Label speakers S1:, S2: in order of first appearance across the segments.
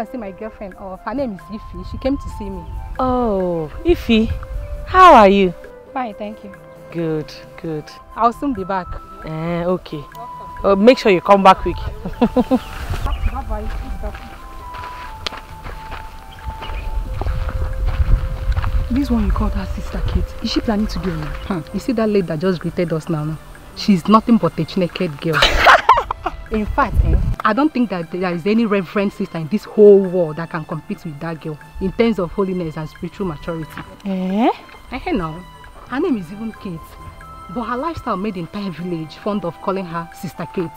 S1: and see my girlfriend. Oh, her name is Ifi. She came to see me.
S2: Oh, Ify, how are you?
S1: Fine, thank you.
S2: Good, good.
S1: I'll soon be back.
S2: Eh, okay. Uh, make sure you come back quick.
S1: Bye-bye. This one you called her sister Kate. Is she planning to do now? Hmm. You see that lady that just greeted us now? No? She's nothing but a naked girl. in fact, eh, I don't think that there is any reverend sister in this whole world that can compete with that girl in terms of holiness and spiritual maturity.
S2: Eh?
S1: Eh, now, her name is even Kate. But her lifestyle made the entire village fond of calling her Sister Kate.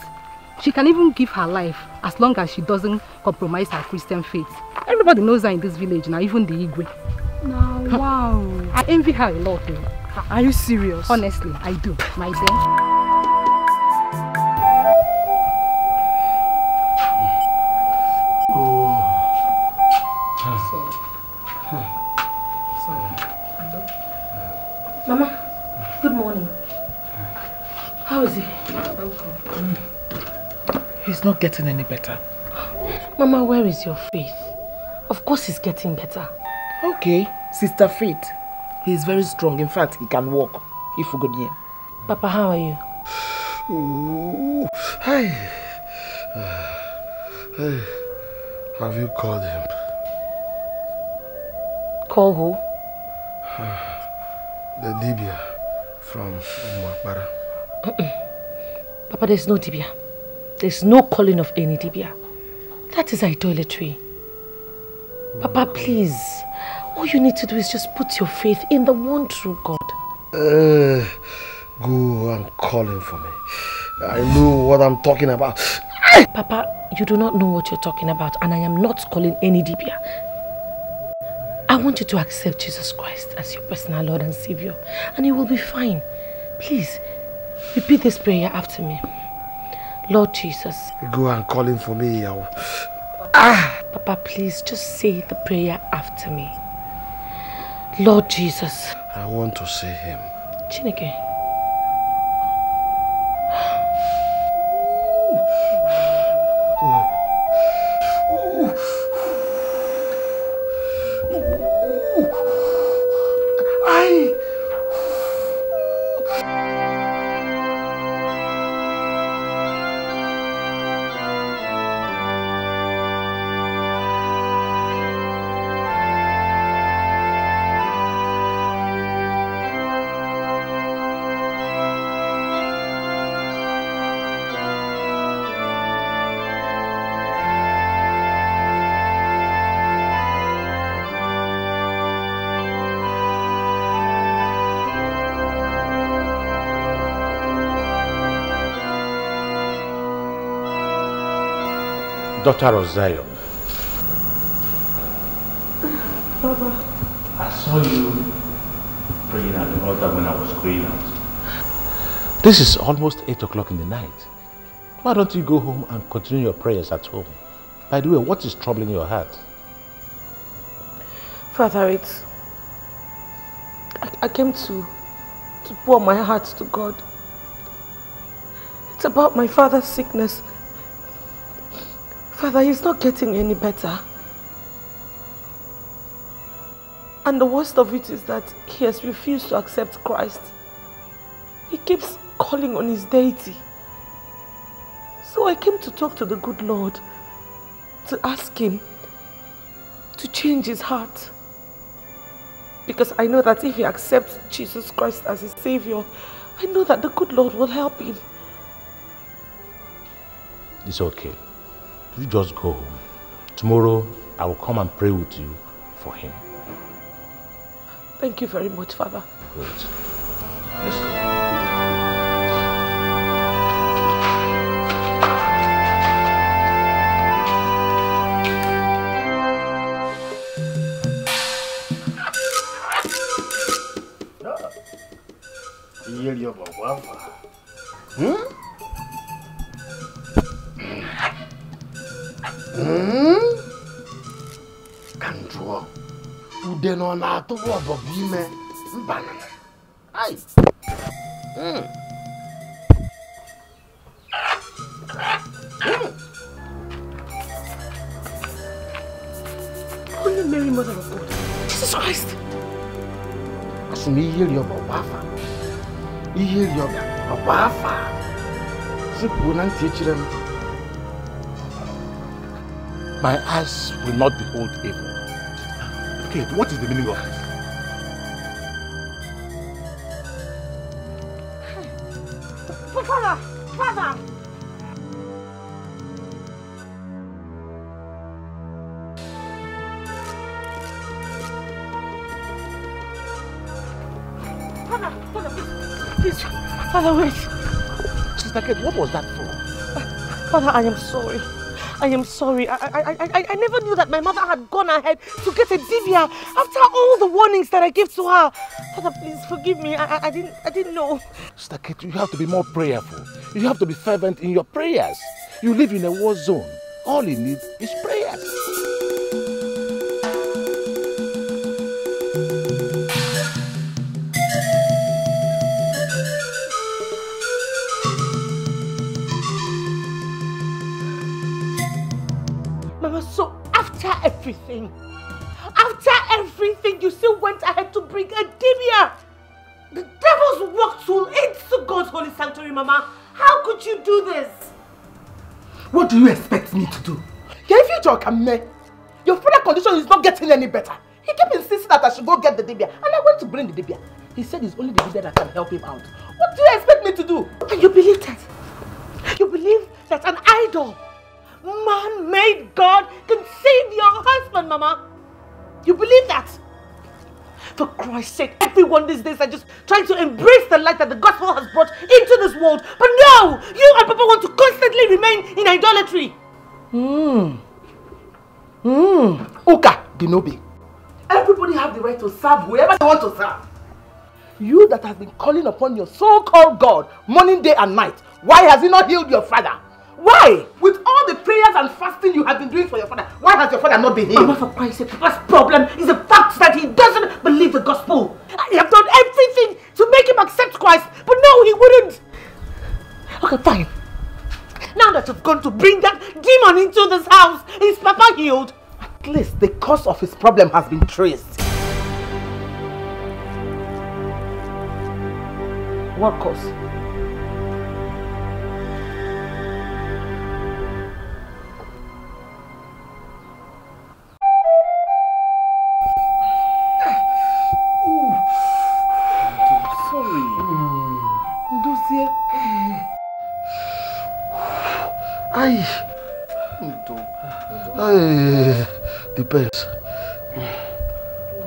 S1: She can even give her life as long as she doesn't compromise her Christian faith. Everybody knows her in this village now, even the Igwe.
S3: Now, wow.
S1: I envy her a lot. eh.
S3: Are you serious?
S1: Honestly, I do, my dear.
S2: Mama, good morning. How is he?
S4: He's not getting any better.
S2: Mama, where is your faith? Of course he's getting better.
S4: Okay, Sister Faith. He's very strong. In fact, he can walk. If we go near.
S2: Papa, how are you?
S5: Ooh, hi. Hey, have you called him?
S2: Call who?
S5: The Dibia from Umwakbara.
S2: Papa, there's no Dibia. There's no calling of any Dibia. That is idolatry. Papa, please. All you need to do is just put your faith in the one true God.
S5: Uh, go and call him for me. I know what I'm talking about.
S2: Papa, you do not know what you're talking about, and I am not calling any Dibia. I want you to accept Jesus Christ as your personal Lord and Savior, and you will be fine. Please, repeat this prayer after me. Lord Jesus,
S5: Go and call him for me. I'll- ah!
S2: Papa, please just say the prayer after me. Lord Jesus,
S5: I want to see him.
S2: Chineke.
S6: Daughter of Zion,
S2: Baba.
S6: I saw you praying at the altar when I was going out. This is almost 8 o'clock in the night. Why don't you go home and continue your prayers at home? By the way, what is troubling your heart?
S2: Father, it's. I, I came to. to pour my heart to God. It's about my father's sickness. Father, he's not getting any better. And the worst of it is that he has refused to accept Christ. He keeps calling on his deity. So I came to talk to the good Lord to ask him to change his heart. Because I know that if he accepts Jesus Christ as his Savior, I know that the good Lord will help him.
S6: It's okay. You just go home. Tomorrow, I will come and pray with you for him.
S2: Thank you very much, Father.
S6: Good. Let's go.
S5: Yeli ọbọ wafa. Hmm? ka m jụọ ude na ọ na-atụbụ ọbọgwụ ime mbanana ai hmm. hmm.
S2: Holy Mary, Mother of God. Jesus Christ.
S5: Asị m ihe ri ọba ọkwa afa. Ihe ri ọba afa. Sịpụ na ntị echire m.
S6: My eyes will not behold evil. Okay, what is the meaning of this?
S2: Father! Father! Father, Father, please, please, Father, wait.
S5: Sister Kate, what was that for?
S2: Father, I am sorry. I am sorry. I, I, I, I, never knew that my mother had gone ahead to get a dibia after all the warnings that I gave to her. Father, please forgive me. I, I, I didn't, I didn't know.
S6: Sister Kate, you have to be more prayerful. You have to be fervent in your prayers. You live in a war zone. All you need is prayers.
S2: Do?
S4: Your future can me. Your father condition is not getting any better. He kept insisting that I should go get the dibia, and I went to bring the dibia. He said it's only the dibia that can help him out. What do you expect me to do?
S2: And you believe that? You believe that an idol, man-made God, can save your husband, Mama? You believe that? For Christ's sake, everyone these days are just trying to embrace the light that the gospel has brought into this world. But no! You and Papa want to constantly remain in idolatry.
S4: Hmm. Hmm. Uka Dinobi. Everybody have the right to serve whoever they want to serve. You that has been calling upon your so-called God morning, day and night, why has he not healed your father? Why? With all the prayers and fasting you have been doing for your father, why has your father not been healed?
S2: Mama, for Christ's sake, Papa's problem is the fact that he doesn't believe the gospel. I have done everything to make him accept Christ, but no, he wouldn't. Okay, fine. Now that you've gone to bring that demon into this house, is Papa healed?
S4: At least the cause of his problem has been traced. What cause?
S5: Depends.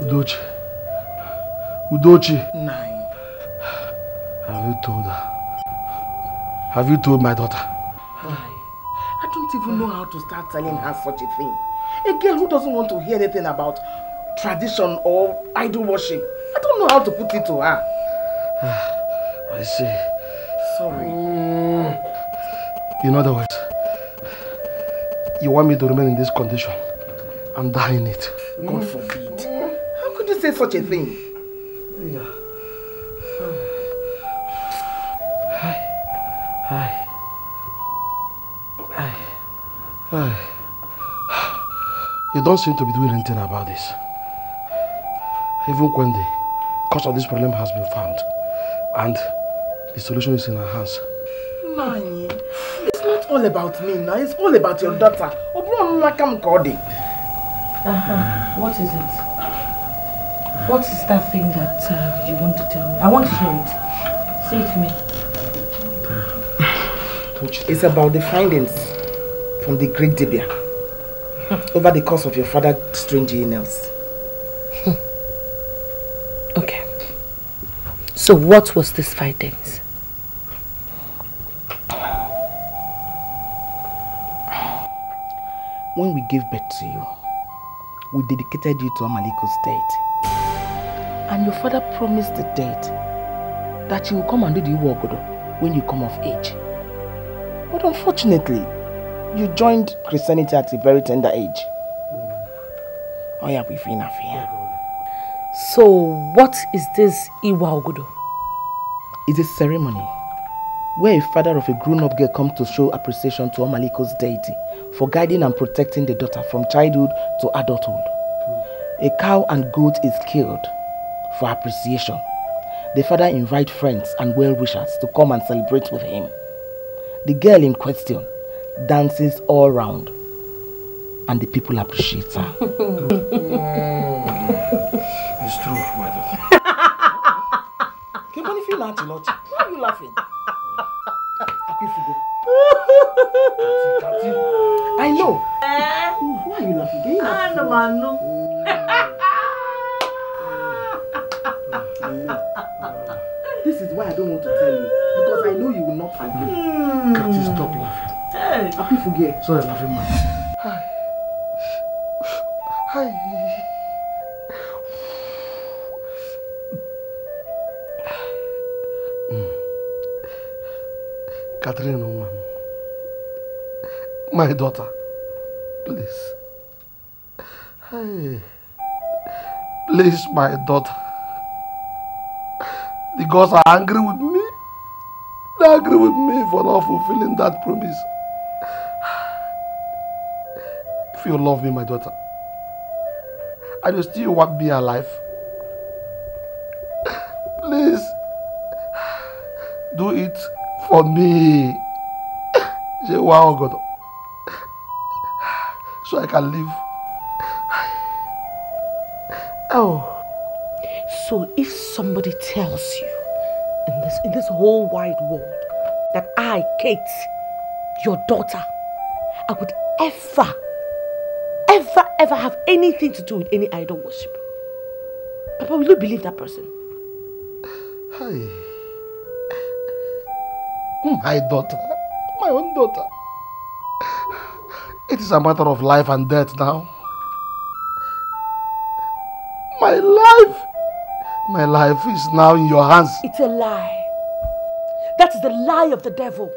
S5: Udochi. Udochi.
S4: Nine.
S5: Have you told her? Have you told my daughter?
S4: I don't even know how to start telling her such a thing. A girl who doesn't want to hear anything about tradition or idol worship. I don't know how to put it to her.
S5: I see.
S4: Sorry.
S5: In other words, you want me to remain in this condition die in it.
S4: God forbid. How could you say such a thing?
S5: Yeah. Hi. Hi. Hi. Hi. You don't seem to be doing anything about this. Even when the cause of this problem has been found and the solution is in our hands.
S4: Nani, it's not all about me now. It's all about your daughter. Obron Nakam Kodi.
S2: Uh-huh. What is it? What is that thing that uh, you want to tell me? I want to hear it. Say it to me.
S4: It's about the findings from the great Dibia over the course of your father's strange illness.
S2: Okay. So what was this findings?
S4: When we gave birth to you, we dedicated you to Amaliko's deity. And your father promised the deity that you will come and do the Iwogodo when you come of age. But unfortunately, you joined Christianity at a very tender age. Hmm. Oh yeah, we've enough here.
S2: So what is this Iwa Ogodo?
S4: It's a ceremony where a father of a grown-up girl comes to show appreciation to Omaliko's deity for guiding and protecting the daughter from childhood to adulthood. A cow and goat is killed for appreciation. The father invites friends and well-wishers to come and celebrate with him. The girl in question dances all round and the people appreciate her. Mm.
S5: It's true, my daughter.
S4: Kimani feel laughing, not Why are you laughing? I know. Who are you laughing? Can you laugh? This is why I don't want to tell you. Because I know you will not agree.
S5: Kati, stop laughing.
S4: Akwifugo.
S5: Sorry, laughing man. Hi. Hi. Mm. Catherine woman. My daughter. Please. Hey. Please, my daughter. The gods are angry with me. They're angry with me for not fulfilling that promise. If you love me, my daughter, and you still want me alive, please do it for me. Jewa Ogodo. So I can live. Oh.
S2: So if somebody tells you in this in this whole wide world that I, Kate, your daughter, I would ever, ever, ever have anything to do with any idol worship, Papa, will you believe that person?
S5: Hi. My daughter. My own daughter. It is a matter of life and death now. My life. My life is now in your hands.
S2: It's a lie. That is the lie of the devil.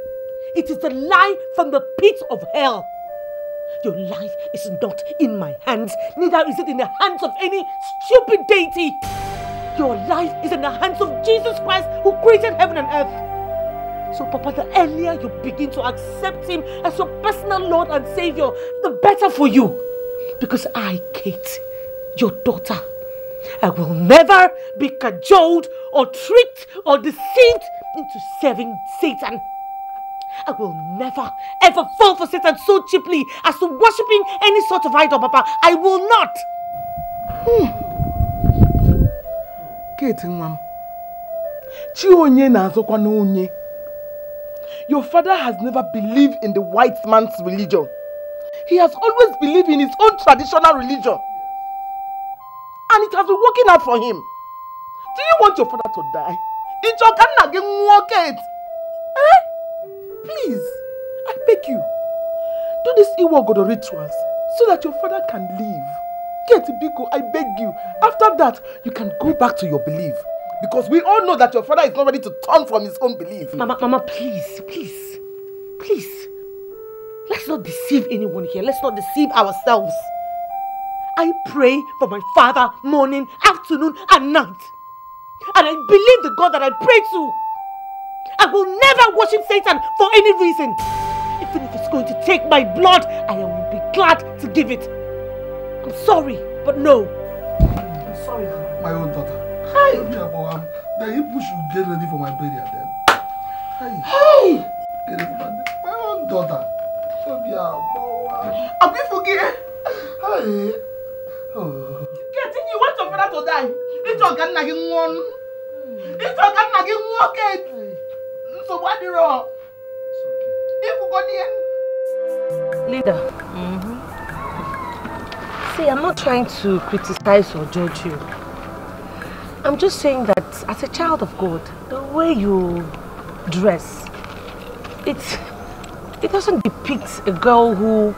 S2: It is the lie from the pit of hell. Your life is not in my hands, neither is it in the hands of any stupid deity. Your life is in the hands of Jesus Christ who created heaven and earth. So, Papa, the earlier you begin to accept Him as your personal Lord and Savior, the better for you. Because I, Kate, your daughter, I will never be cajoled or tricked or deceived into serving Satan. I will never ever fall for Satan so cheaply as to worshipping any sort of idol, Papa. I will not. Hmm.
S4: Kate nwa m. Chi onye na-azọkwa n'onye. Your father has never believed in the white man's religion. He has always believed in his own traditional religion. And it has been working out for him. Do you want your father to die? Ịchọ ka nna gị nwụọ Kate? Eh? Please, I beg you. Do these Iwogodo rituals so that your father can live. Kate Biko, I beg you. After that, you can go back to your belief. Because we all know that your father is not ready to turn from his own belief.
S2: Mama, Mama, please, please, please. Let's not deceive anyone here. Let's not deceive ourselves. I pray for my father morning, afternoon, and night. And I believe the God that I pray to. I will never worship Satan for any reason. Even if it's going to take my blood, I will be glad to give it. I'm sorry, but no. I'm sorry.
S5: My own daughter. Hi. Then you push you get ready for my burial then. Hi.
S4: Hey!
S5: Get ready for my, my own daughter. Sophia, boy.
S4: Akwifugi!
S5: Hi. Oh.
S4: Kate, you want your father to die? Ịchọ ka nna gị nwụọ nụ. Ịchọ ka nna gị nwụọ Kate. Nsogbu adịrọ. Ikwukọ n'ihe.
S2: Linda. See, I'm not trying to criticize or judge you. I'm just saying that as a child of God, the way you dress, it it doesn't depict a girl who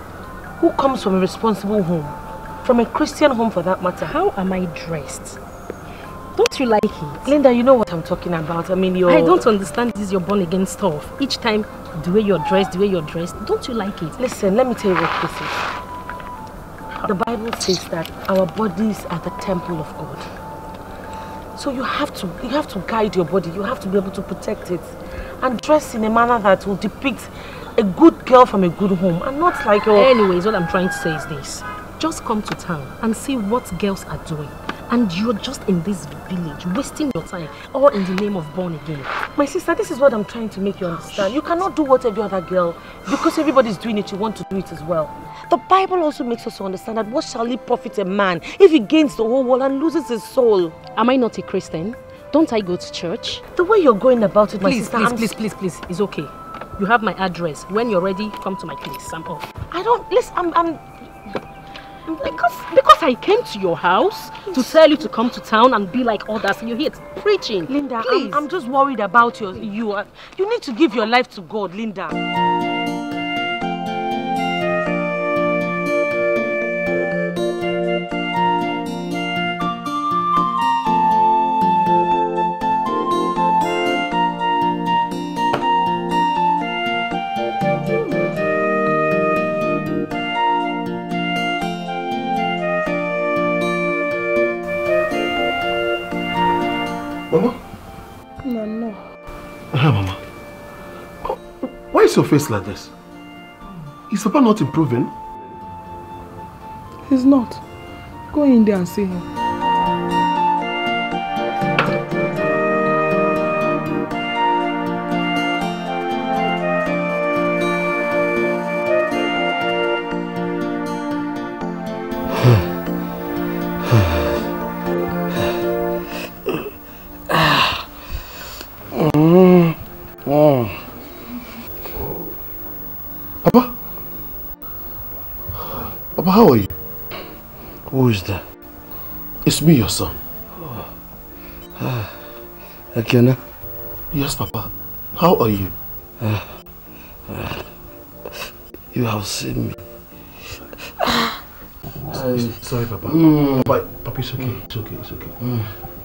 S2: who comes from a responsible home, from a Christian home for that matter.
S1: How am I dressed? Don't you like it?
S2: Linda, you know what I'm talking about. I mean, you're.
S1: I don't understand this is your born again stuff. Each time, the way you're dressed, the way you're dressed, don't you like it?
S2: Listen, let me tell you what this is. The Bible says that our bodies are the temple of God. So you have to you have to guide your body. You have to be able to protect it and dress in a manner that will depict a good girl from a good home and not like your
S1: Anyways, what I'm trying to say is this.
S3: Just come to town and see what girls are doing. And you're just in this village, wasting your time, all in the name of born again.
S2: My sister, this is what I'm trying to make you understand. You cannot do what every other girl, because everybody's doing it, you want to do it as well. The Bible also makes us understand that what shall it profit a man if he gains the whole world and loses his soul?
S3: Am I not a Christian? Don't I go to church?
S2: The way you're going about it, my sister,
S3: please,
S2: I'm
S3: please, please, please. It's okay. You have my address. When you're ready, come to my place. I'm off.
S2: I don't, listen, I'm, I'm,
S3: Because because I came to your house to tell you to come to town and be like others. You hate preaching.
S2: Linda,
S3: please.
S2: I'm, I'm just worried about your, you. You need to give your life to God, Linda.
S7: Is your face like this? Is Papa not improving?
S4: He's not. Go in there and see him.
S8: Is that?
S7: It's me, your son.
S8: Ekene?
S7: Yes, Papa. How are you?
S8: You have seen me.
S7: Sorry, Papa.
S8: Mm.
S7: Papa, Papa, it's okay. It's okay. It's okay.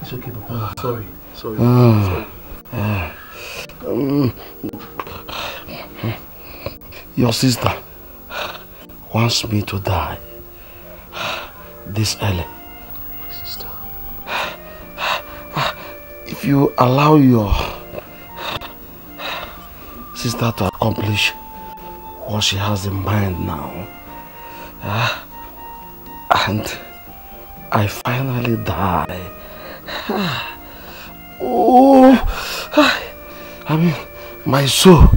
S7: It's okay, Papa. Sorry. Sorry.
S8: Ah.
S7: Sorry.
S8: Ah. Mm. Your sister wants me to die this early.
S7: My sister.
S8: If you allow your sister to accomplish what she has in mind now, ah, and I finally die, oh, I mean, my soul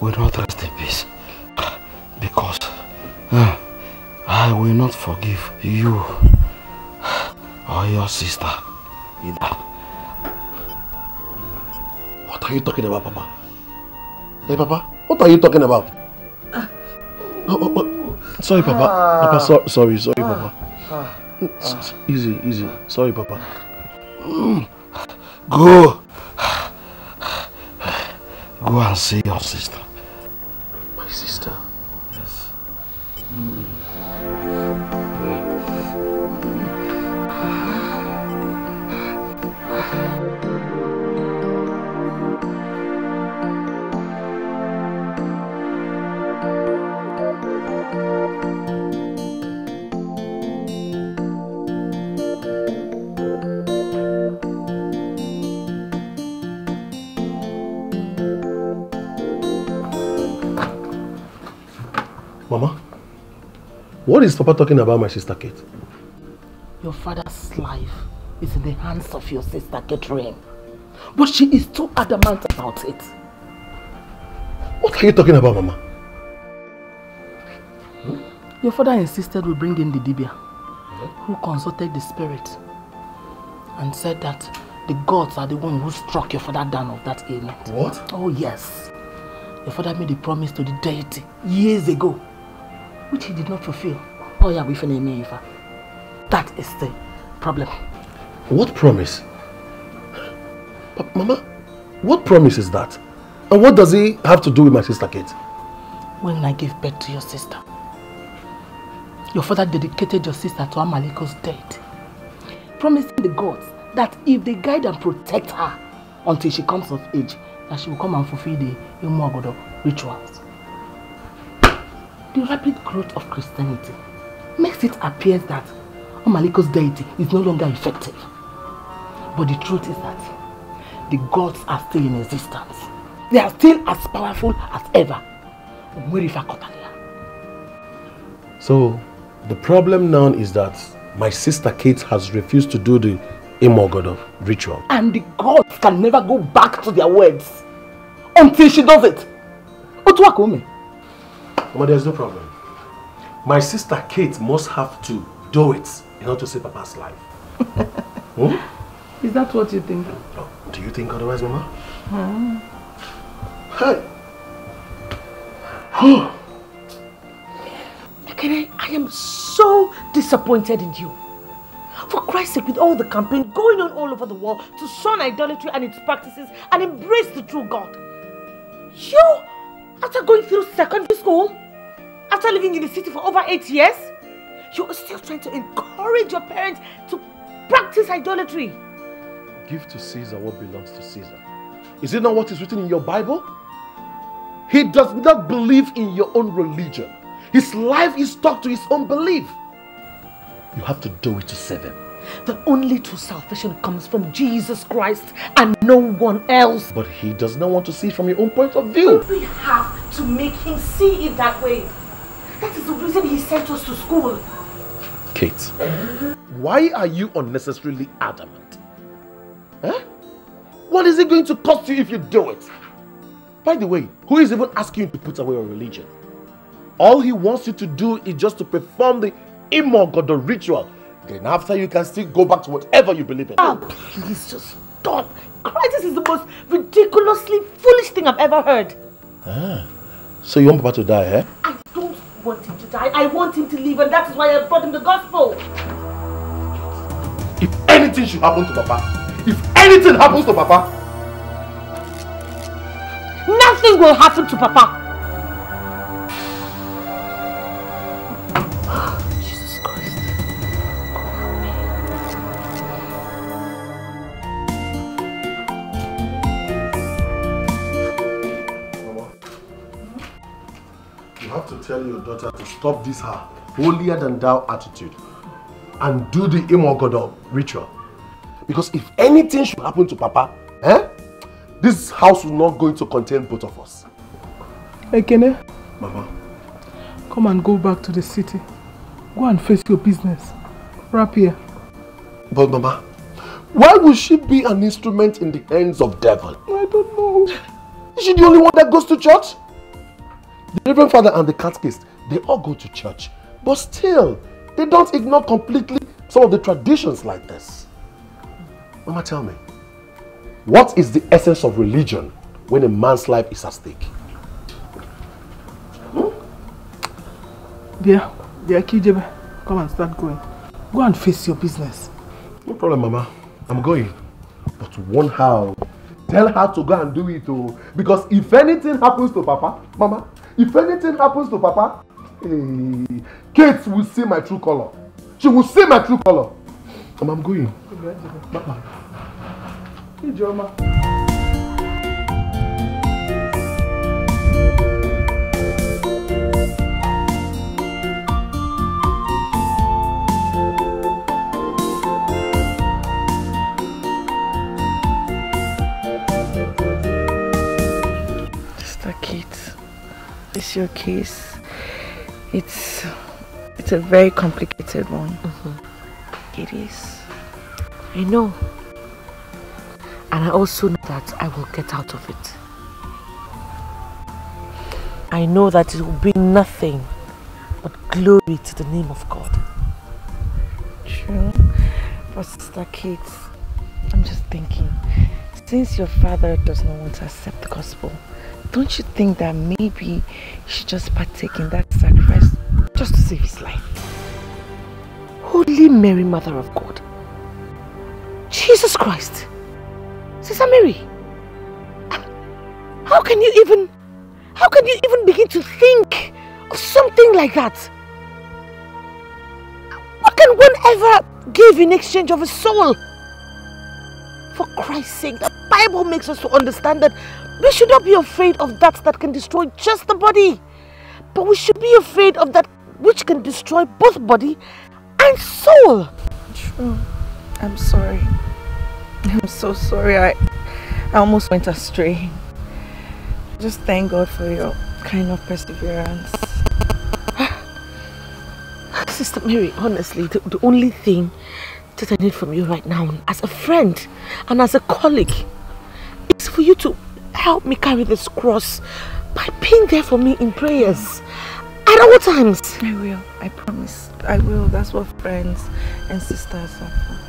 S8: will not will not forgive you or your sister either.
S7: What are you talking about, Papa? Hey, Papa, what are you talking about? Oh, oh, oh. Sorry, Papa. Papa, so, sorry, sorry, Papa. S- Easy, easy. Sorry, Papa.
S8: Mm. Go. Go and see your sister.
S7: What is Papa talking about my sister Kate?
S4: Your father's life is in the hands of your sister Catherine. But she is too adamant about it.
S7: What are you talking about, Mama? Hmm?
S4: Your father insisted we bring in the Dibia, hmm? who consulted the spirit and said that the gods are the one who struck your father down of that ailment.
S7: What?
S4: Oh yes. Your father made a promise to the deity years ago, which he did not fulfill. Oh yeah, we finna Ifa. That is the problem.
S7: What promise? Pa- Mama, what promise is that? And what does he have to do with my sister Kate?
S4: When I gave birth to your sister, your father dedicated your sister to Amaliko's deity, promising the gods that if they guide and protect her until she comes of age, that she will come and fulfill the Imuagodo rituals. The rapid growth of Christianity makes it appear that Omaliko's deity is no longer effective. But the truth is that the gods are still in existence. They are still as powerful as ever.
S7: So, The problem now is that my sister Kate has refused to do the Imogodo ritual.
S4: And the gods can never go back to their words until she does it. Otuakome.
S7: But there's no problem. My sister Kate must have to do it in order to save Papa's life. hmm?
S4: Is that what you think?
S7: Oh, do you think otherwise, Mama?
S4: Hmm.
S7: Hey.
S2: Ekene, I am so disappointed in you. For Christ's sake, with all the campaign going on all over the world to shun idolatry and its practices and embrace the true God, you, after going through secondary school, after living in the city for over eight years, you are still trying to encourage your parents to practice idolatry.
S7: Give to Caesar what belongs to Caesar. Is it not what is written in your Bible? He does not believe in your own religion. His life is stuck to his own belief. You have to do it to save him.
S2: The only true salvation comes from Jesus Christ and no one else.
S7: But he does not want to see it from your own point of view.
S2: We have to make him see it that way. That is the reason he sent us to school.
S7: Kate, why are you unnecessarily adamant? Huh? What is it going to cost you if you do it? By the way, who is even asking you to put away your religion? All he wants you to do is just to perform the Imogodo ritual. Then after you can still go back to whatever you believe in.
S2: Oh, please just stop. Christ is the most ridiculously foolish thing I've ever heard.
S7: Ah, so you want Papa to die, eh?
S2: I don't want him to die. I want him to live and that is why I brought him the gospel.
S7: If anything should happen to Papa, if anything happens to Papa,
S2: nothing will happen to Papa.
S7: Tell your daughter to stop this her holier than thou attitude and do the Imogodo ritual. Because if anything should happen to Papa, eh? This house will not going to contain both of us.
S4: Ekene,
S7: Mama.
S4: come and go back to the city. Go and face your business. Wrap here.
S7: But Mama, why would she be an instrument in the hands of devil?
S4: I don't know.
S7: Is she the only one that goes to church? The Reverend Father and the catechist, they all go to church. But still, they don't ignore completely some of the traditions like this. Mama, tell me, what is the essence of religion when a man's life is at stake? Hmm?
S4: Dear, dear Kijebe, come and start going. Go and face your business.
S7: No problem, Mama. I'm going. But one how? Tell her to go and do it, oh. Because if anything happens to Papa, Mama, if anything happens to Papa, hey, Kate will see my true color. She will see my true color. I'm going. Bye-bye.
S4: Ijoma.
S9: Sister it's your case. It's it's a very complicated one. Mm-hmm. It is.
S2: I know. And I also know that I will get out of it. I know that it will bring nothing but glory to the name of God.
S9: True. But Sister Kate, I'm just thinking, since your father does not want to accept the gospel, don't you think that maybe should just partake in that sacrifice just to save his life?
S2: Holy Mary, Mother of God. Jesus Christ. Sister Mary. Um, how can you even... How can you even begin to think of something like that? What can one ever give in exchange of a soul? For Christ's sake, the Bible makes us to understand that we should not be afraid of that that can destroy just the body. But we should be afraid of that which can destroy both body and soul.
S9: True. I'm sorry. I'm so sorry. I, I almost went astray. Just thank God for your kind of perseverance.
S2: Sister Mary, honestly, the, the only thing that I need from you right now, as a friend and as a colleague, is for you to help me carry this cross by being there for me in prayers at all times.
S9: I will. I promise. I will. That's what friends and sisters are for.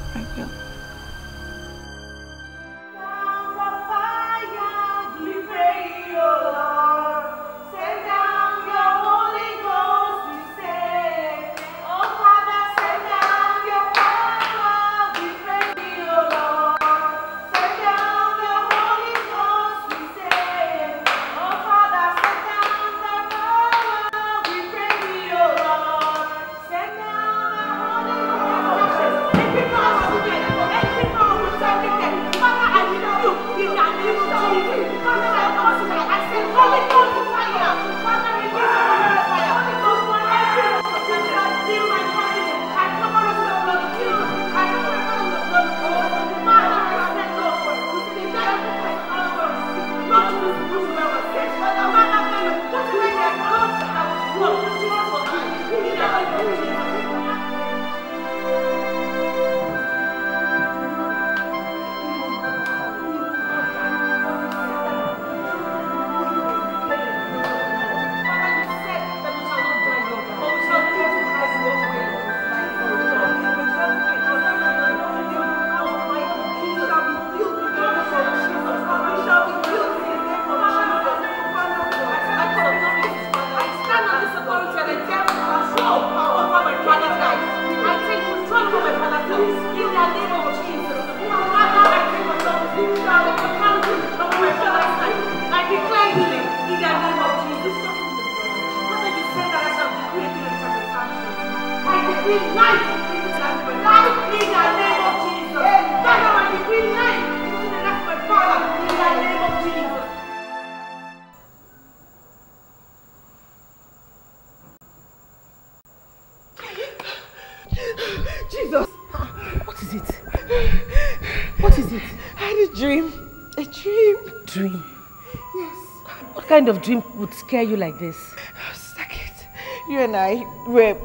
S2: Kind of dream would scare you like this?
S9: Oh, Sakit, you and I were,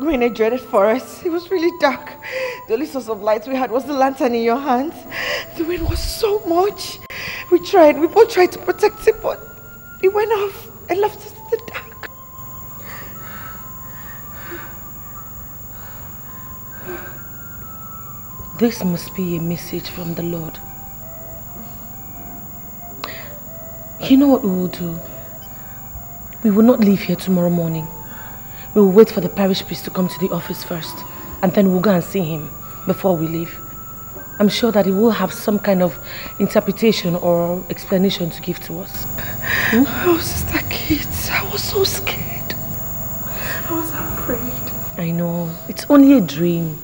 S9: were in a dreaded forest. It was really dark. The only source of light we had was the lantern in your hands. The wind was so much. We tried, we both tried to protect it, but it went off and left us in the dark.
S2: This must be a message from the Lord. You know what we will do? We will not leave here tomorrow morning. We will wait for the parish priest to come to the office first, and then we'll go and see him before we leave. I'm sure that he will have some kind of interpretation or explanation to give to us.
S9: Hmm? Oh, Sister Kate, I was so scared. I was afraid.
S2: I know. It's only a dream.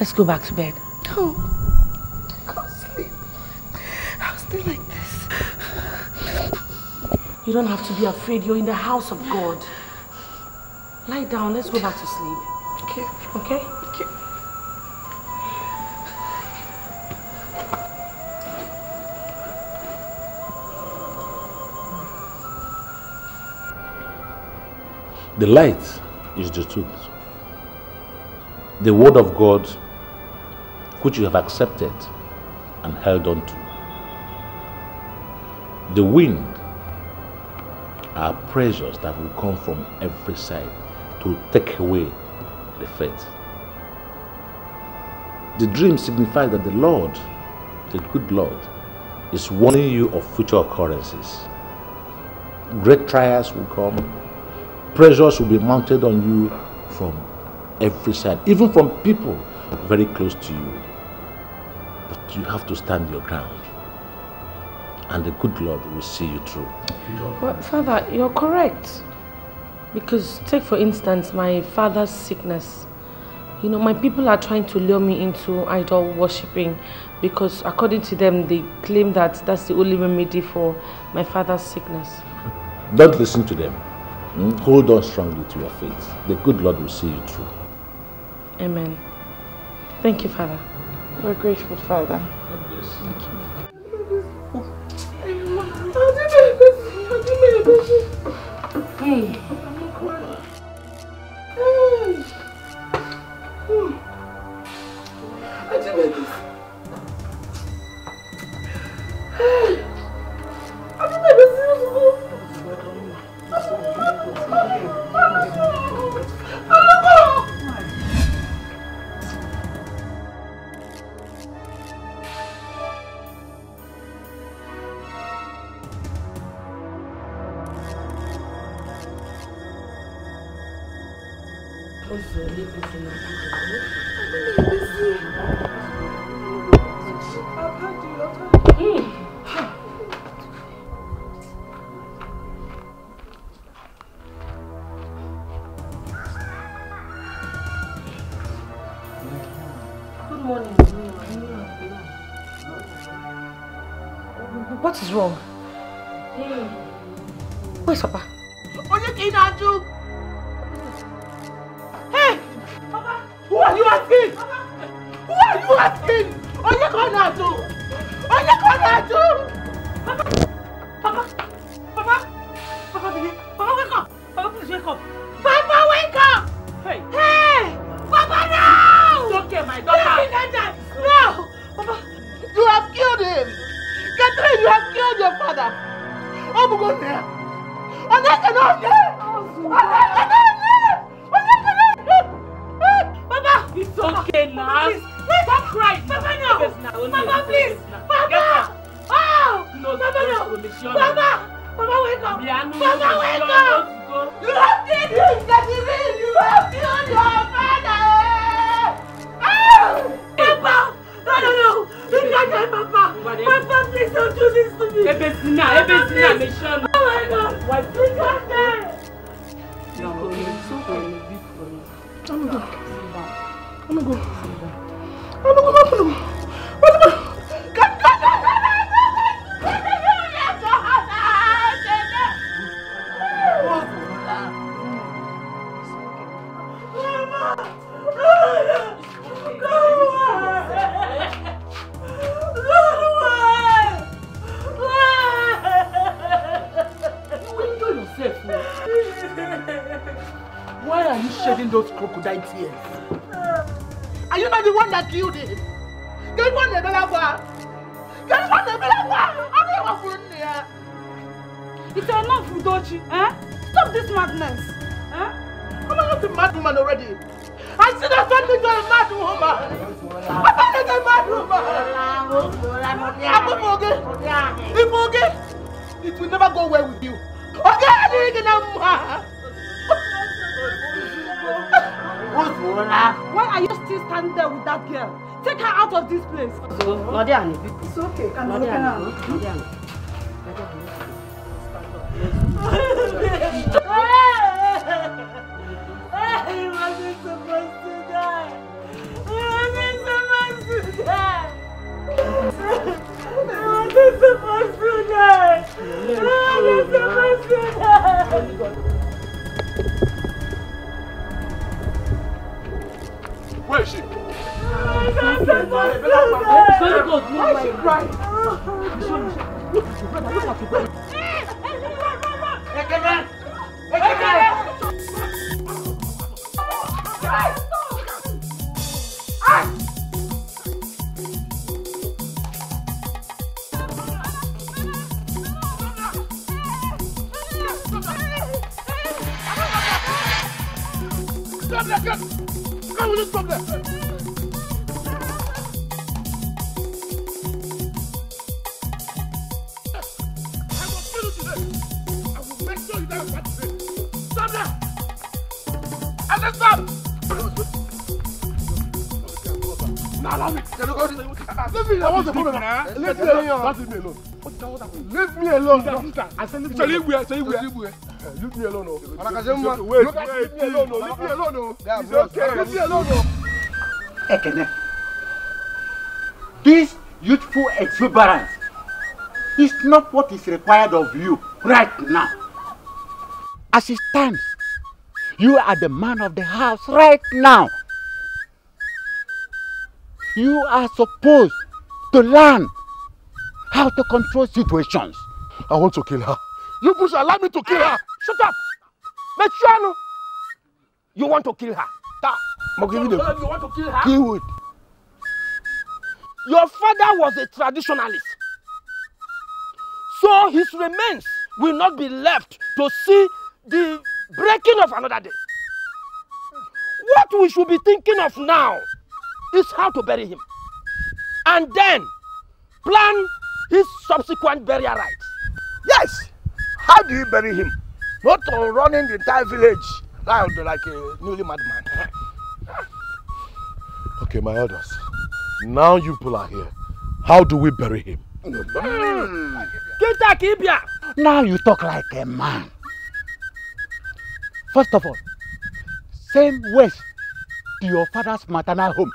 S2: Let's go back to bed.
S9: Oh,
S2: You don't have to be afraid. You're in the house of God. Lie down. Let's go back to sleep.
S9: Okay.
S2: Okay?
S9: Okay.
S6: The light is the truth. The word of God which you have accepted and held on to. The wind are pressures that will come from every side to take away the faith. The dream signifies that the Lord, the good Lord, is warning you of future occurrences. Great trials will come, pressures will be mounted on you from every side, even from people very close to you. But you have to stand your ground. And the good Lord will see you through.
S2: Well, Father, you're correct. Because take for instance my father's sickness. You know, my people are trying to lure me into idol worshipping because according to them, they claim that that's the only remedy for my father's sickness.
S6: Don't listen to them. Hmm? Hold on strongly to your faith. The good Lord will see you through.
S2: Amen. Thank you, Father.
S9: We're grateful, Father.
S6: God bless.
S2: Hey.
S4: Good morning.
S10: What is wrong?
S2: Hey. Where's Papa? Oye kìí dájú. Shall you wear? Shall you
S7: wear? Leave me alone. Oh. Wait, wait, leave me alone. Leave me alone. Oh. It's okay. Oh.
S11: This youthful exuberance is not what is required of you right now. As it stands, you are the man of the house right now. You are supposed to learn how to control situations.
S7: I want to kill her. You push, allow me to kill her.
S12: Shut up. Mechiano. You want to kill her. That.
S7: So
S12: you, you want to kill her?
S7: Kill it.
S12: Your father was a traditionalist. So his remains will not be left to see the breaking of another day. What we should be thinking of now is how to bury him. And then plan his subsequent burial rites.
S13: Yes! How do you bury him? Not on running the entire village
S5: loud like a newly madman.
S6: okay, my elders. Now you people are here. How do we bury him?
S14: Mm.
S11: Now you talk like a man. First of all, send West to your father's maternal home.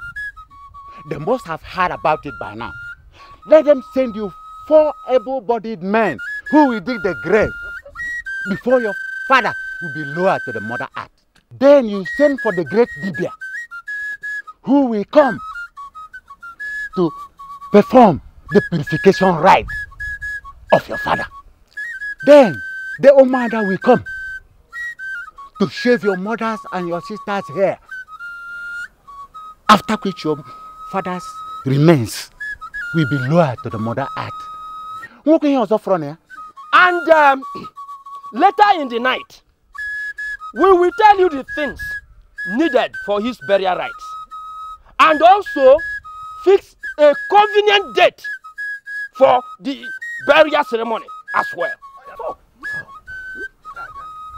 S11: They must have heard about it by now. Let them send you four able-bodied men who will dig the grave before your father will be lowered to the mother earth. Then you send for the great Dibia who will come to perform the purification rite of your father. Then the Umuada will come to shave your mother's and your sister's hair. After which your father's remains will be lowered to the mother earth. Nwoke ihe ọzọ fọrọ.
S14: And um, later in the night, we will tell you the things needed for his burial rites. And also fix a convenient date for the burial ceremony as well.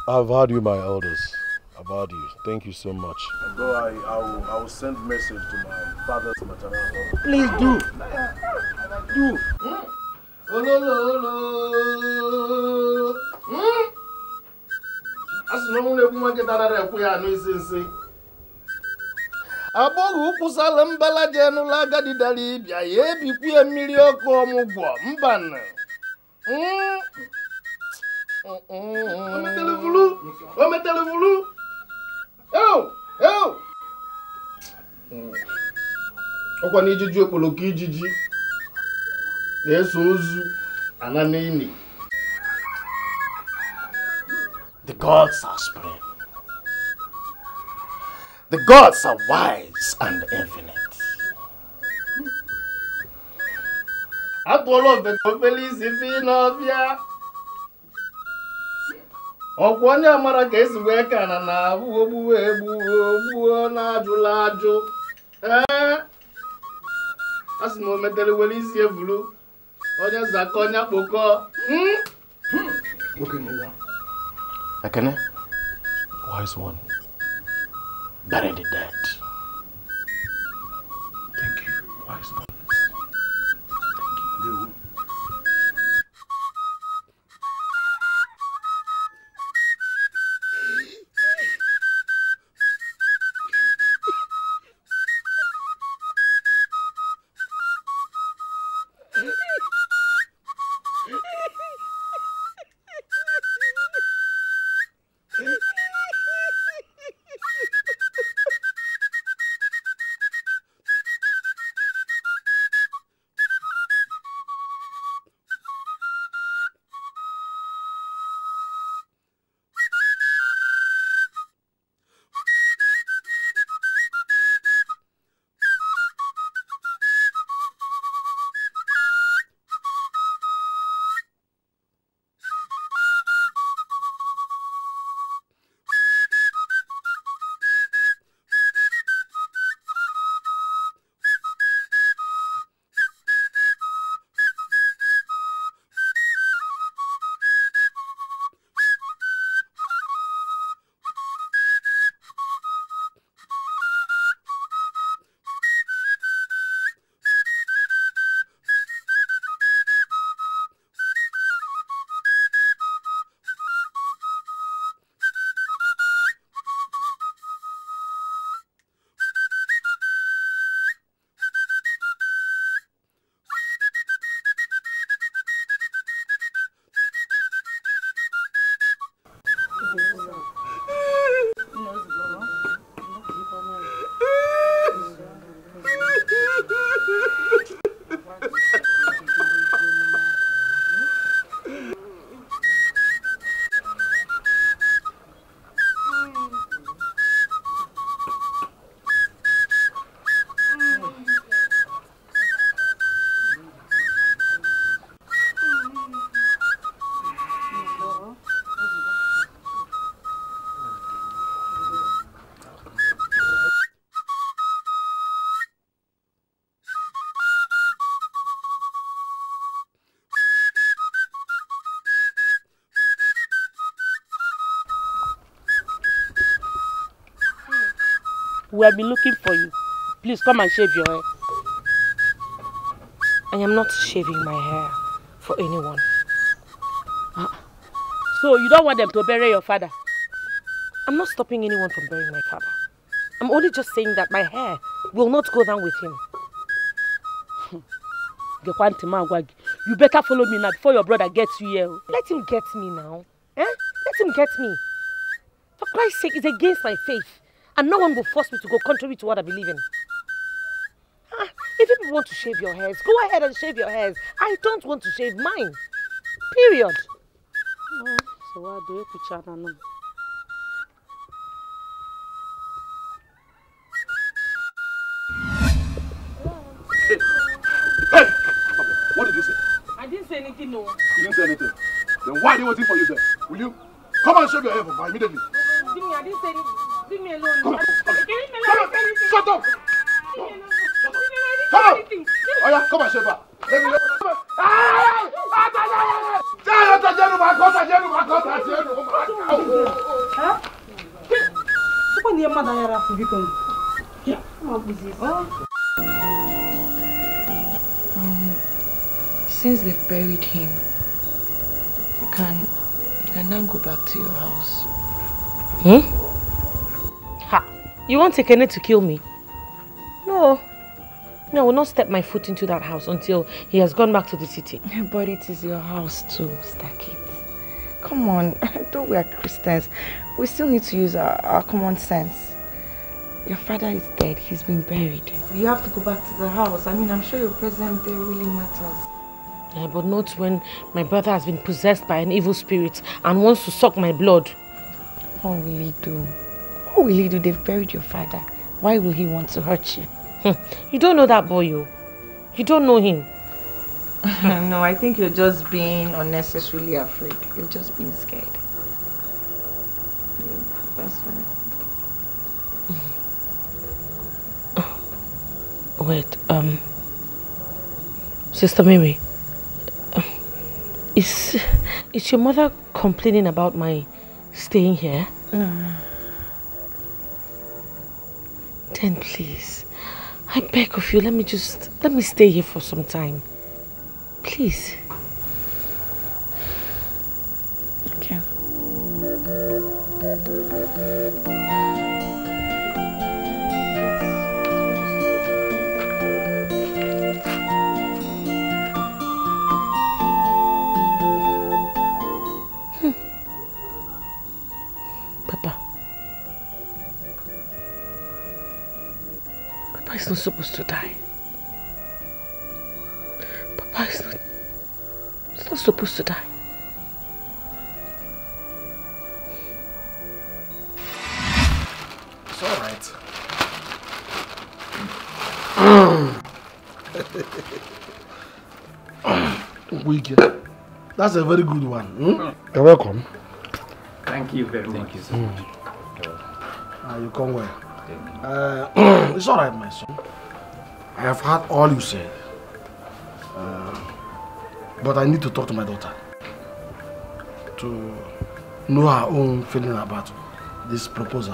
S6: I've heard you, my elders. I've heard you. Thank you so much.
S5: Though I, I, will, I will send message to my father's maternal home.
S11: Please do. Do. Hmm?
S12: Oh, olololo a sị na ọnwụ ụkwụsala mbala ji enụla agadi dara ịbịa ya ebikwu ya mmiri ọkụ ọmụgwọ mbanụ o ọkwa na ijiji okpoloko ijiji na-eso ozu ana n'ili
S7: The gods are supreme. The gods are wise and infinite.
S12: atụọla ofeke ofele isi fi n'ọbịa ọkwa onye amara ka esi wee ka na na abụ ogbuwe egbuwe ogbuo na-ajụla ajụ ee. A sị na o metere were isi evulu onye zakọ onye
S7: Ekene,
S6: Wise one.
S7: bury the dead.
S2: We have been looking for you. Please come and shave your hair.
S9: I am not shaving my hair for anyone.
S2: So you don't want them to bury your father?
S9: I'm not stopping anyone from burying my father. I'm only just saying that my hair will not go down with him.
S2: Gekwa ntị m You better follow me now before your brother gets you here.
S9: Let him get me now. Eh? Let him get me. For Christ's sake, it's against my faith. And no one will force me to go contrary to what I believe in. Ah, if people want to shave your hairs, go ahead and shave your hairs. I don't want to shave mine. Period.
S2: So what do you put on now?
S5: Hey! What did you say?
S2: I didn't say anything, no.
S5: You didn't say anything. Then why are they waiting for you there? Will you come and shave your hair for me immediately?
S2: Me, I didn't say anything. Leave me alone.
S5: Come on.
S2: Can you leave me
S5: Come
S2: alone?
S5: on.
S2: I didn't say anything.
S5: Shut up!
S2: Leave me alone. Leave me alone. I didn't
S5: Come
S2: say
S5: on!
S2: anything.
S5: Oh yeah, come and shave her. Let me let me. Come on. Ah! Ah! Ah! Ah! Ah! Tajenu mako, tajenu mako, tajenu mako.
S1: Tupo ni mmadụ anyara afọ biko. Ya, ma ọbụzi.
S9: Um, since they've buried him, you can you can now go back to your house.
S2: Hmm? Ha! You want Ekene to kill me? No. No, I will not step my foot into that house until he has gone back to the city.
S9: But it is your house too, Stakit. Come on, though we are Christians, we still need to use our, our common sense. Your father is dead, he's been buried. You have to go back to the house. I mean, I'm sure your presence there really matters.
S2: Yeah, but not when my brother has been possessed by an evil spirit and wants to suck my blood.
S9: What will he do? What will he do? They've buried your father. Why will he want to hurt you?
S2: Hmm. You don't know that boy, you. You don't know him.
S9: no, I think you're just being unnecessarily afraid. You're just being scared. That's fine.
S2: Wait, um, Sister Mary, um, is is your mother complaining about my staying here?
S9: No.
S2: Then please, I beg of you, let me just let me stay here for some time, please.
S9: Okay.
S2: Is not supposed to die. Papa is not. He's not supposed to die.
S5: It's all right. Wicked. That's a very good one. Hmm? You're welcome.
S15: Thank you very much. Thank you so much.
S5: Ah, you come well. Uh, it's all right, my son. I have heard all you said. Uh, but I need to talk to my daughter to know her own feeling about this proposal.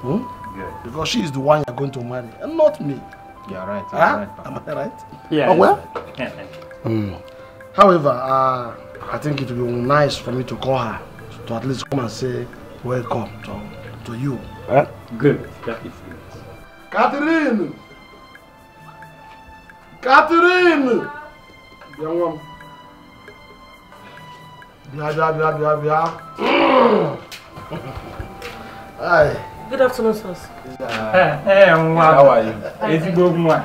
S5: Hmm?
S15: Good.
S5: Because she is the one you're going to marry, and not me.
S15: You're right. You're
S5: Huh?
S15: right, Papa.
S5: Am I right?
S15: Yeah.
S5: Oh, well?
S15: yes.
S5: Hmm. However, uh, I think it will be nice for me to call her to at least come and say welcome to, to you. Huh?
S15: Good. That is good.
S5: Catherine! Catherine! Bịa nwa m. Bịa bịa bịa bịa bịa. Hi.
S2: Good afternoon, sirs.
S15: Eh, eh, nwa. How are you? Ezigbo nwa.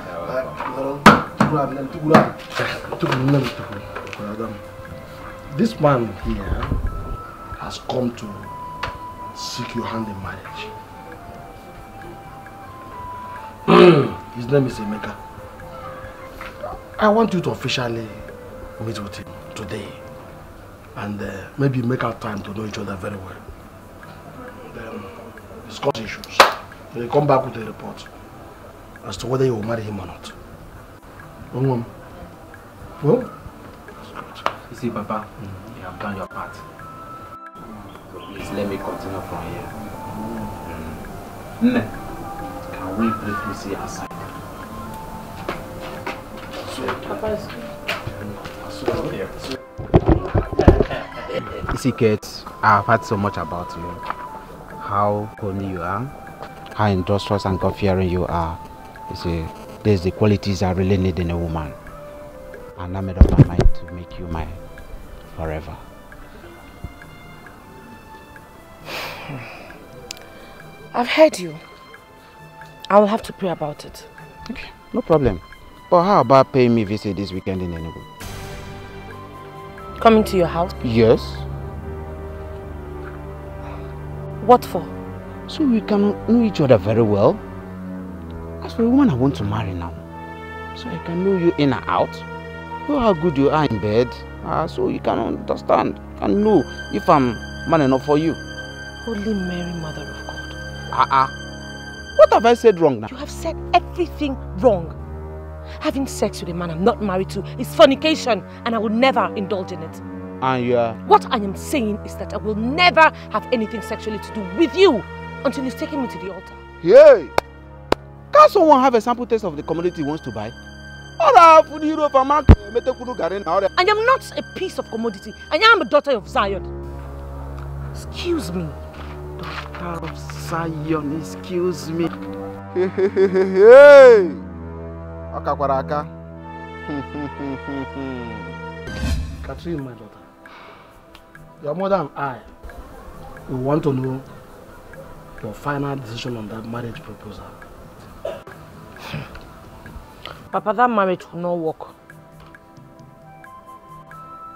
S5: This man here has come to seek your hand in marriage. His name is Emeka. I want you to officially meet with him today and uh, maybe make our time to know each other very well. Then discuss issues. Then come back with a report as to whether you will marry him or not. Onwam. Well,
S15: You see, Papa, you have done your part. So please let me continue from here.
S16: Nne, can we briefly see her side?
S17: You see, Kate, I've heard so much about you. How homely you are, how industrious and God-fearing you are. You see, there's the qualities I really need in a woman. And I made up my mind to make you my forever.
S2: I've heard you. I'll have to pray about it.
S17: Okay, no problem. But how about paying me visit this weekend in Enugu?
S2: Coming to your house?
S17: Yes.
S2: What for?
S17: So we can know each other very well. As for a woman I want to marry now, so I can know you in and out, know how good you are in bed, uh, so you can understand and know if I'm man enough for you.
S2: Holy Mary, Mother of God.
S17: Ah, uh -uh. What have I said wrong now?
S2: You have said everything wrong. Having sex with a man I'm not married to is fornication and I will never indulge in it.
S17: And you are...
S2: What I am saying is that I will never have anything sexually to do with you until you've taken me to the altar.
S17: Hey! Can someone have a sample taste of the commodity he wants to buy?
S2: And I am not a piece of commodity. And I am a daughter of Zion. Excuse me.
S17: Daughter of Zion, excuse me. Hey. Akakwara aka.
S5: Catherine, my daughter, your mother and I, we want to know your final decision on that marriage proposal.
S2: Papa, that marriage will not work.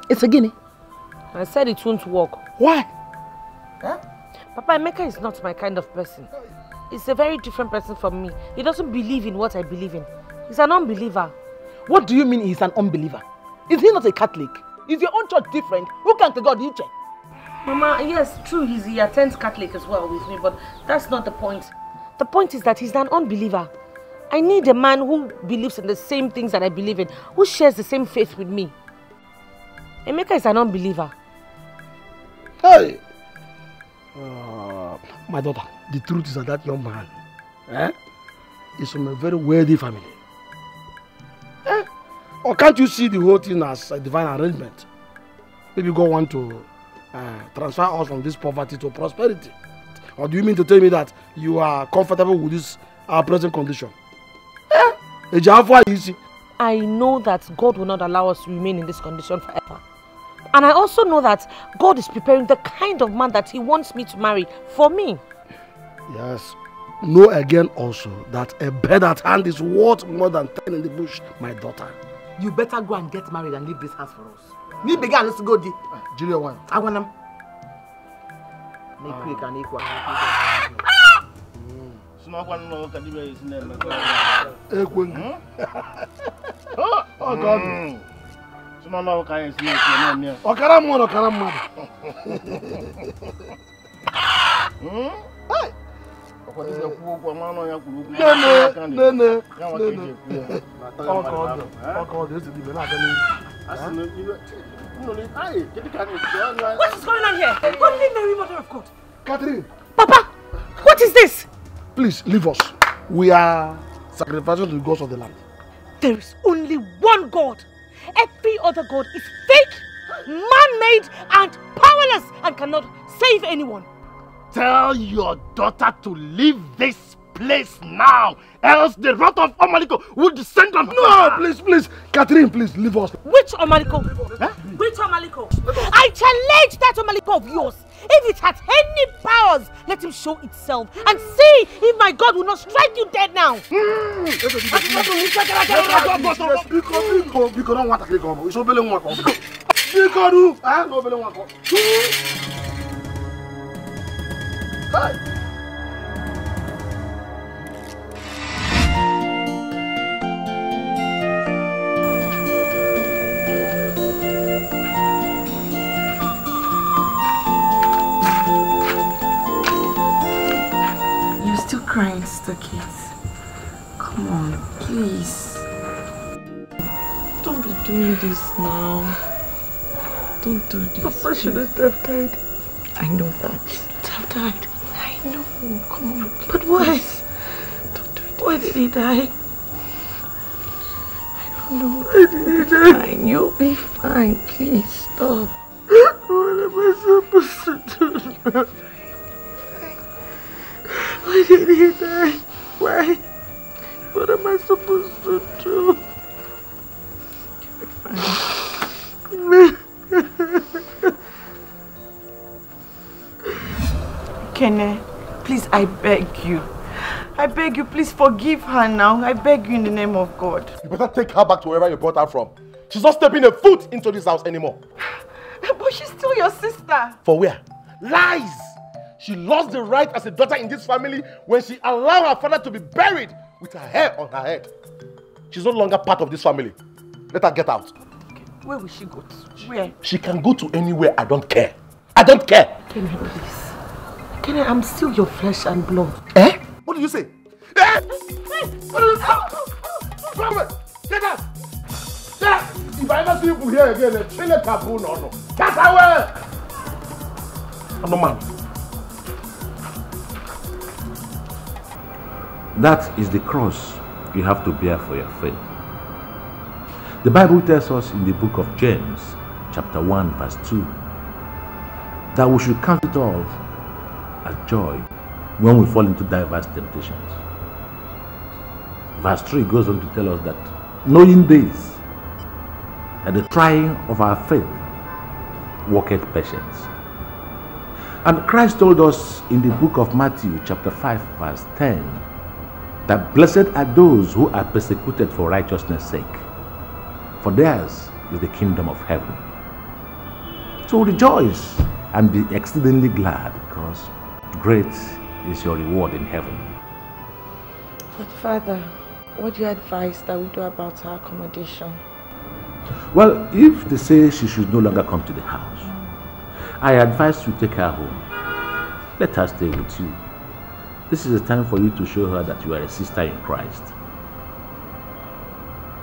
S4: It's a guinea.
S2: I said it won't work.
S4: Why?
S2: Huh? Papa, Emeka is not my kind of person. He's a very different person from me. He doesn't believe in what I believe in. He's an unbeliever.
S4: What do you mean he's an unbeliever? Is he not a Catholic? Is your own church different? Who can to God each?
S2: Mama, yes, true, he's, he attends Catholic as well with me, but that's not the point. The point is that he's an unbeliever. I need a man who believes in the same things that I believe in, who shares the same faith with me. Emeka is an unbeliever.
S5: Hey! Uh, my daughter, the truth is that that young man eh, is from a very wealthy family. Eh? Or can't you see the whole thing as a divine arrangement? Maybe God want to uh, transfer us from this poverty to prosperity. Or do you mean to tell me that you are comfortable with this our present condition? Eh?
S2: I know that God will not allow us to remain in this condition forever. And I also know that God is preparing the kind of man that he wants me to marry for me.
S5: Yes. Know again also that a bird at hand is worth more than ten in the bush, my daughter.
S4: You better go and get married and leave this house for us. Me began let's go di.
S5: Julia one.
S4: I want them. Make quick and equal.
S5: Ekwen. Oh God. ọkara mmadụ ọkara mmadụ nene nene nene
S2: What is going on here? Only Mary, Mother of God.
S5: Catherine.
S2: Papa, what is this?
S5: Please leave us. We are sacrificing to the gods of the land.
S2: There is only one God. Every other God is fake, man-made, and powerless and cannot save anyone.
S12: Tell your daughter to leave this place now, else the wrath of Omaliko will descend on
S5: no, her. No, please, please. Catherine, please, leave us.
S2: Which Omaliko? Huh? Which Omaliko? I challenge that Omaliko of yours. If it has any powers, let him show itself and see if my God will not strike you dead now.
S5: Hey!
S9: crying, Sister Kate. Come on, please. Don't be doing this now. Don't do this.
S18: Papa shouldn't have died.
S9: I know that.
S18: He have died.
S9: I No, come on.
S2: But why? Why did he die?
S9: No, you'll be fine. You'll be fine. Please stop.
S2: What am I supposed to do? Why did he die? Why? What am I supposed to do? You'll be fine.
S9: Kene, please, I beg you. I beg you, please forgive her now. I beg you in the name of God.
S7: You better take her back to wherever you brought her from. She's not stepping a foot into this house anymore.
S9: But she's still your sister.
S7: For where? Lies! She lost the right as a daughter in this family when she allowed her father to be buried with her hair on her head. She's no longer part of this family. Let her get out.
S9: Where will she go to? Where?
S7: She can go to anywhere. I don't care. I don't care.
S2: Can Kenny, please. Kenny, I'm still your flesh and blood.
S7: Eh? What did you say? Eh? What did you say? Stop! Get out! Get out! If I ever see you here again, chill it up, no, no. Get away! I'm a man.
S6: That is the cross you have to bear for your faith. The Bible tells us in the book of James, chapter 1, verse 2, that we should count it all joy when we fall into diverse temptations. Verse 3 goes on to tell us that knowing this, that the trying of our faith worketh patience. And Christ told us in the book of Matthew, chapter 5, verse 10, that blessed are those who are persecuted for righteousness' sake, for theirs is the kingdom of heaven. So rejoice and be exceedingly glad, because great is your reward in heaven.
S9: But Father, what do you advise that we do about her accommodation?
S6: Well, if they say she should no longer come to the house, I advise you take her home. Let her stay with you. This is a time for you to show her that you are a sister in Christ.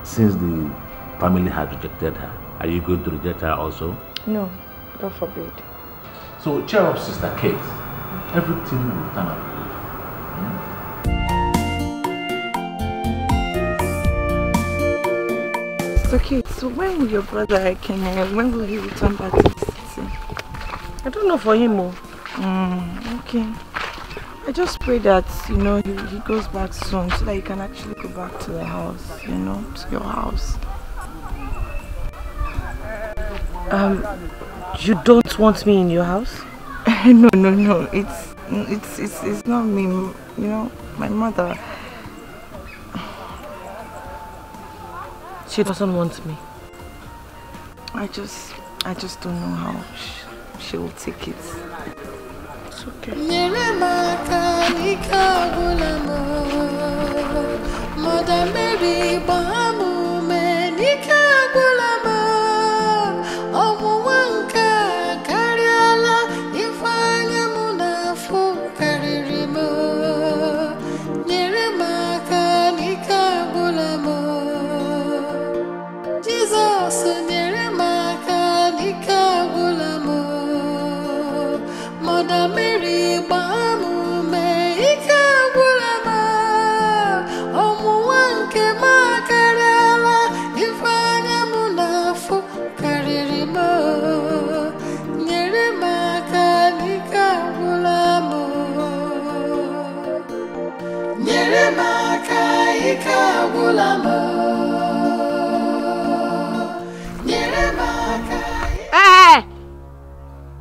S6: Since the family had rejected her, are you going to reject her also?
S9: No, God forbid.
S6: So cheer up, Sister Kate. Everything will turn out good.
S9: It's okay. So when will your brother can when will he return back to the city?
S19: I don't know for him. Oh.
S9: Mm, okay. I just pray that you know he, he goes back soon so that you can actually go back to the house, you know, to your house.
S19: Um, you don't want me in your house?
S9: no, no, no. It's it's it's it's not me. You know, my mother.
S19: She doesn't want me.
S9: I just I just don't know how she, she will take it. It's okay.
S20: nyere m aka n'ike agwụla m Mother Mary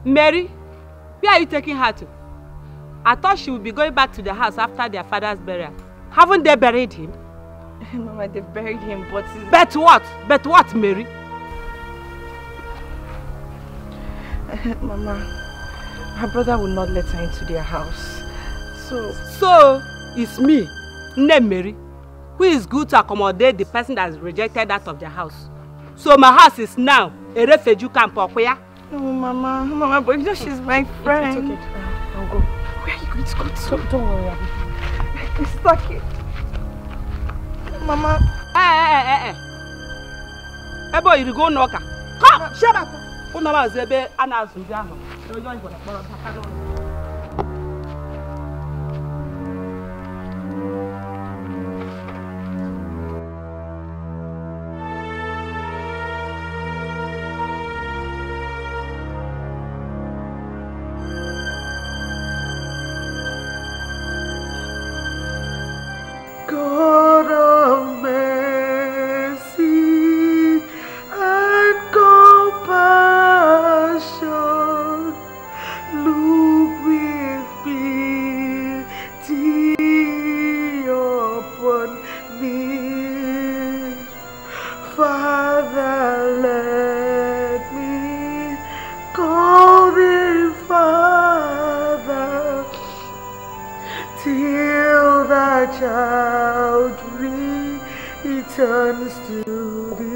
S20: Mary,
S21: where are you taking her to? I thought she would be going back to the house after their father's burial. Haven't they buried him?
S9: Mama, they buried him, but.
S21: Bet what? Bet what, Mary?
S9: Mama, her brother will not let her into their house. So,
S21: So, it's me, Nne Mary, who is good to accommodate the person that is rejected out of their house. So my house is now a refugee camp, Okoya.
S9: No, Mama, Mama, but you know she's my friend.
S21: It's okay. I'll go.
S9: Where are you going to go to?
S21: Don't, don't worry, Abby.
S9: It's stuck it. Mama.
S21: Hey, hey, hey, hey. Ebe oyiri go n'ụka. Come, shut up. Ụnọ maazị ebe a na-azụ ndị ahụ. Onye oyi gwara till the
S2: child returns to thee.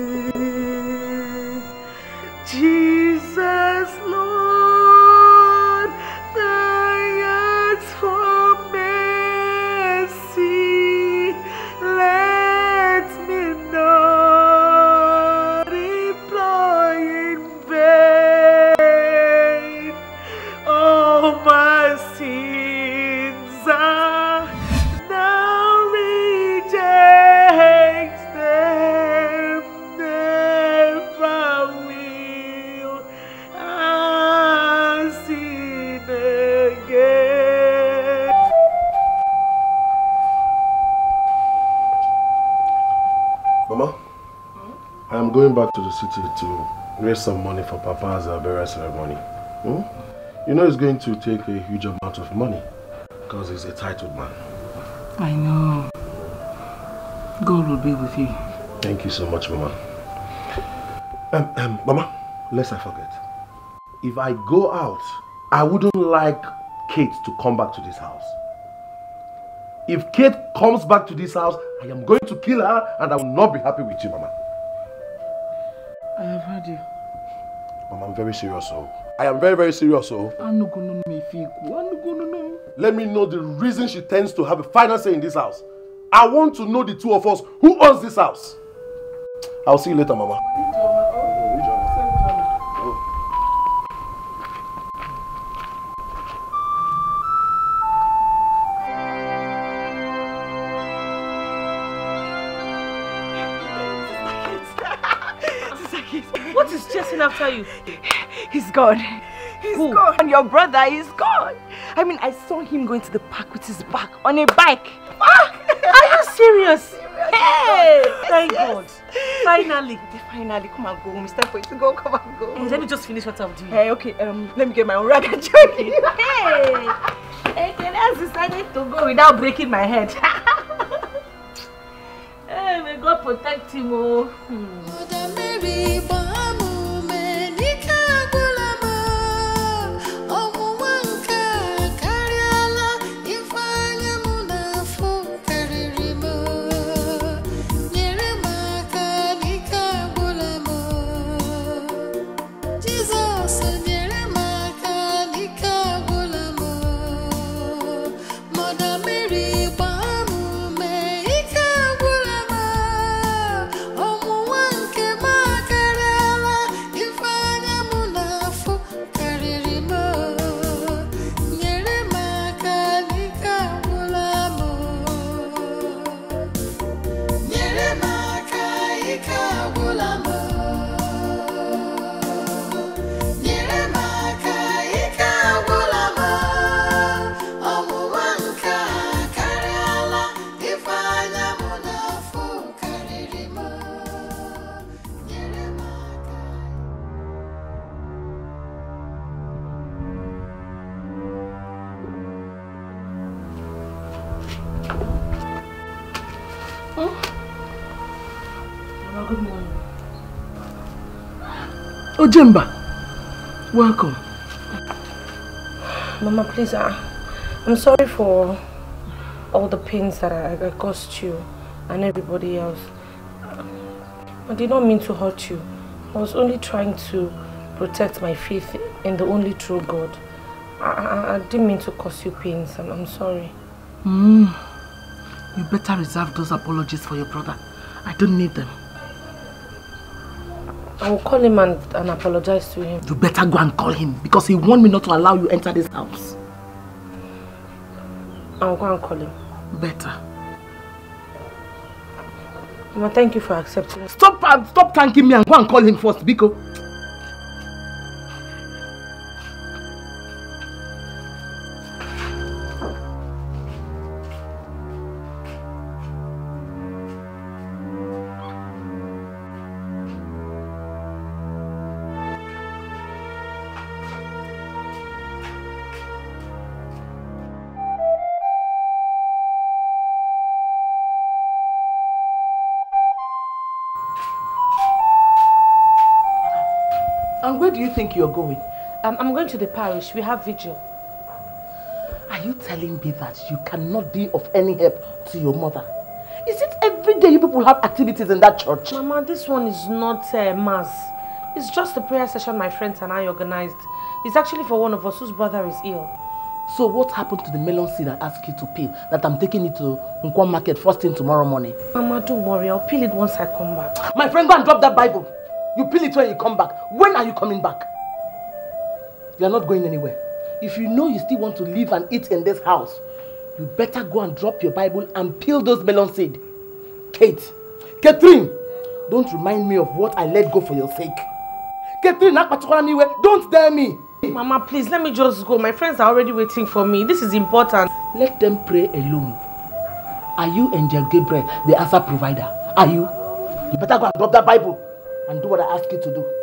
S7: Back to the city to raise some money for Papa's uh, burial ceremony. Hmm? You know it's going to take a huge amount of money because he's a titled man.
S4: I know. God will be with you.
S7: Thank you so much, Mama. Um, um, Mama, lest I forget. If I go out, I wouldn't like Kate to come back to this house. If Kate comes back to this house, I am going to kill her and I will not be happy with you, Mama.
S4: You.
S7: Mama, I'm very serious, oh. I am very, very serious, oh.
S4: I'm not gonna know if you I'm not gonna know.
S7: Let me know the reason she tends to have a final say in this house. I want to know the two of us who owns this house. I'll see you later, Mama.
S20: After you?
S9: He's gone. He's gone. And your brother is gone. I mean, I saw him going to the park with his back on a bike.
S20: Are you serious? Hey! Thank
S9: Yes.
S20: God. Finally.
S9: Finally, come and go. It's time for you to go. Come and go.
S20: Hey, let me just finish what I'm doing.
S9: Hey, okay. Um, let me get my own rag and join you. Hey, hey, Kenny has decided to go without breaking my head.
S20: Hey, may God protect him, oh. Hmm.
S4: Ojemba, welcome.
S20: Mama, please, uh, I'm sorry for all the pains that I, I caused you and everybody else. I did not mean to hurt you. I was only trying to protect my faith in the only true God. I, I, I didn't mean to cause you pains. I'm, I'm sorry.
S4: Mm. You better reserve those apologies for your brother. I don't need them.
S20: I will call him and, and apologize to him.
S4: You better go and call him because he warned me not to allow you enter this house.
S20: I will go and call him.
S4: Better.
S20: Mama, thank you for accepting.
S4: Stop uh, stop thanking me and go and call him first, Biko. You think you're going?
S20: Um, I'm going to the parish. We have vigil.
S4: Are you telling me that you cannot be of any help to your mother? Is it every day you people have activities in that church?
S22: Mama, this one is not uh, mass. It's just a prayer session my friends and I organized. It's actually for one of us whose brother is ill.
S4: So what happened to the melon seed I asked you to peel that I'm taking it to Nkwo market first thing tomorrow morning?
S22: Mama, don't worry. I'll peel it once I come back.
S4: My friend, go and drop that Bible. You peel it when you come back. When are you coming back? You are not going anywhere. If you know you still want to live and eat in this house, you better go and drop your Bible and peel those melon seed. Kate, Catherine, don't remind me of what I let go for your sake. Catherine, not particularly anywhere. Don't dare me.
S22: Mama, please, let me just go. My friends are already waiting for me. This is important.
S4: Let them pray alone. Are you Angel Gabriel, the answer provider? Are you? You better go and drop that Bible and do what I ask you to do.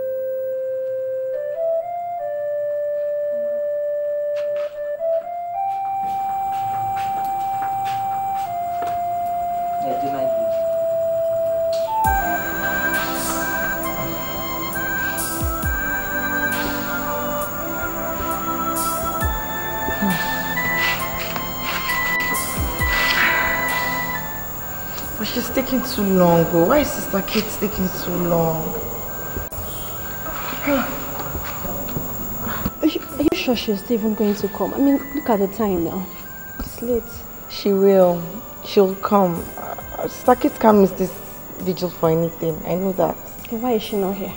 S9: Too long. Why is Sister Kate taking too long?
S23: Are you, are you sure she's even going to come? I mean, look at the time now. It's late.
S9: She will. She'll come. Uh, Sister Kate can't miss this vigil for anything. I know that.
S23: Why is she not here?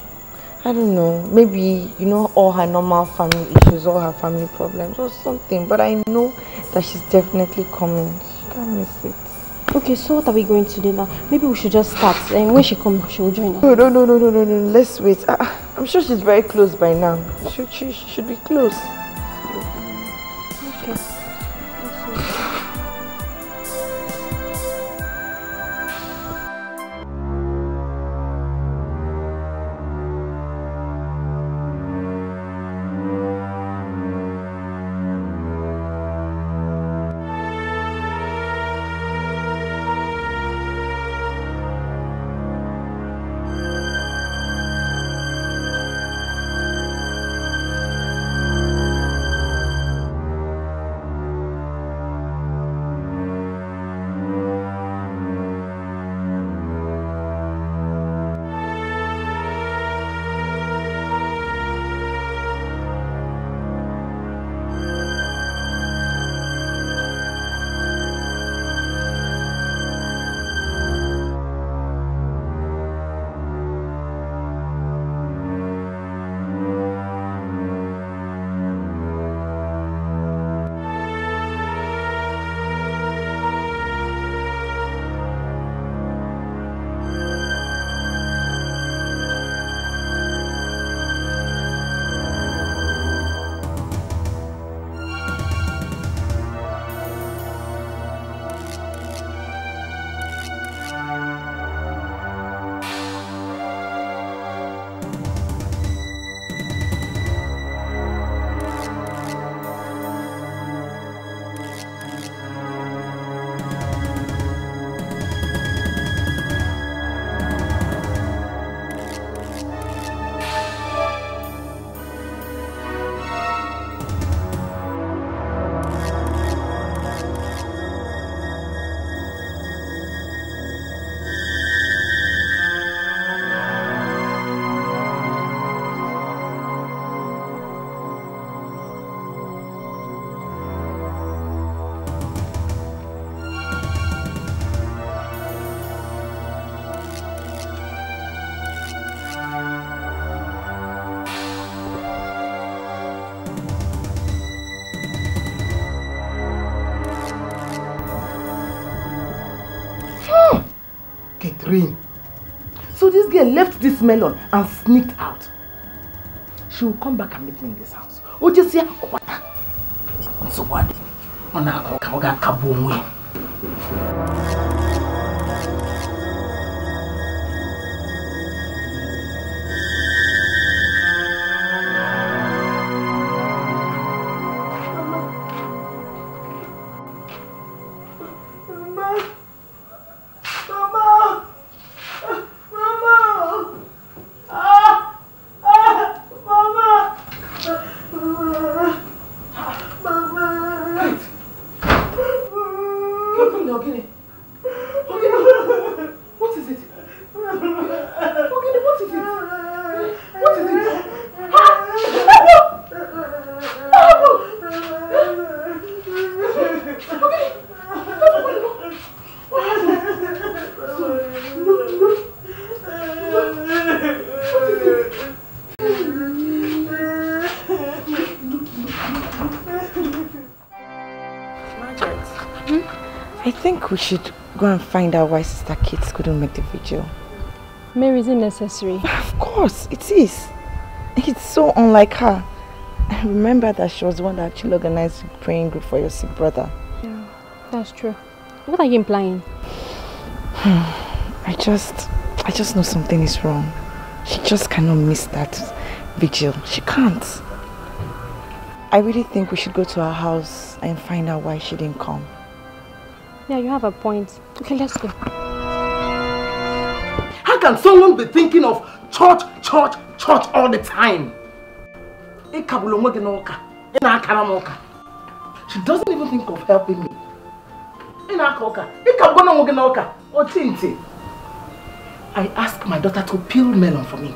S9: I don't know. Maybe, you know, all her normal family issues, all her family problems or something. But I know that she's definitely coming. She can't miss it.
S23: Okay, so what are we going to do now? Maybe we should just start. And when she comes, she will join us.
S9: No, no, no, no, no, no, no. Let's wait. Uh, I'm sure she's very close by now. She, she, she should be close.
S23: Okay.
S4: This girl left this melon and sneaked out. She will come back and meet me in this house. O just here. So what? Ona oka oga kabu
S9: think we should go and find out why Sister Kate couldn't make the vigil.
S23: Mary, is it necessary?
S9: Of course, it is. It's so unlike her. I remember that she was the one that actually organized the praying group for your sick brother.
S23: Yeah, that's true. What are you implying?
S9: I just, I just know something is wrong. She just cannot miss that vigil. She can't. I really think we should go to her house and find out why she didn't come.
S23: Yeah, you have a point. Okay, let's go.
S4: How can someone be thinking of church, church, church all the time? She doesn't even think of helping me. I asked my daughter to peel melon for me.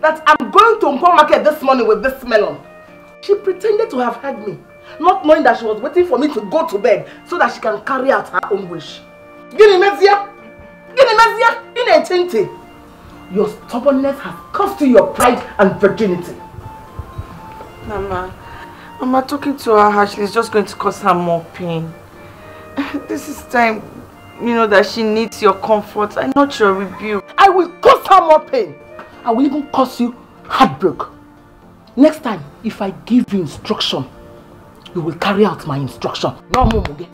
S4: That I'm going to Nkwo market this morning with this melon. She pretended to have heard me, not knowing that she was waiting for me to go to bed so that she can carry out her own wish. Gịnị mezie? Gịnị mezie? Ị na-eche ntị. Your stubbornness has cost you your pride and virginity.
S9: Mama, Mama, talking to her harshly is just going to cause her more pain. This is time, you know, that she needs your comfort and not your rebuke.
S4: I will cause her more pain. I will even cause you heartbreak. Next time, if I give you instruction, you will carry out my instruction. No more muge.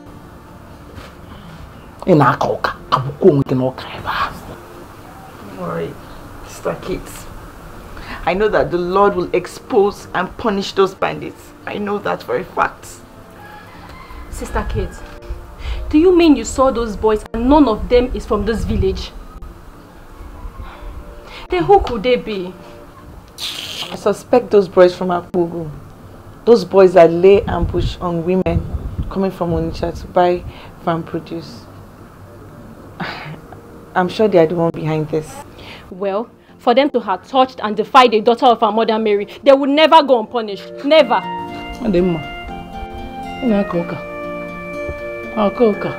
S4: Ị na-aka ụka, kagbukwa onwe gị n'ụka ebe a.
S9: Don't worry, Sister Kate. I know that the Lord will expose and punish those bandits. I know that for a fact.
S23: Sister Kate, do you mean you saw those boys and none of them is from this village? Then who could they be?
S9: I suspect those boys from Akbugu. Those boys that lay ambush on women coming from Onitsha to buy farm produce. I'm sure they are the one behind this.
S23: Well, for them to have touched and defied the daughter of our mother Mary, they would never go unpunished. Never.
S4: Ọ dị mma. Na-aka ụka. Aka ụka.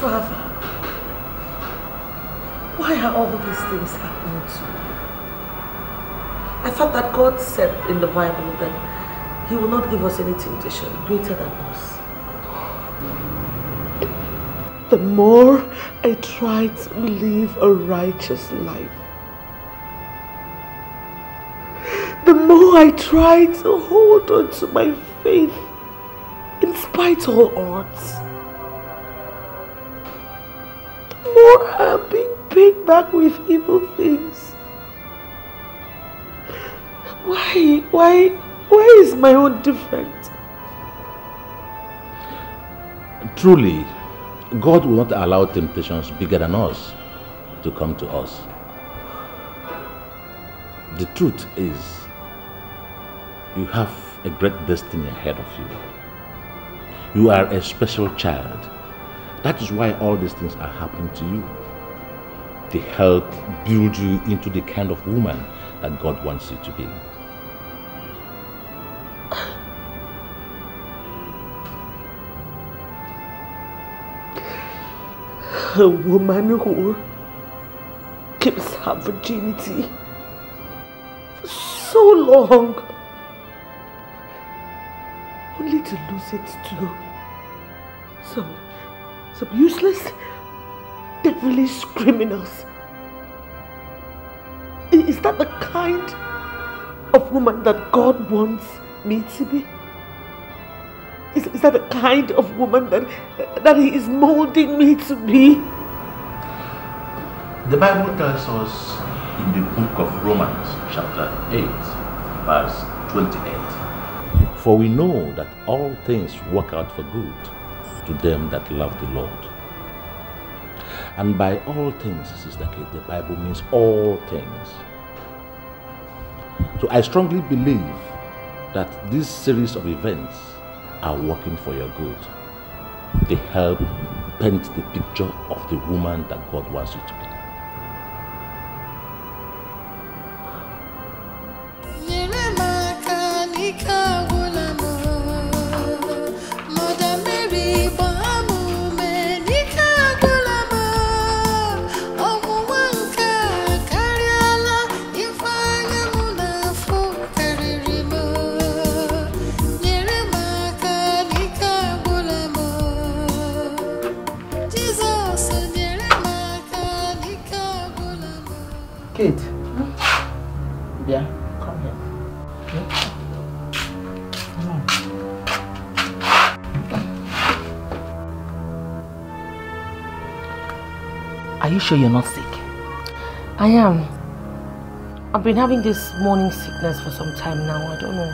S2: Father, why are all these things happening to me? I thought that God said in the Bible that He will not give us any temptation greater than us. The more I try to live a righteous life, the more I try to hold on to my faith in spite of all odds. More I'm being paid back with evil things. Why, why, why is my own different?
S6: Truly, God will not allow temptations bigger than us to come to us. The truth is, you have a great destiny ahead of you. You are a special child. That is why all these things are happening to you. They help build you into the kind of woman that God wants you to be.
S2: A woman who keeps her virginity for so long, only to lose it to some, some useless, devilish criminals. Is that the kind of woman that God wants me to be? Is, is that the kind of woman that, that He is molding me to be?
S6: The Bible tells us in the book of Romans, chapter 8, verse 28 For we know that all things work out for good to them that love the Lord. And by all things, Sister Kate, the Bible means all things. So I strongly believe that this series of events are working for your good. They help paint the picture of the woman that God wants you to be.
S2: I am. I've been having this morning sickness for some time now. I don't know.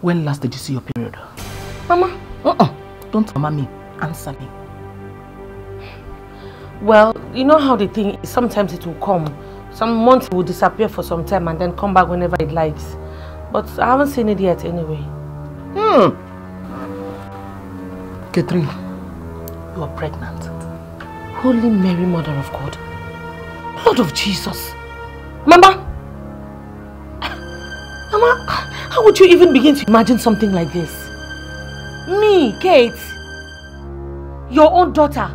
S4: When last did you see your period?
S2: Mama?
S4: Uh-uh. Don't mama me. Answer me.
S2: Well, you know how the thing is. Sometimes it will come. Some months it will disappear for some time and then come back whenever it likes. But I haven't seen it yet anyway.
S4: Hmm. Catherine, you are pregnant.
S2: Holy Mary, Mother of God. Lord of Jesus. Mama! Mama, how would you even begin to imagine something like this? Me, Kate, your own daughter.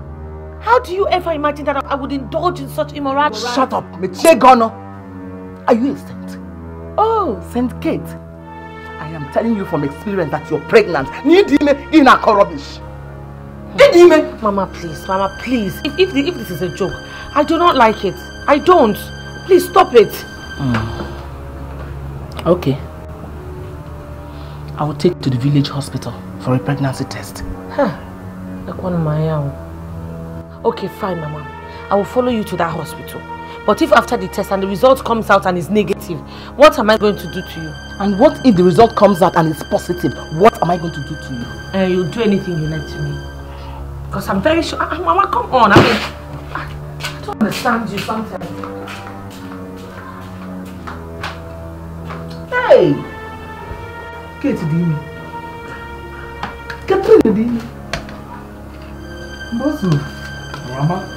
S2: How do you ever imagine that I would indulge in such immorality?
S4: Shut up, Mechie Gono. Are you a saint? Oh, Saint Kate. I am telling you from experience that you're pregnant. Nidime in a rubbish. Nidime.
S2: Mama, please, Mama, please. If, if, if this is a joke, I do not like it. I don't. Please stop it.
S4: Okay. I will take you to the village hospital for a pregnancy test.
S2: Huh. Like one of my own. Okay, fine, Mama. I will follow you to that hospital. But if after the test and the result comes out and is negative, what am I going to do to you?
S4: And what if the result comes out and it's positive? What am I going to do to you?
S2: Uh, you'll do anything you like to me. Because I'm very sure. Ah, Mama, come on. I mean, I don't understand you sometimes.
S4: Hey! Kate Dimi. Catherine Dimi. Bosu. Mama.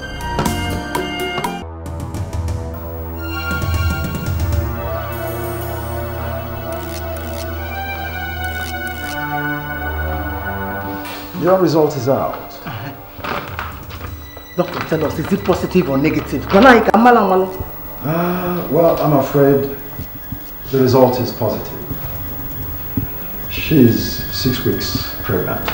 S24: Your result is out.
S4: Doctor, tell us, is it positive or negative? Kana ika mala malo.
S24: Uh, well, I'm afraid the result is positive. She's six weeks pregnant.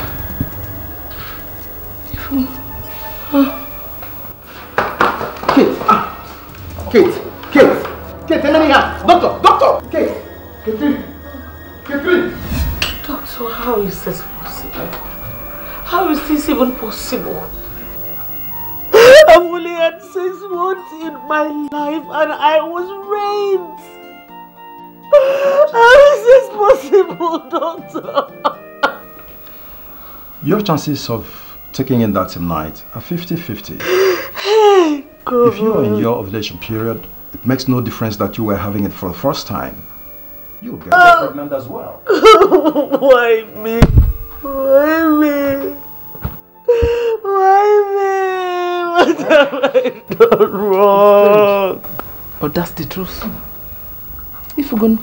S4: Kate, ah. Kate, Kate, Kate, how many hands? Doctor, doctor, Kate, Catherine, Catherine.
S2: Doctor, how is this possible? How is this even possible? I've only had six months in my life and I was raped. How is this possible, doctor?
S24: Your chances of taking in that night are 50-50.
S2: Hey,
S24: If you are in your ovulation period, it makes no difference that you were having it for the first time. You'll get oh. pregnant as well.
S2: Why me? Why me? Why me? What have I done wrong?
S4: But that's the truth. If you're gonna,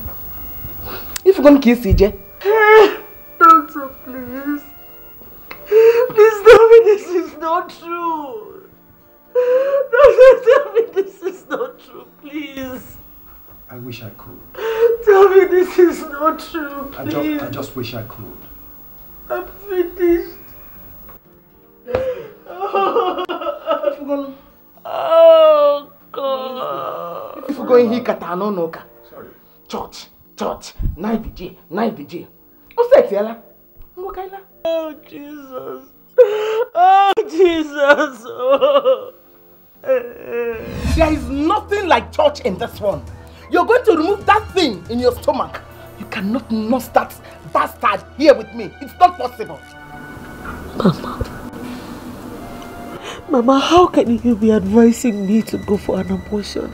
S4: if you're going to kiss CJ, eh,
S2: Doctor, please. Please tell me this is not true. Doctor, tell me this is not true, please.
S24: I wish I could.
S2: Tell me this is not true,
S24: I,
S2: please.
S24: ju- I just wish I could.
S2: I'm finished.
S4: If you're going,
S2: Oh, God.
S4: if you're going, he katano noka. Sorry. Church, church, night vigil, night vigil. What's that, Yala? Ngokaila.
S2: Oh, Jesus. Oh, Jesus. Oh.
S4: There is nothing like church in this one. You're going to remove that thing in your stomach. You cannot nurse that bastard here with me. It's not possible.
S2: Mama. Mama, how can you be advising me to go for an abortion?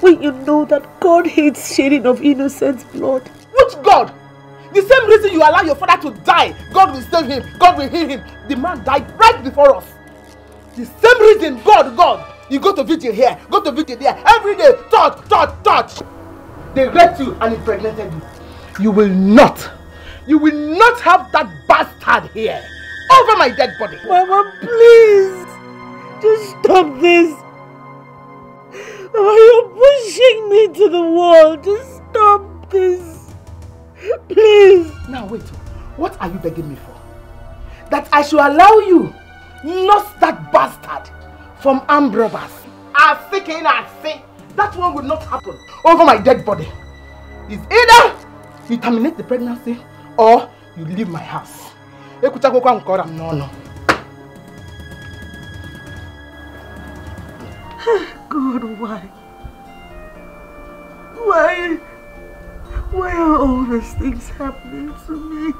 S2: When you know that God hates shedding of innocent blood.
S4: Which God? The same reason you allow your father to die, God will save him, God will heal him. The man died right before us. The same reason, God, God, you go to vigil here, go to vigil there, every day, touch, touch, touch. They raped you and impregnated you. You will not, you will not have that bastard here over my dead body.
S2: Mama, please. Just stop this. Mama, you're pushing me to the wall. Just stop this. Please.
S4: Now wait, what are you begging me for? That I should allow you Nurse that bastard from armed robbers. I think in I say that one will not happen over my dead body. It's either you terminate the pregnancy or you leave my house. Ekwuchagokwa nke ọra m n'ọnụ.
S2: God, why? Why? Why are all these things happening to me?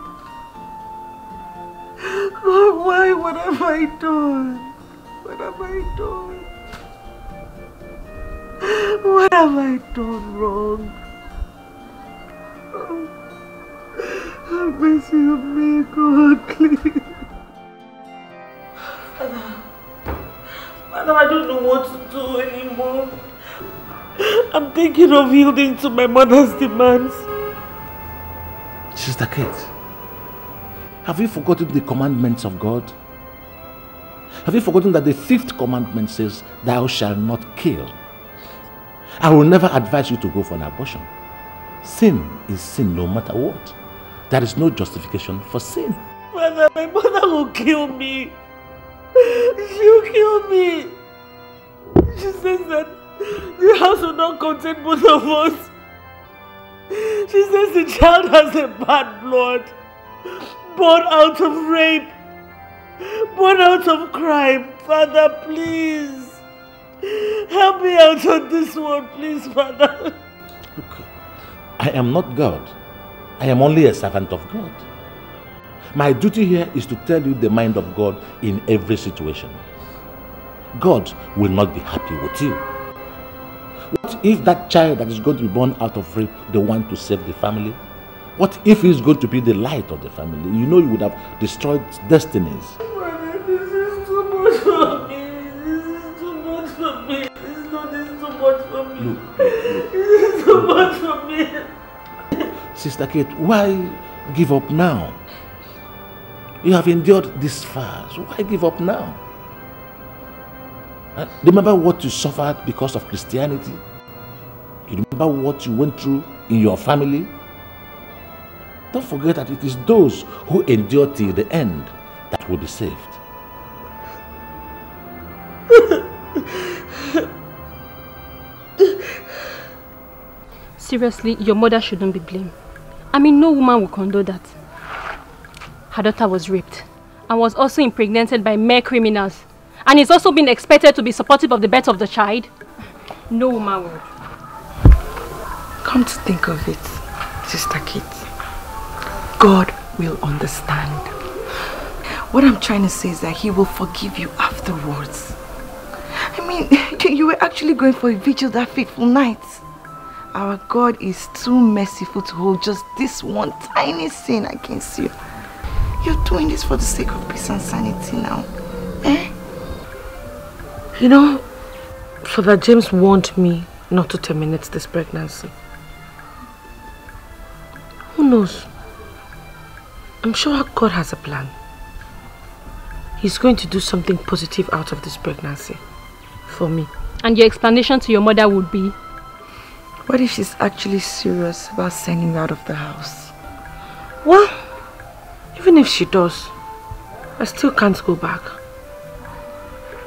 S2: God, why? What have I done? What have I done? What have I done wrong? Oh, have mercy on me. Father, I don't know what to do anymore. I'm thinking of yielding to my mother's demands.
S6: Sister Kate, have you forgotten the commandments of God? Have you forgotten that the fifth commandment says, Thou shalt not kill? I will never advise you to go for an abortion. Sin is sin no matter what. There is no justification for sin.
S2: Father, my mother will kill me. She'll kill me. She says that the house will not contain both of us. She says the child has a bad blood, born out of rape, born out of crime. Father, please. Help me out on this one, please, Father.
S6: Look, I am not God. I am only a servant of God. My duty here is to tell you the mind of God in every situation. God will not be happy with you. What if that child that is going to be born out of rape, the one to save the family? What if he's going to be the light of the family? You know you would have destroyed destinies.
S2: This is too much for me. This is too much for me. This is not this is too much for me.
S6: Look,
S2: This is too much for me.
S6: Sister Kate, why give up now? You have endured this far, so why give up now? Remember what you suffered because of Christianity? You remember what you went through in your family? Don't forget that it is those who endure till the end that will be saved.
S23: Seriously, your mother shouldn't be blamed. I mean, no woman will condone that. Her daughter was raped and was also impregnated by mere criminals. And is also being expected to be supportive of the birth of the child. No woman would.
S9: Come to think of it, Sister Kate, God will understand. What I'm trying to say is that He will forgive you afterwards. I mean, you were actually going for a vigil that fateful night. Our God is too merciful to hold just this one tiny sin against you. You're doing this for the sake of peace and sanity now. Eh?
S22: You know, Father James warned me not to terminate this pregnancy. Who knows? I'm sure our God has a plan. He's going to do something positive out of this pregnancy. For me.
S23: And your explanation to your mother would be?
S9: What if she's actually serious about sending you out of the house?
S22: Well, even if she does, I still can't go back.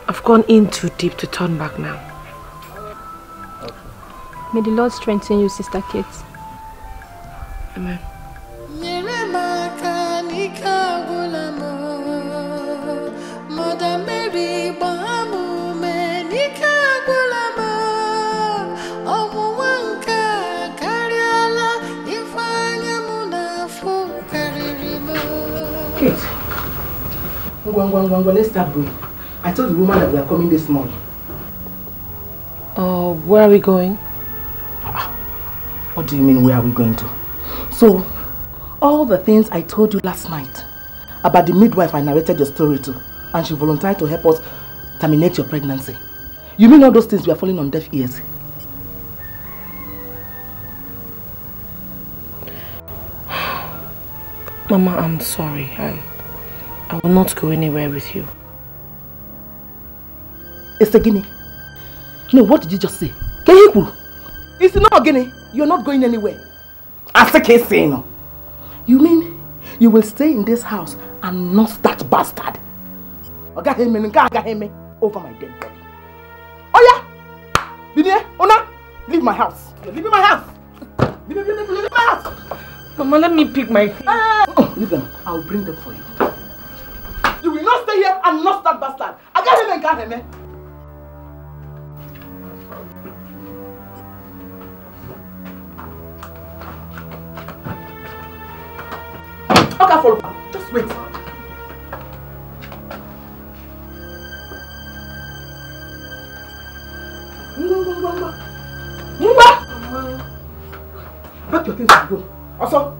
S22: I've gone in too deep to turn back now.
S23: May the Lord strengthen you, Sister Kate.
S22: Amen.
S4: Let's start going. I told the woman that we are coming this morning.
S22: Uh, where are we going?
S4: What do you mean, where are we going to? So, all the things I told you last night about the midwife I narrated your story to, and she volunteered to help us terminate your pregnancy. You mean all those things we are falling on deaf ears?
S22: Mama, I'm sorry. I, I will not go anywhere with you.
S4: Esegini. No, what did you just say? Kehikuru. It's not Guinea. You're not going anywhere. Aseke no. You mean you will stay in this house and not that bastard? ọ gaghị eme nke a agaghị eme over my dead body oh, oya binie una leave my house leave my house leave, leave, leave, leave my house
S9: Mama, let me pick my things. Ah.
S4: oh, leave them i'll bring them for you you and lost that bastard. I got him and got him, eh? Okay, follow up. Just wait. Mumba! Mumba! Pack your things and go. Also,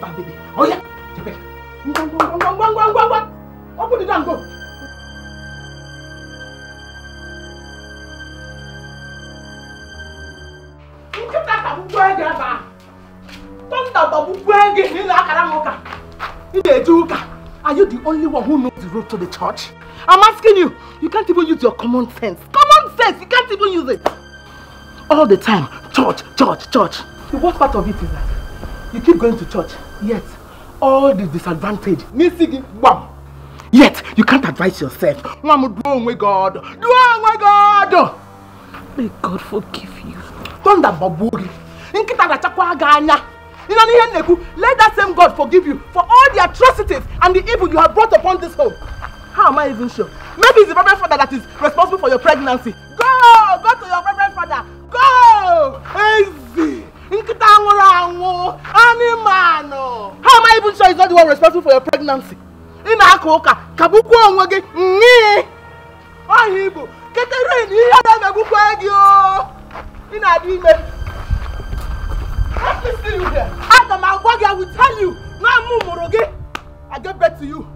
S4: not start baby ngwa ngwa ngwa open the door and go. nkịta kagbukwe gị ebe a. Tọnda gbagbukwe gị. Na ị na-akara m ụka. Ị na-eje ụka. Are you the only one who knows the road to the church? I'm asking you. You can't even use your common sense. Common sense. You can't even use it. All the time. Church church church. Worst part of it is that you keep going to church yet all the disadvantage. N'isi gị gbam yet you can't advise yourself. Nwa m duo onwe gị ọdụ duo onwe gị ọdụ may god forgive you. Thunder gbagbuo gị nkịta ga-achakwa gị anya ị nọ n'ihe m na-ekwu let that same god forgive you for all the atrocities and the evil you have brought upon this home. How am i even sure? Maybe it's the reverend father that is responsible for your pregnancy anwụ anụmanụ how am i even sure he's not the one responsible for your pregnancy? Ị na-aka ụka kagbukwa onwe gị nyi ọhịa igbo ketere na ihe na-emegbukwa gị o. Ị na-adị ime. Let me see you here. Aga m agwa gị I will tell you. Na mụ mụrụ gị I get back to you.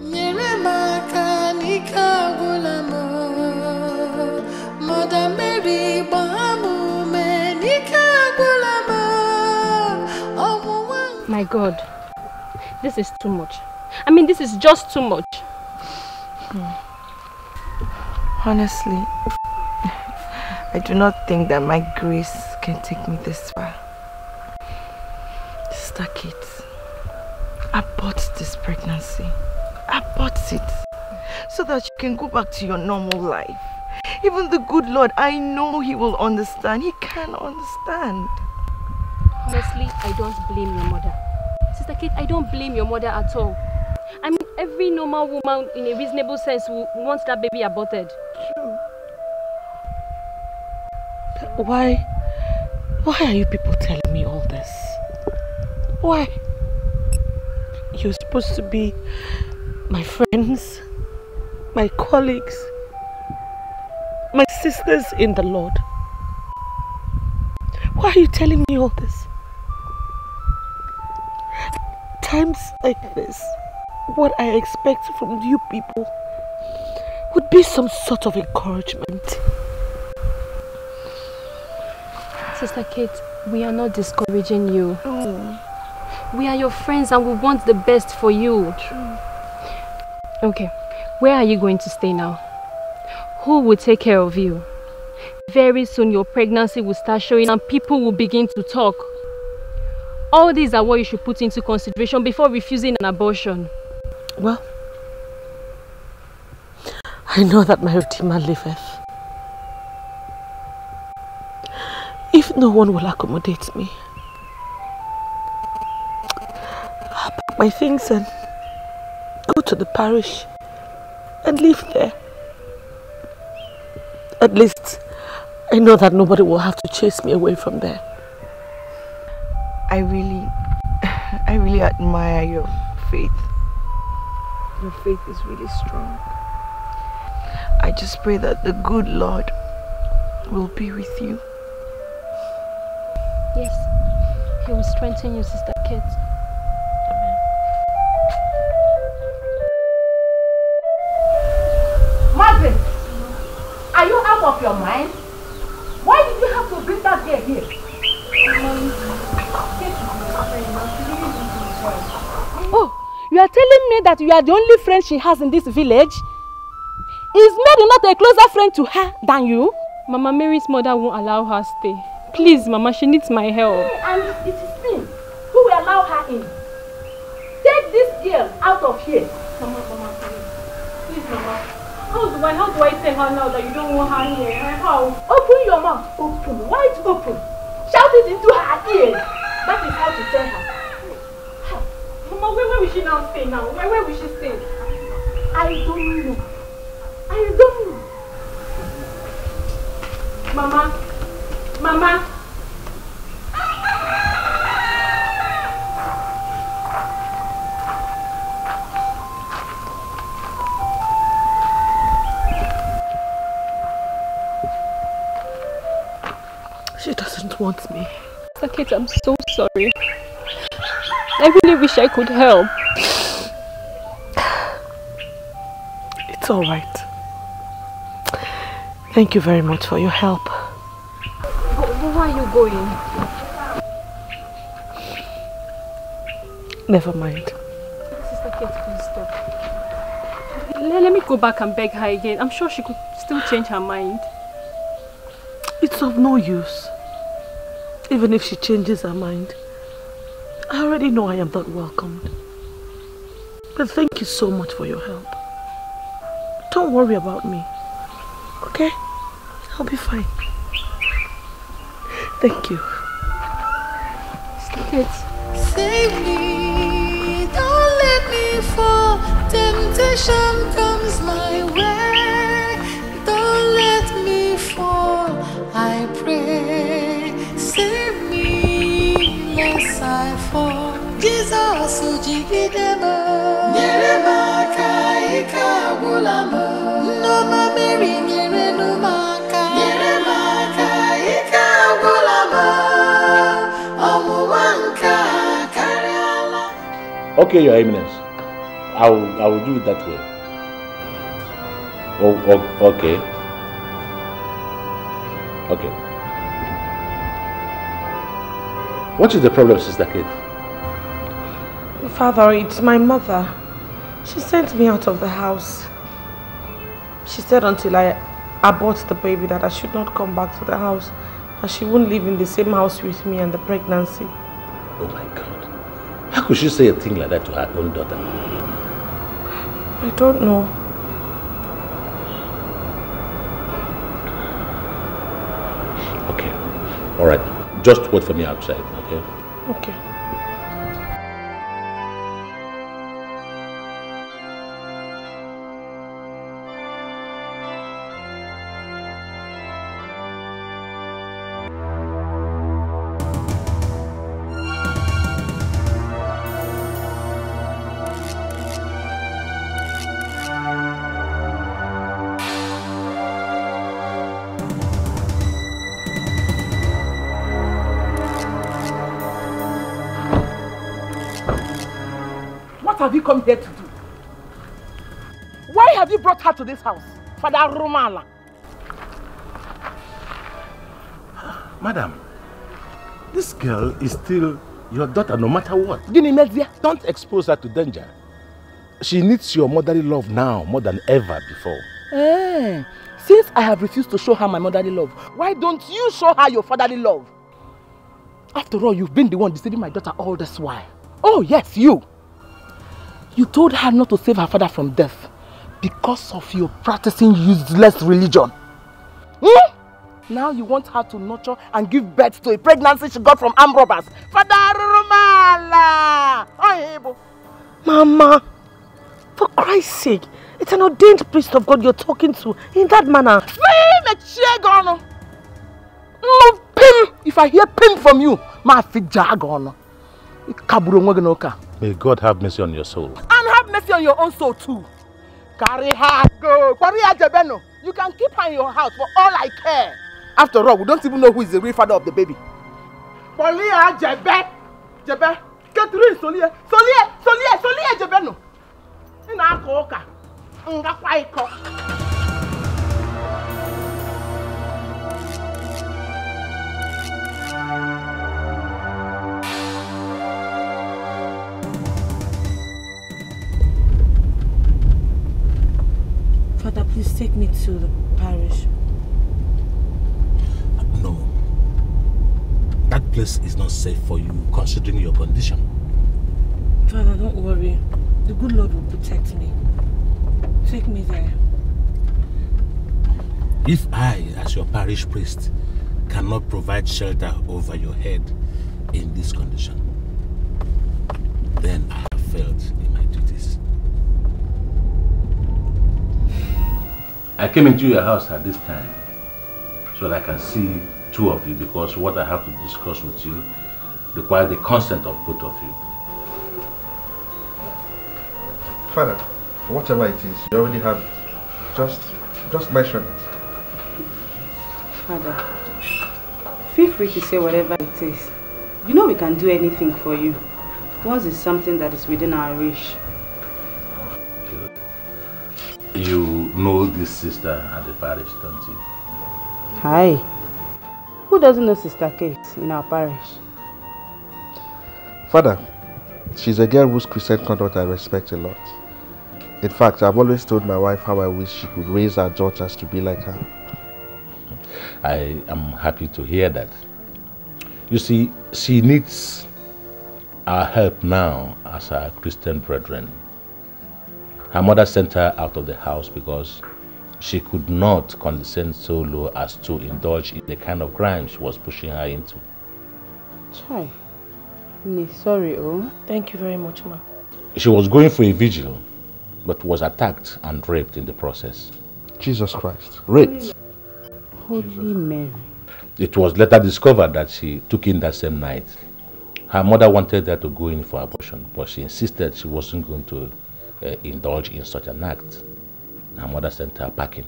S20: nyere m aka n'ike agwụla m. Mother Mary gbaa
S23: My God, this is too much. I mean, this is just too much. Hmm.
S9: Honestly, I do not think that my grace can take me this far. Sister Kate, abort this pregnancy. Abort it. So that you can go back to your normal life. Even the good Lord, I know He will understand. He can understand.
S23: Honestly, I don't blame your mother. Sister Kate, I don't blame your mother at all. I mean, every normal woman in a reasonable sense will want that baby aborted.
S9: True. Why? Why are you people telling me all this? Why? You're supposed to be my friends, my colleagues, my sisters in the Lord. Why are you telling me all this? Times like this, what I expect from you people would be some sort of encouragement.
S23: Sister Kate, we are not discouraging you. Mm. We are your friends and we want the best for you.
S9: True.
S23: Okay, where are you going to stay now? Who will take care of you? Very soon your pregnancy will start showing and people will begin to talk. All these are what you should put into consideration before refusing an abortion.
S9: Well, I know that my Redeemer liveth. If no one will accommodate me, I'll pack my things and go to the parish and live there. At least I know that nobody will have to chase me away from there. I really, I really admire your faith. Your faith is really strong. I just pray that the good Lord will be with you.
S23: Yes, he will strengthen you, Sister Kate.
S4: Margaret, are you out of your mind? Why did you have to bring that girl here?
S1: Oh, you are telling me that you are the only friend she has in this village? Is Mary not a closer friend to her than you?
S23: Mama Mary's mother won't allow her stay. Please, Mama, she needs my help.
S3: And it is me who will allow her in. Take this girl out of here.
S23: Mama, Mama, please. Please, Mama. How do I, how do I tell her now that you don't want her here? How?
S3: Open your mouth. Open. Wide open. Shout it into her ears. That is how to tell her.
S23: Will she now stay now? Where, where will she stay?
S3: I don't know. I don't know.
S23: Mama. Mama.
S2: She doesn't want me.
S23: Sakit, I'm so sorry. I really wish I could help.
S2: It's all right. Thank you very much for your help.
S23: But where are you going?
S2: Never mind.
S23: Sister Kate, please stop. Let, let me go back and beg her again. I'm sure she could still change her mind.
S2: It's of no use. Even if she changes her mind. I already know I am not welcomed. But thank you so much for your help. Don't worry about me. Okay? I'll be fine. Thank you.
S23: It.
S20: Save me, don't let me fall. Temptation comes my way. Don't let me fall. I Jesus, ujigidemo. Nyere m aka, ike agwụla m. Nneọma Mary nyere nụ m aka. Nyere m aka, ike agwụla m. Ọnwụnwa nke a karịala.
S6: Okay, Your Eminence. I will, I will do it that way. Oh, oh, okay. Okay. What is the problem, Sister Kate?
S2: Father, it's my mother. She sent me out of the house. She said until I abort the baby that I should not come back to the house and she wouldn't live in the same house with me and the pregnancy.
S6: Oh my God. How could she say a thing like that to her own daughter?
S2: I don't know.
S6: Okay. All right. Just wait for me outside, okay?
S2: Okay.
S4: Come here to do? Why have you brought her to this house? Father Rumala.
S6: Madam, this girl is still your daughter no matter what. Don't expose her to danger. She needs your motherly love now more than ever before.
S4: Eh, since I have refused to show her my motherly love, why don't you show her your fatherly love? After all, you've been the one deceiving my daughter all this while. Oh, yes, you. You told her not to save her father from death because of your practicing useless religion. Hmm? Now you want her to nurture and give birth to a pregnancy she got from armed robbers. Father
S2: Mama, for Christ's sake, it's an ordained priest of God you're talking to in that manner.
S4: No pim! If I hear pim from you, ma fi jagono. Kaburo onwe gị n'ụka.
S6: May God have mercy on your soul.
S4: And have mercy on your own soul too. Carry her, go. Carry her, Jebeno. You can keep her in your house for all I care. After all, we don't even know who is the real father of the baby. Polia, Jebe. Jebe. Catherine, Solie. Solie, Solie, Solie, Jebeno. Ina aka ụka. Ngakwa ịkọ.
S2: Father, please take me to the parish.
S6: No. That place is not safe for you considering your condition.
S22: Father, don't worry. The good Lord will protect me. Take me there.
S6: If I, as your parish priest, cannot provide shelter over your head in this condition, then I have failed in my duties. I came into your house at this time so that I can see two of you because what I have to discuss with you requires the consent of both of you.
S25: Father, whatever it is, you already have it. Just, just mention it.
S26: Father, feel free to say whatever it is. You know we can do anything for you. Once it's something that is within our reach.
S6: You know this sister at the parish, don't you?
S26: Hi. Who doesn't know Sister Kate in our parish?
S25: Father, she's a girl whose Christian conduct I respect a lot. In fact, I've always told my wife how I wish she could raise our daughters to be like her.
S6: I am happy to hear that. You see, she needs our help now as our Christian brethren. Her mother sent her out of the house because she could not condescend so low as to indulge in the kind of crime she was pushing her into.
S26: Chai. Nee, sorry, oh.
S22: Thank you very much, ma.
S6: She was going for a vigil, but was attacked and raped in the process.
S25: Jesus Christ.
S6: Raped.
S26: Holy Mary.
S6: It was later discovered that she took in that same night. Her mother wanted her to go in for abortion, but she insisted she wasn't going to uh, indulge in such an act. Her mother sent her packing.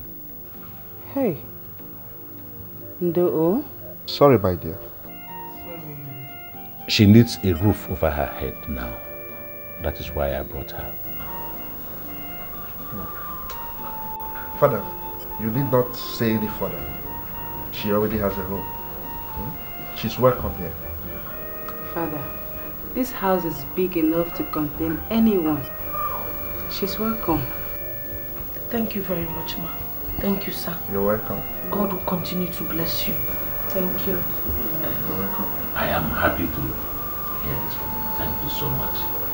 S26: Hey. Ndo oh.
S25: Sorry, my dear.
S6: She needs a roof over her head now. That is why I brought her.
S25: Father, you need not say any further. She already has a home. Hmm? She's welcome here.
S26: Father, this house is big enough to contain anyone. She's welcome.
S22: Thank you very much, ma. Thank you, sir.
S25: You're welcome.
S22: God will continue to bless you. Thank you.
S25: You're welcome.
S6: I am happy to hear this from you. Thank you so much.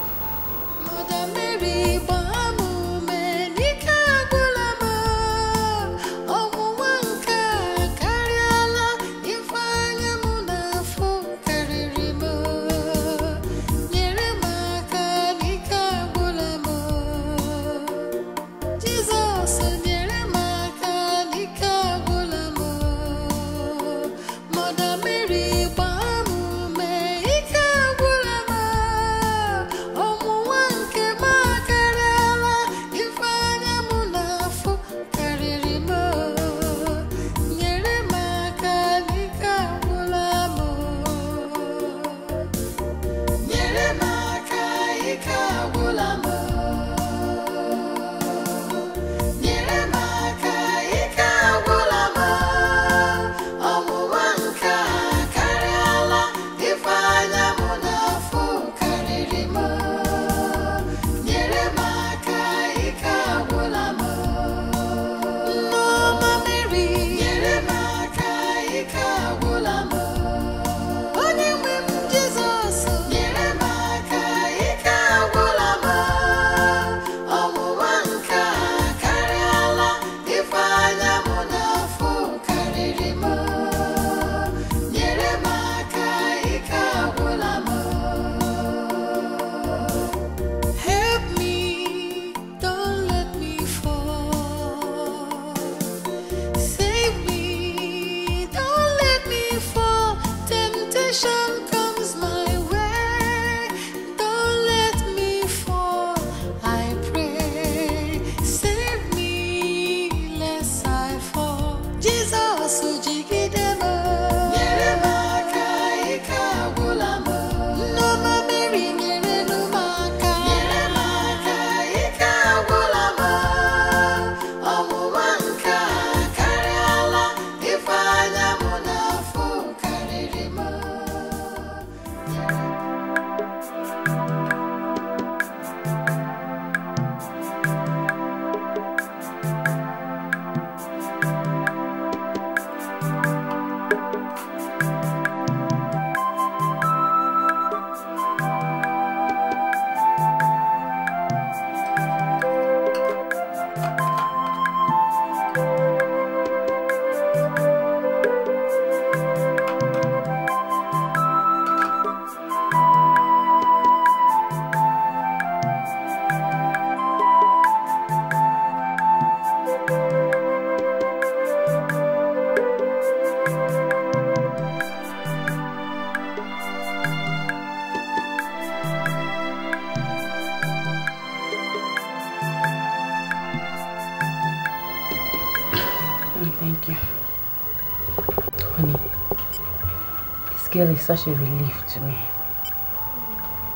S20: Girl is such a relief to me.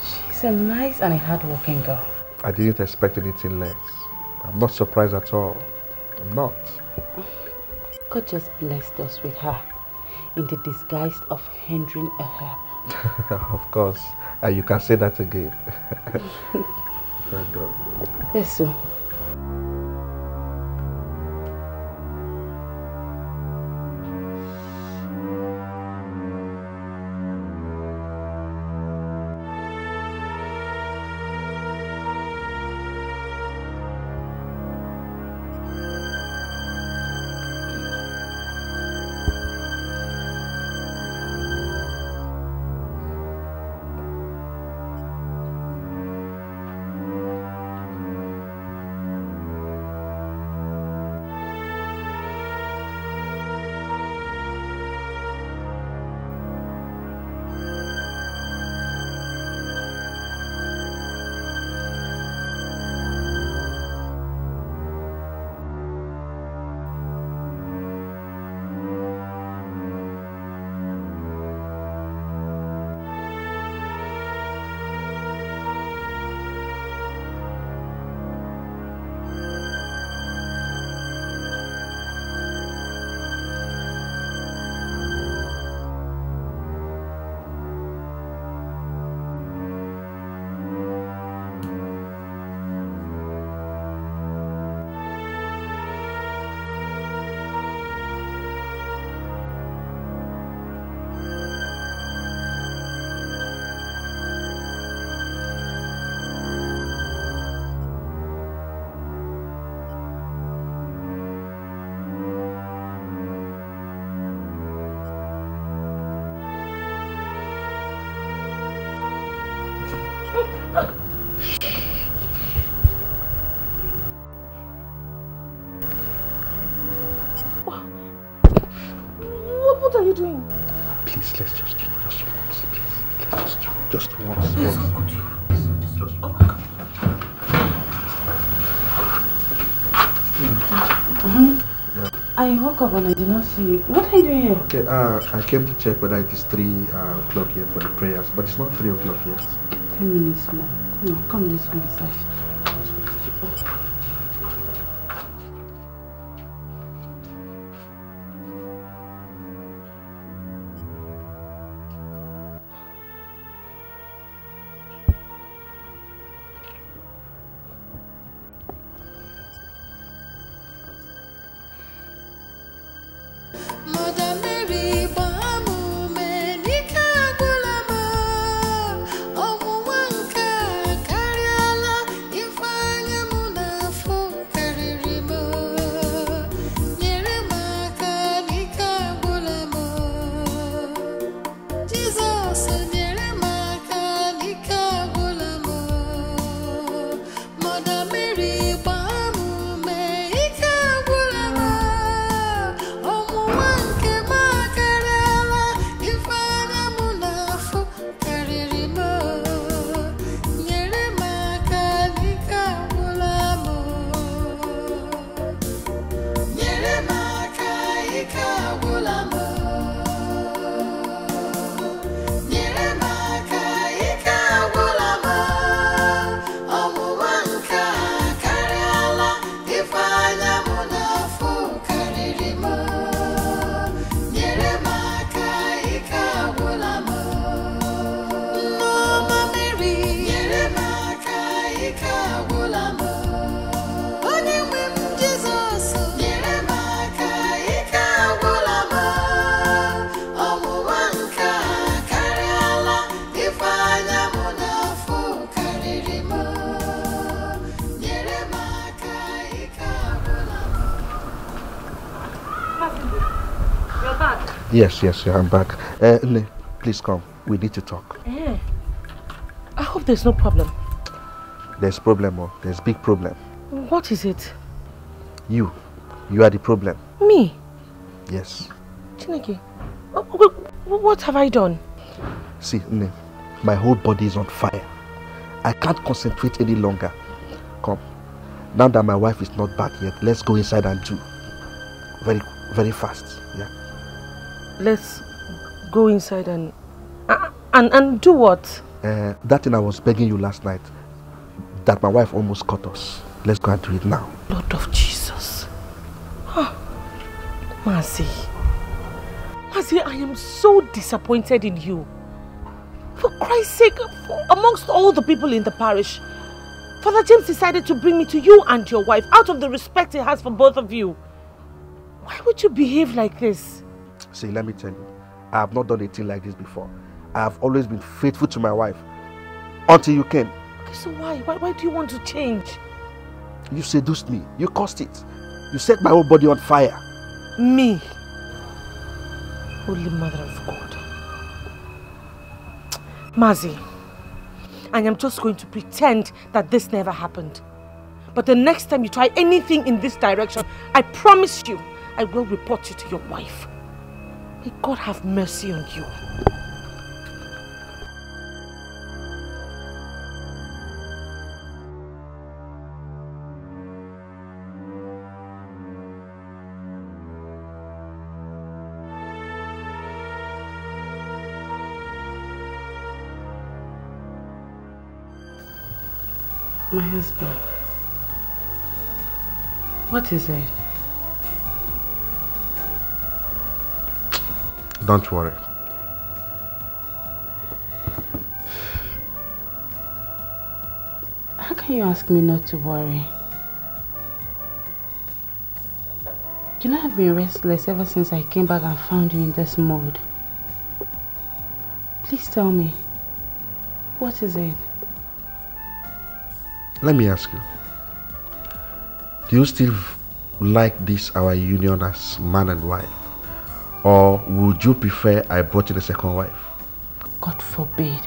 S20: She's a nice and a hardworking girl.
S25: I didn't expect anything less. I'm not surprised at all. I'm not.
S20: God just blessed us with her in the disguise of hindering a herb.
S25: of course. And you can say that again. Thank God.
S20: Yes, sir. I woke up and I did not see you. What are you doing here?
S25: Okay, uh, I came to check whether it is 3 uh, o'clock yet for the prayers, but it's not 3 o'clock yet.
S20: Ten minutes more. No, come, let's go inside.
S25: Yes, yes, yeah, I'm back. Uh, Nne, please come. We need to talk.
S2: Eh. I hope there's no problem.
S25: There's problem, oh, there's big problem.
S2: What is it?
S25: You, you are the problem.
S2: Me?
S25: Yes.
S2: Chineke, wh- wh- what have I done?
S25: See, my whole body is on fire. I can't concentrate any longer. Come. Now that my wife is not back yet, let's go inside and do. Very, very fast. Yeah.
S2: Let's go inside and Uh, and, and do what?
S25: Uh, that thing I was begging you last night, that my wife almost caught us. Let's go and do it now.
S2: Lord of Jesus. Huh. Mercy. Mercy, I am so disappointed in you. For Christ's sake, amongst all the people in the parish, Father James decided to bring me to you and your wife out of the respect he has for both of you. Why would you behave like this?
S25: See, let me tell you, I have not done a thing like this before. I have always been faithful to my wife until you came.
S2: Okay, so why? why? Why do you want to change?
S25: You seduced me. You caused it. You set my whole body on fire.
S2: Me? Holy Mother of God. Mazi, I am just going to pretend that this never happened. But the next time you try anything in this direction, I promise you, I will report you to your wife. May God have mercy on you.
S26: My husband. What is it?
S25: Don't worry.
S26: How can you ask me not to worry? You know I've been restless ever since I came back and found you in this mood. Please tell me, what is it?
S25: Let me ask you. Do you still like this our union as man and wife? Or would you prefer I brought in a second wife?
S26: God forbid.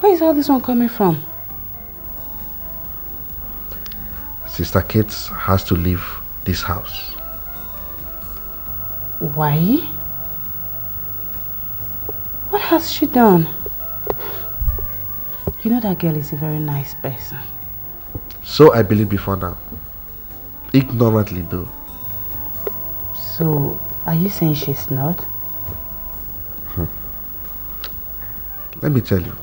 S26: Where is all this one coming from?
S25: Sister Kate has to leave this house.
S26: Why? What has she done? You know that girl is a very nice person.
S25: So I believe before now. Ignorantly though.
S26: So, are you saying she's not?
S25: Hmm. Let me tell you.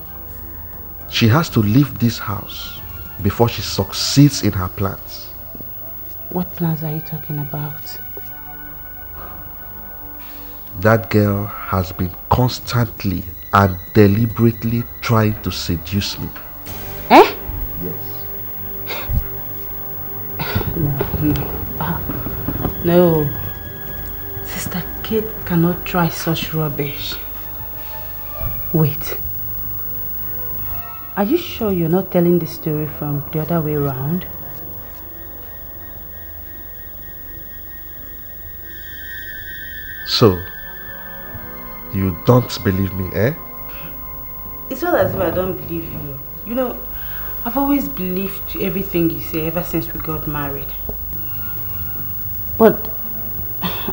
S25: She has to leave this house before she succeeds in her plans.
S26: What plans are you talking about?
S25: That girl has been constantly and deliberately trying to seduce me.
S26: Eh?
S25: Yes.
S26: no, no. Ah, no. Sister Kid cannot try such rubbish. Wait. Are you sure you're not telling the story from the other way around?
S25: So, you don't believe me, eh?
S26: It's not as if I don't believe you. You know, I've always believed everything you say ever since we got married. But,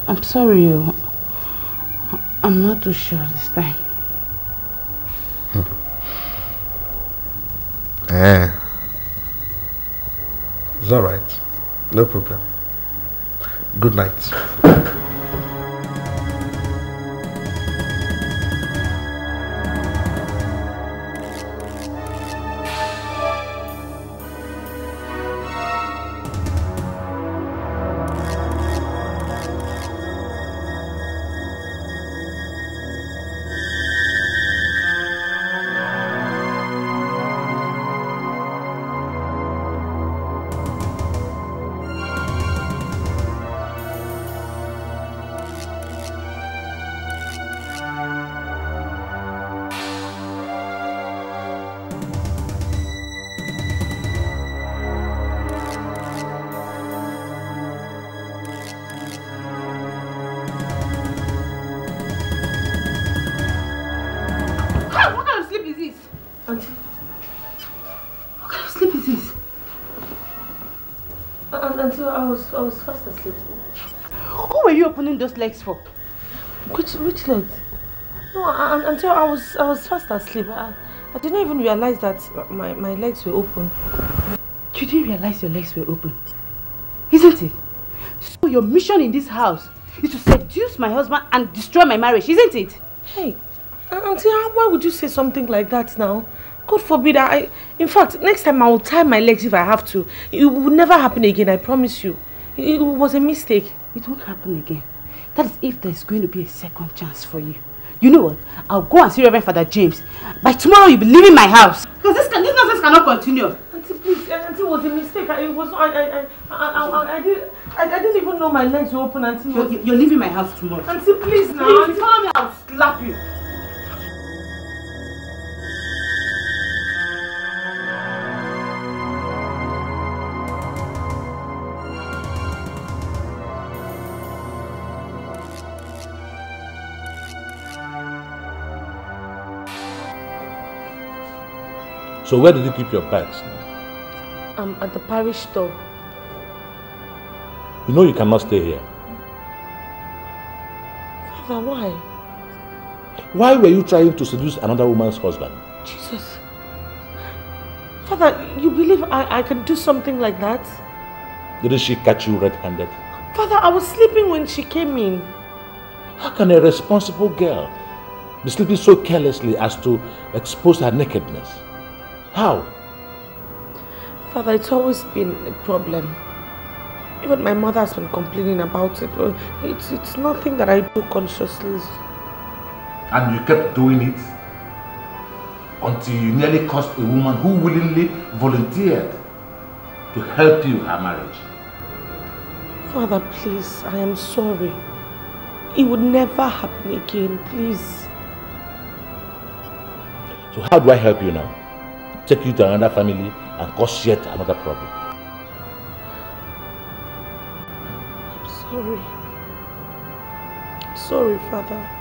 S26: I'm sorry, you. I'm not too sure this time.
S25: Eh. It's alright. No problem. Good night.
S26: Legs for?
S2: Which which legs? No, and until I was I was fast asleep. I, I didn't even realize that my, my legs were open.
S26: You didn't realize your legs were open, isn't it? So your mission in this house is to seduce my husband and destroy my marriage, isn't it?
S2: Hey,
S20: Auntie, why would you say something like that now? God forbid, I... In fact, next time I will tie my legs if I have to. It will never happen again, I promise you. It was a mistake.
S26: It won't happen again. That is if there's going to be a second chance for you. You know what? I'll go and see Reverend Father James. By tomorrow, you'll be leaving my house. Because this, can, this nonsense cannot continue.
S20: Auntie, please, uh, Auntie, it was a mistake. I, it was... I, I, I, I, I, I, did, I, I didn't even know my legs were open, Auntie.
S26: You're, you're leaving my house tomorrow.
S20: Auntie, please now.
S26: Please,
S20: Auntie, follow me, I'll slap you.
S6: So where did you keep your bags?
S20: I'm um, at the parish store.
S6: You know you cannot stay here.
S20: Father, why?
S6: Why were you trying to seduce another woman's husband?
S20: Jesus. Father, you believe I, I can do something like that?
S6: Didn't she catch you red-handed?
S20: Father, I was sleeping when she came in.
S6: How can a responsible girl be sleeping so carelessly as to expose her nakedness? How?
S20: Father, it's always been a problem. Even my mother has been complaining about it. It's, it's nothing that I do consciously.
S6: And you kept doing it until you nearly caused a woman who willingly volunteered to help you her marriage.
S20: Father, please, I am sorry. It would never happen again, please.
S6: So how do I help you now? Take you to another family and cause yet another problem.
S20: I'm sorry. Sorry, Father.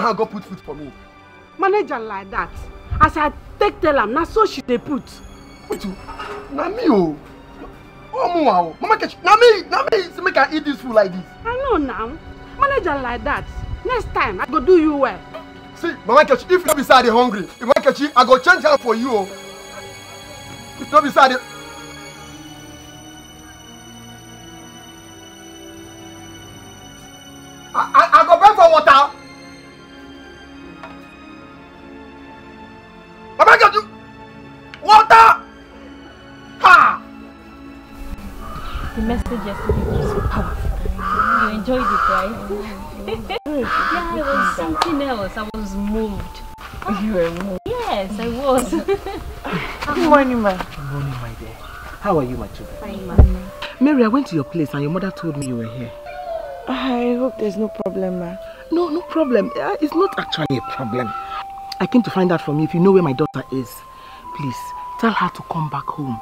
S5: Your hand go put food for me.
S1: Manage am like that. As I take tell am, na so she dey put.
S5: Wait o, na me o. Omo o, Mama Nkechi, na me na me say make I eat this food like this.
S1: I know now. Manage am like that. Next time, I go do you well.
S5: See, Mama Nkechi, if you no be say I dey hungry, Mama Nkechi, I go change am for you o. If no be say I dey.
S23: Enjoyed it, right? yeah, it was something else. I was moved.
S9: You were moved.
S23: Yes, I was.
S9: Good morning, ma.
S4: Good morning, my dear. How are you, my children?
S23: Fine, ma.
S4: Mary, I went to your place and your mother told me you were here.
S9: I hope there's no problem, ma.
S4: No, no problem. Uh, it's not actually a problem. I came to find out from you if you know where my daughter is. Please, tell her to come back home.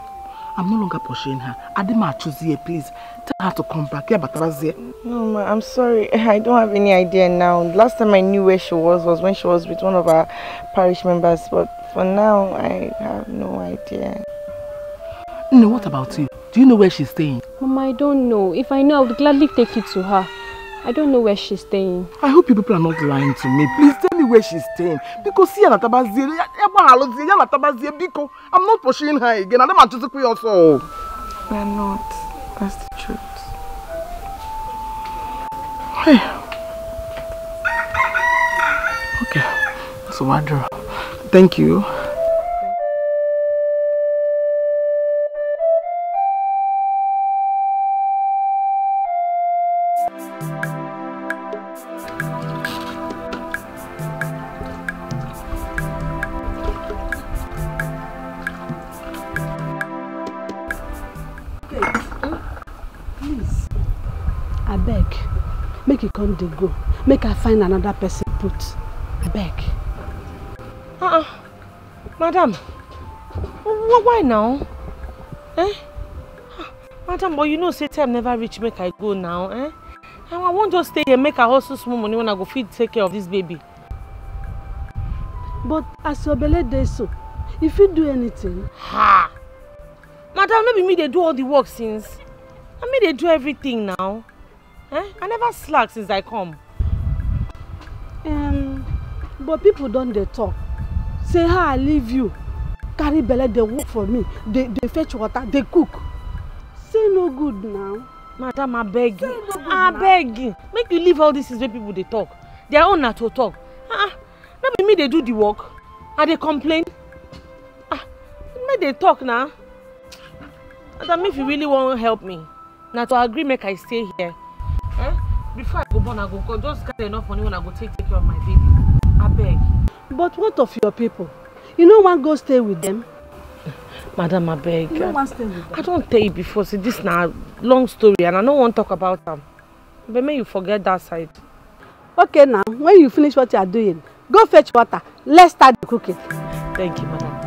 S4: I'm no longer pursuing her. Adema Chuzie, please. Tell her to come back. Yeah, Batarazie.
S9: No, ma, I'm sorry. I don't have any idea now. Last time I knew where she was was when she was with one of our parish members. But for now, I have no idea.
S4: No, what about you? Do you know where she's staying?
S23: Mama, I don't know. If I know, I would gladly take you to her. I don't know where she's staying.
S4: I hope you people are not lying to me. Please tell me where she's staying. Because see, Anatabazie, Anatabazie, Biko. I'm not pursuing her again. I'm not to also.
S9: We're not. That's the truth.
S4: Hey. Okay. So, Wadro, thank you.
S1: Make you come dey go. Make I find another person put. Abeg.
S2: Uh-uh. Madam, wh- why now? Eh? Madam, but you know say time never reach make I go now, eh? I I wan just stay here make I hustle small money when I go fit take care of this baby.
S1: But as your belle dey so, you fit do anything.
S2: Ha! Madam, no be me dey do all the work since. Na me dey do everything now. Eh? I never slack since I come.
S1: Um, but people don dey talk. Say how I leave you, carry belle dey work for me, dey dey fetch water, dey cook. Say no good now.
S2: Madam, abeg you. Abeg you. Make you leave all these things wey people dey talk. Their own na to talk. Ah, no be me dey do the work. I dey complain. Ah, make dey talk na. Madam, if you really wan help me, na to agree make I stay here. Before I go born, I go go just gather enough money when I go take take care of my baby. Abeg.
S1: But what of your people? You no wan go stay with them?
S2: Madam, abeg.
S1: You no wan stay with them?
S2: I don tell you before say this na long story and I no wan talk about am. But make you forget that side.
S1: Okay now, when you finish what you are doing, go fetch water. Let's start the cooking.
S2: Thank you, madam.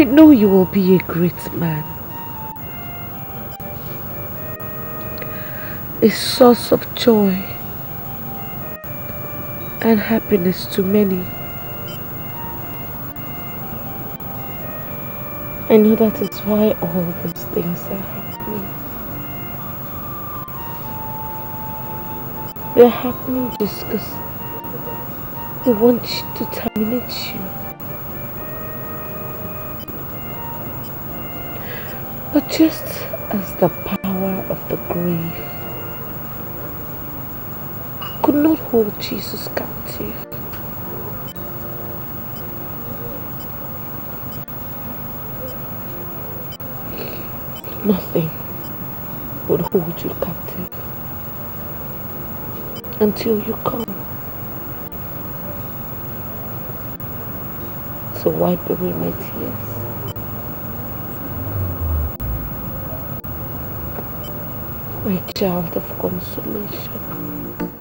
S27: I
S2: know you will be a great man. A source of joy and happiness to many. I know that is why all these things are happening. They're happening just because they want to terminate you. But just as the power of the grave could not hold Jesus captive, nothing would hold you captive until you come. So wipe away my tears. My child of consolation.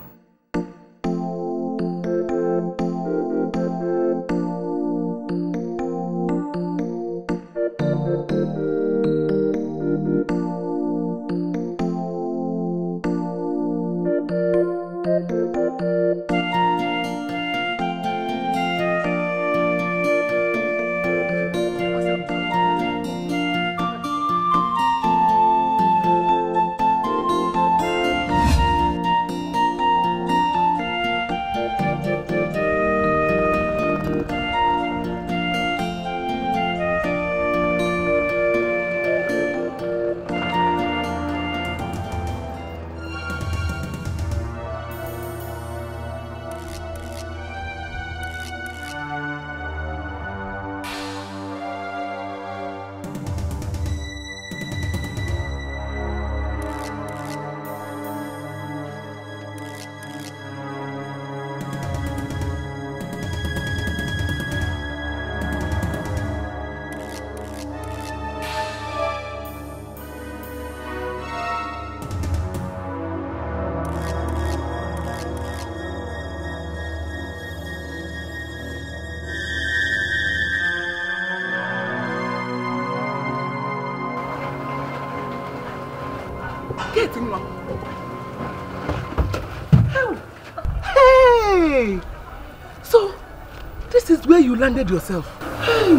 S4: Landed yourself.
S28: Hey!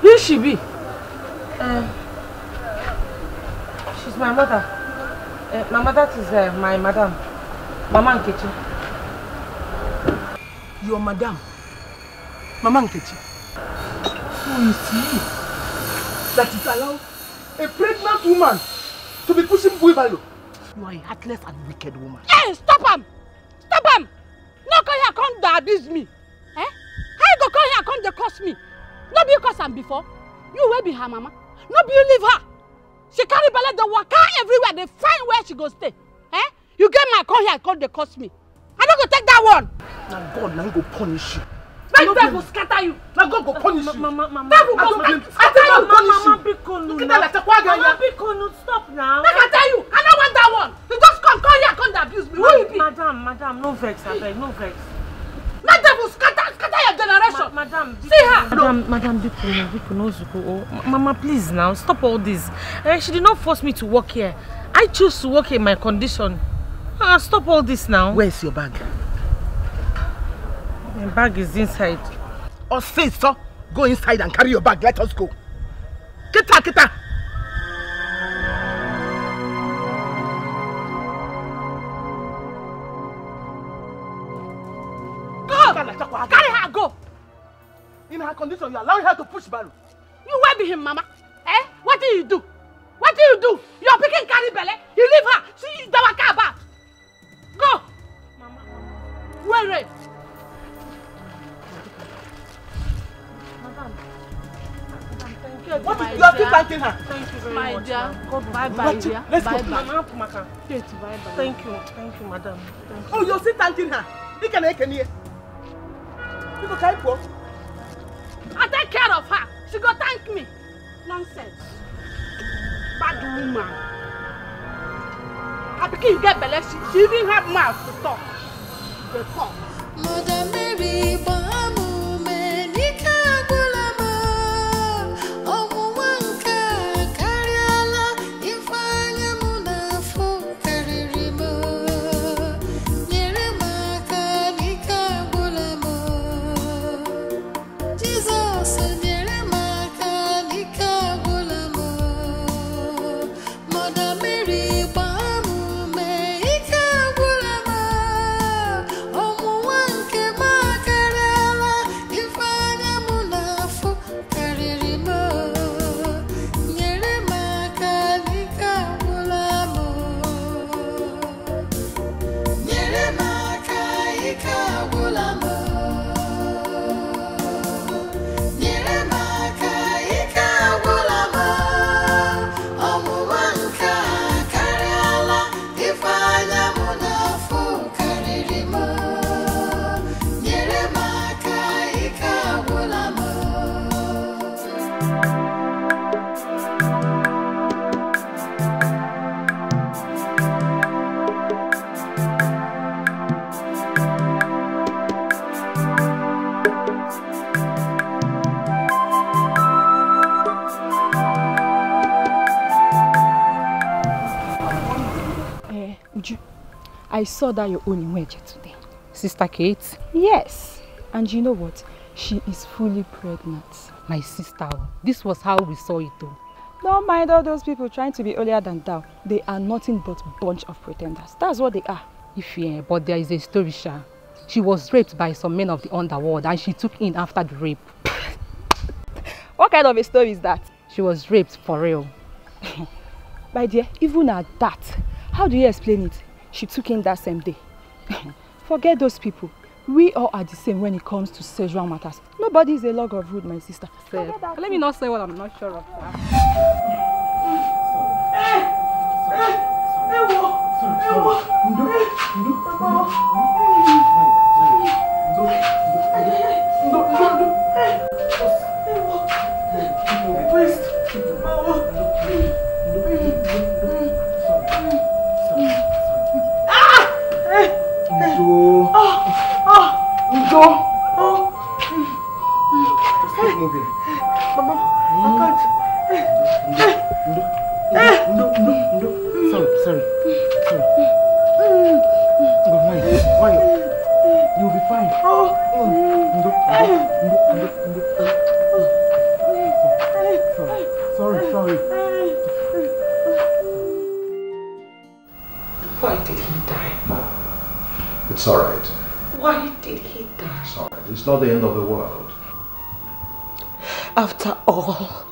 S28: Where she be? Uh, she's my mother. Uh, my mother is uh, my madam. Mama Nkechi.
S4: Your madam, Mama Nkechi. So you see, that is allowed a pregnant woman to be pushing wheelbarrow. You are a heartless and wicked woman.
S1: Hey, stop am! Stop am! No come here come dey abuse me. Come here come dey curse me? No be you curse am before. You wey be her mama. No be you leave her. She carry belle dey waka everywhere dey find where she go stay. Eh? You get my come here come dey curse me. I no go take that one.
S4: Na God na him go punish you.
S1: Make devil go scatter you.
S4: Na God go punish you.
S1: Mama, mama,
S4: Devil
S1: I
S4: go scatter
S1: blame-
S4: I tell you,
S1: Mama,
S4: you.
S1: biko, no,
S4: Look at
S1: no.
S4: that like a quagga.
S1: Mama, biko, no, stop now.
S4: Make I tell you, I don't want that one.
S2: madam, no vex, abeg, no vex.
S3: Devil scatter generation.
S2: Ma madam,
S3: See her.
S2: Madam, madam, Biko, no, Biko, no, Zuko. Oh, Ma- Mama, please now, stop all this. Eh, she did not force me to work here. I choose to work in my condition. Ah, stop all this now.
S4: Where's your bag?
S2: My bag is inside.
S4: Or say so. Go inside and carry your bag. Let us go. Kita, kita. Condition, you allowing her to push Balu.
S3: You where be him, mama? Eh? What did you do? What did you do? Your pikin carry belle. You leave her. She the waka back. Go. Mama. Where it?
S4: What
S3: my
S4: is you are still
S3: dear.
S4: thanking her?
S2: Thank you very
S3: My
S2: much.
S3: dear.
S2: God
S3: Bye bye,
S2: you.
S3: dear.
S4: Let's go.
S3: Bye bye.
S2: Mama, Maka.
S3: Kate, bye bye.
S2: Thank you, thank you, madam. Thank you.
S4: Oh, you're still thanking her. You can make any. You go carry poor.
S3: I take care of her. She go thank me. Nonsense. Bad woman. Her pikin get belle. She, she even have mouth to talk. Dey talk.
S20: Mother Mary gbamume
S1: I saw that your own Iweje today. Sister Kate? Yes. And you know what? She is fully pregnant. My sister, oh, this was how we saw it though.
S29: Don't mind all those people trying to be holier than thou. They are nothing but bunch of pretenders. That's what they are.
S1: If yeah, but there is a story, Sha. She was raped by some men of the underworld and she took in after the rape.
S29: What kind of a story is that?
S1: She was raped for real.
S29: My dear, even at that, how do you explain it? She took in that same day. Forget those people. We all are the same when it comes to sexual matters. Nobody is a log of wood, my sister.
S1: Let me not say what I'm not sure of.
S4: Ndo. Stop moving.
S2: Mama, I can't.
S4: Ndo, Ndo, Ndo. Sorry, sorry. Sorry. Go, why? Why? You'll be fine. Oh. Ndo, Ndo, Ndo, Ndo, Ndo. Sorry, sorry.
S30: Why did he die?
S25: It's alright.
S30: Why did he die?
S25: It's alright. It's not the end of the world.
S30: After all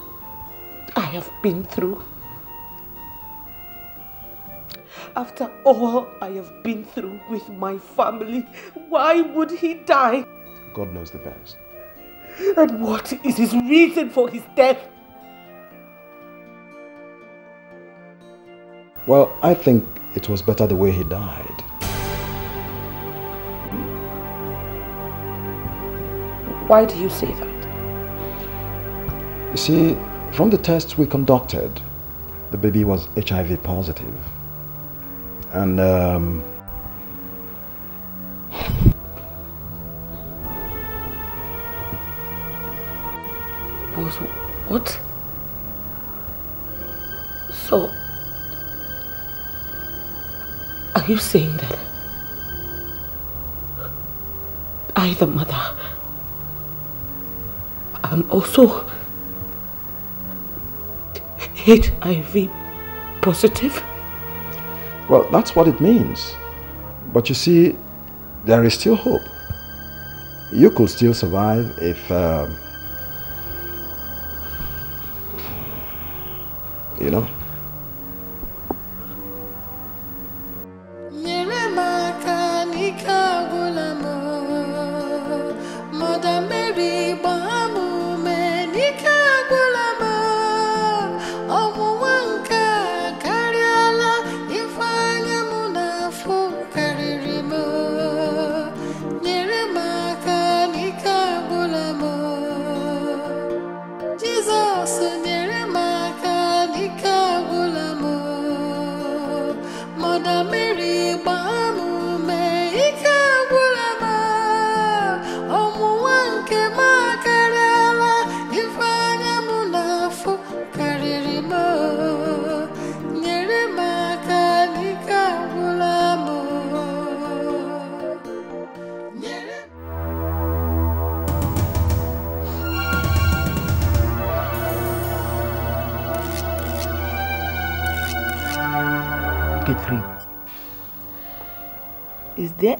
S30: I have been through, after all I have been through with my family, why would he die?
S25: God knows the best.
S30: And what is his reason for his death?
S25: Well, I think it was better the way he died.
S30: Why do you say that?
S25: You see, from the tests we conducted, the baby was HIV positive. And um,
S2: what? So, are you saying that I, the mother, am also HIV positive?
S20: Well, that's what it means. But you see, there is still hope. You could still survive if, um, you know.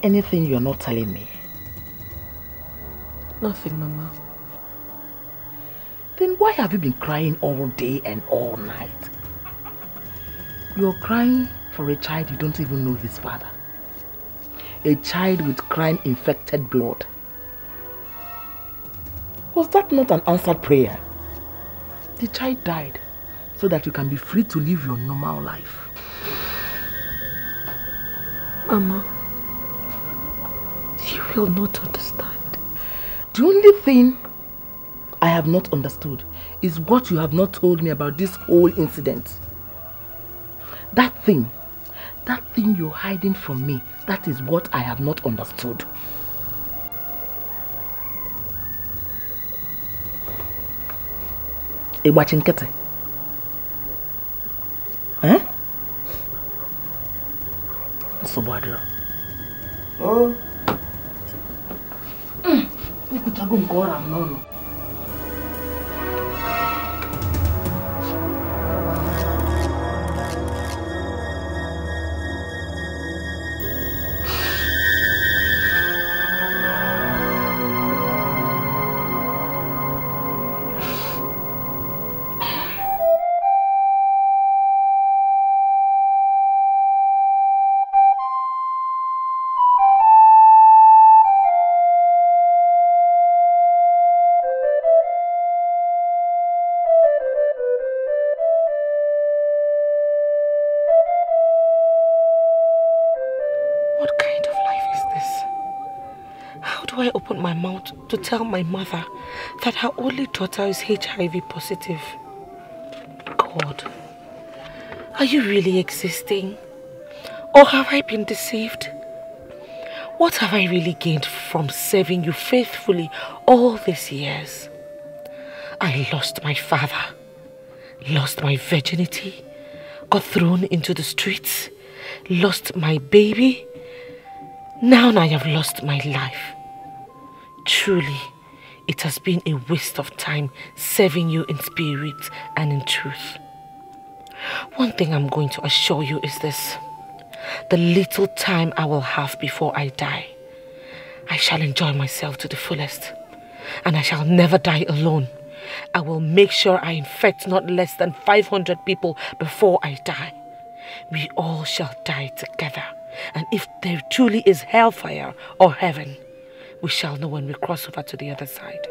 S4: Anything you're not telling me?
S2: Nothing, Mama.
S4: Then why have you been crying all day and all night? You're crying for a child you don't even know his father. A child with crime-infected blood. Was that not an answered prayer? The child died so that you can be free to live your normal life.
S2: Mama, will not understand.
S4: The only thing I have not understood is what you have not told me about this whole incident. That thing, that thing you're hiding from me, that is what I have not understood. Ịgbachi nkịtị. Eh? Nsogbu adịrọ. Ekwuchago nke
S2: to tell my mother that her only daughter is HIV positive? God, are you really existing? Or have I been deceived? What have I really gained from serving you faithfully all these years? I lost my father, lost my virginity, got thrown into the streets, lost my baby. Now I have lost my life. Truly, it has been a waste of time serving you in spirit and in truth. One thing I'm going to assure you is this. The little time I will have before I die, I shall enjoy myself to the fullest. And I shall never die alone. I will make sure I infect not less than 500 people before I die. We all shall die together. And if there truly is hellfire or heaven, we shall know when we cross over to the other side.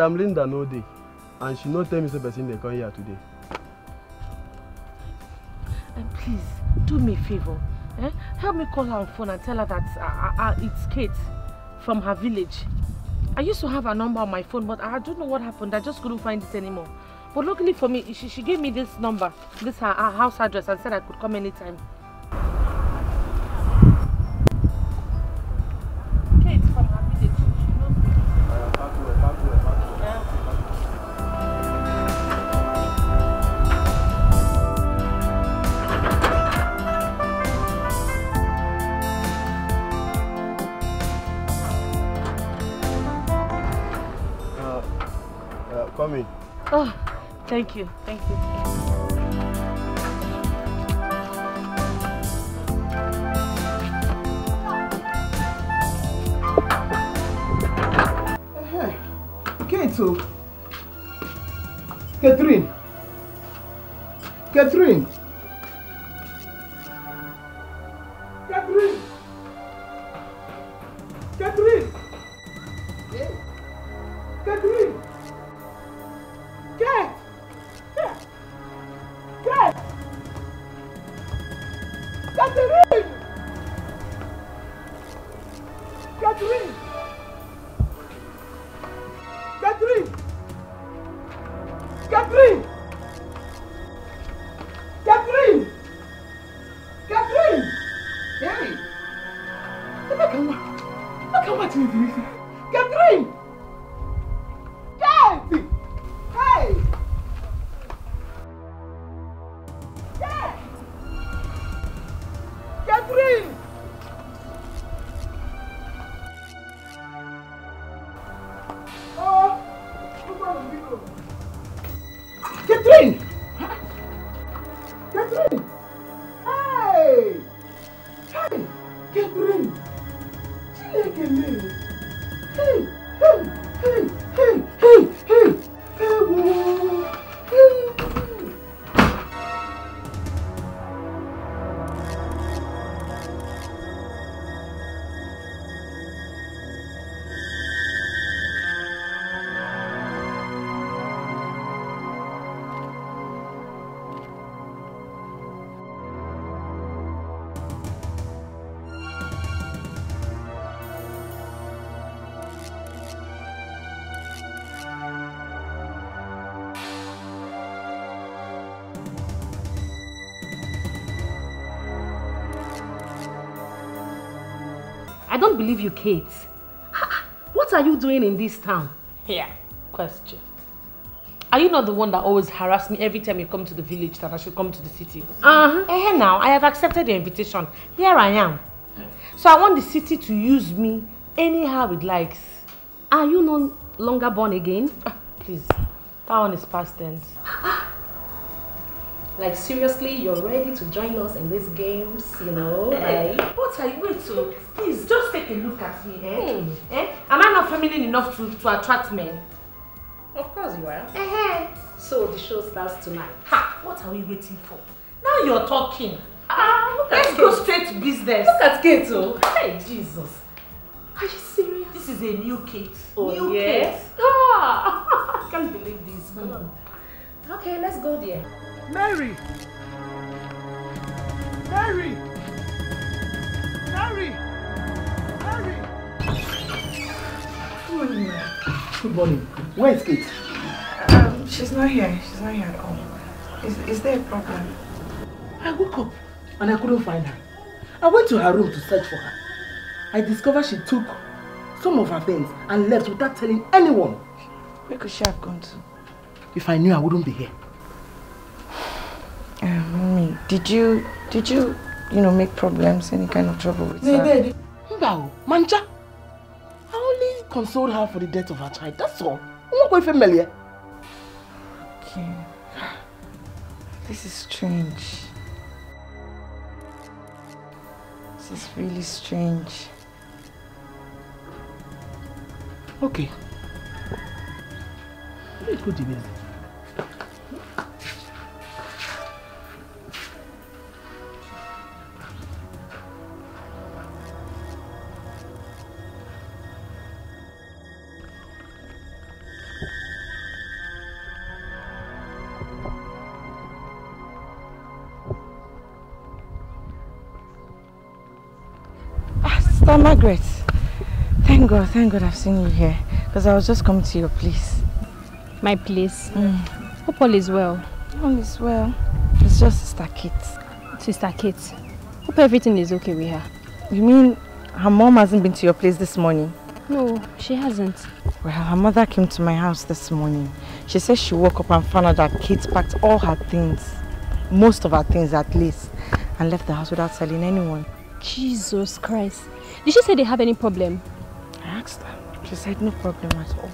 S7: Madam Linda no dey and she no tell me say person dey come here today.
S2: And please, do me favor. Eh? Help me call her on phone and tell her that uh, uh, it's Kate from her village. I used to have her number on my phone, but I don't know what happened. I just couldn't find it anymore. But luckily for me, she, she gave me this number, this her, her house address, and said I could come anytime. Thank you, I don't believe you, Kate. What are you doing in this town? Here, question. Are you not the one that always harass me every time you come to the village that I should come to the city? Uh-huh. Eh, now, I have accepted your invitation. Here I am. So I want the city to use me anyhow it likes.
S3: Are you no longer born again?
S2: Please, that one is past tense.
S3: Like seriously, you're ready to join us in these games, you know?
S2: Hey,
S3: like-
S2: what are you, wait, so please just take a look at me, eh? eh? Am I not feminine enough to, to attract men?
S3: Of course you are. Uh-huh. So the show starts tonight.
S2: Ha! What are we waiting for? Now you're talking.
S3: Ah, look
S2: Let's
S3: at
S2: go straight to business.
S3: Look at Kate, oh.
S2: Hey, Jesus. Are you serious? This is a new Kate.
S3: Oh,
S2: new
S3: yes?
S2: Kate. Ah, I can't believe this.
S3: Okay, let's go there.
S31: Mary. Mary. Mary. Mary.
S4: Good morning. Good morning. Where is Kate?
S9: Um, she's not here. She's not here at all. Is, is there a problem?
S4: I woke up and I couldn't find her. I went to her room to search for her. I discovered she took some of her things and left without telling anyone.
S9: Where could she have gone to?
S4: If I knew, I wouldn't be here.
S9: Mommy, did you, did you, you know, make problems, any kind of trouble with
S4: They
S9: her?
S4: did. Mbao, Mancha. I only consoled her for the death of her child. That's all. I'm not going familiar.
S9: Okay. This is strange. This is really strange.
S4: Okay. Let's go to
S9: Margaret, thank God, thank God I've seen you here. Because I was just coming to your place.
S23: My place?
S9: Mm.
S23: Hope all is well.
S9: All is well. It's just Sister Kate.
S23: Sister Kate. Hope everything is okay with her.
S9: You mean her mom hasn't been to your place this morning?
S23: No, she hasn't.
S9: Well, her mother came to my house this morning. She said she woke up and found out that Kate packed all her things, most of her things at least, and left the house without telling anyone.
S23: Jesus Christ. Did she say they have any problem?
S9: I asked her. She said no problem at all.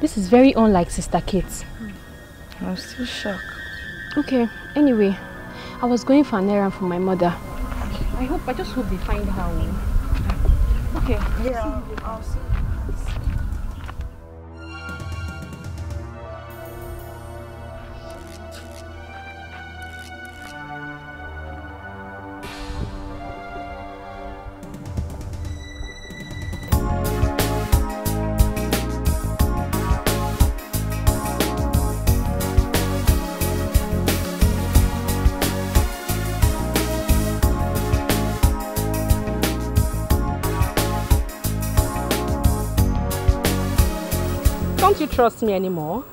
S23: This is very unlike Sister Kate. Hmm.
S9: I'm still shocked.
S23: Okay, anyway, I was going for an errand for my mother. I hope, I just hope they find her. Okay.
S9: Yeah, I'll see.
S3: You trust me anymore?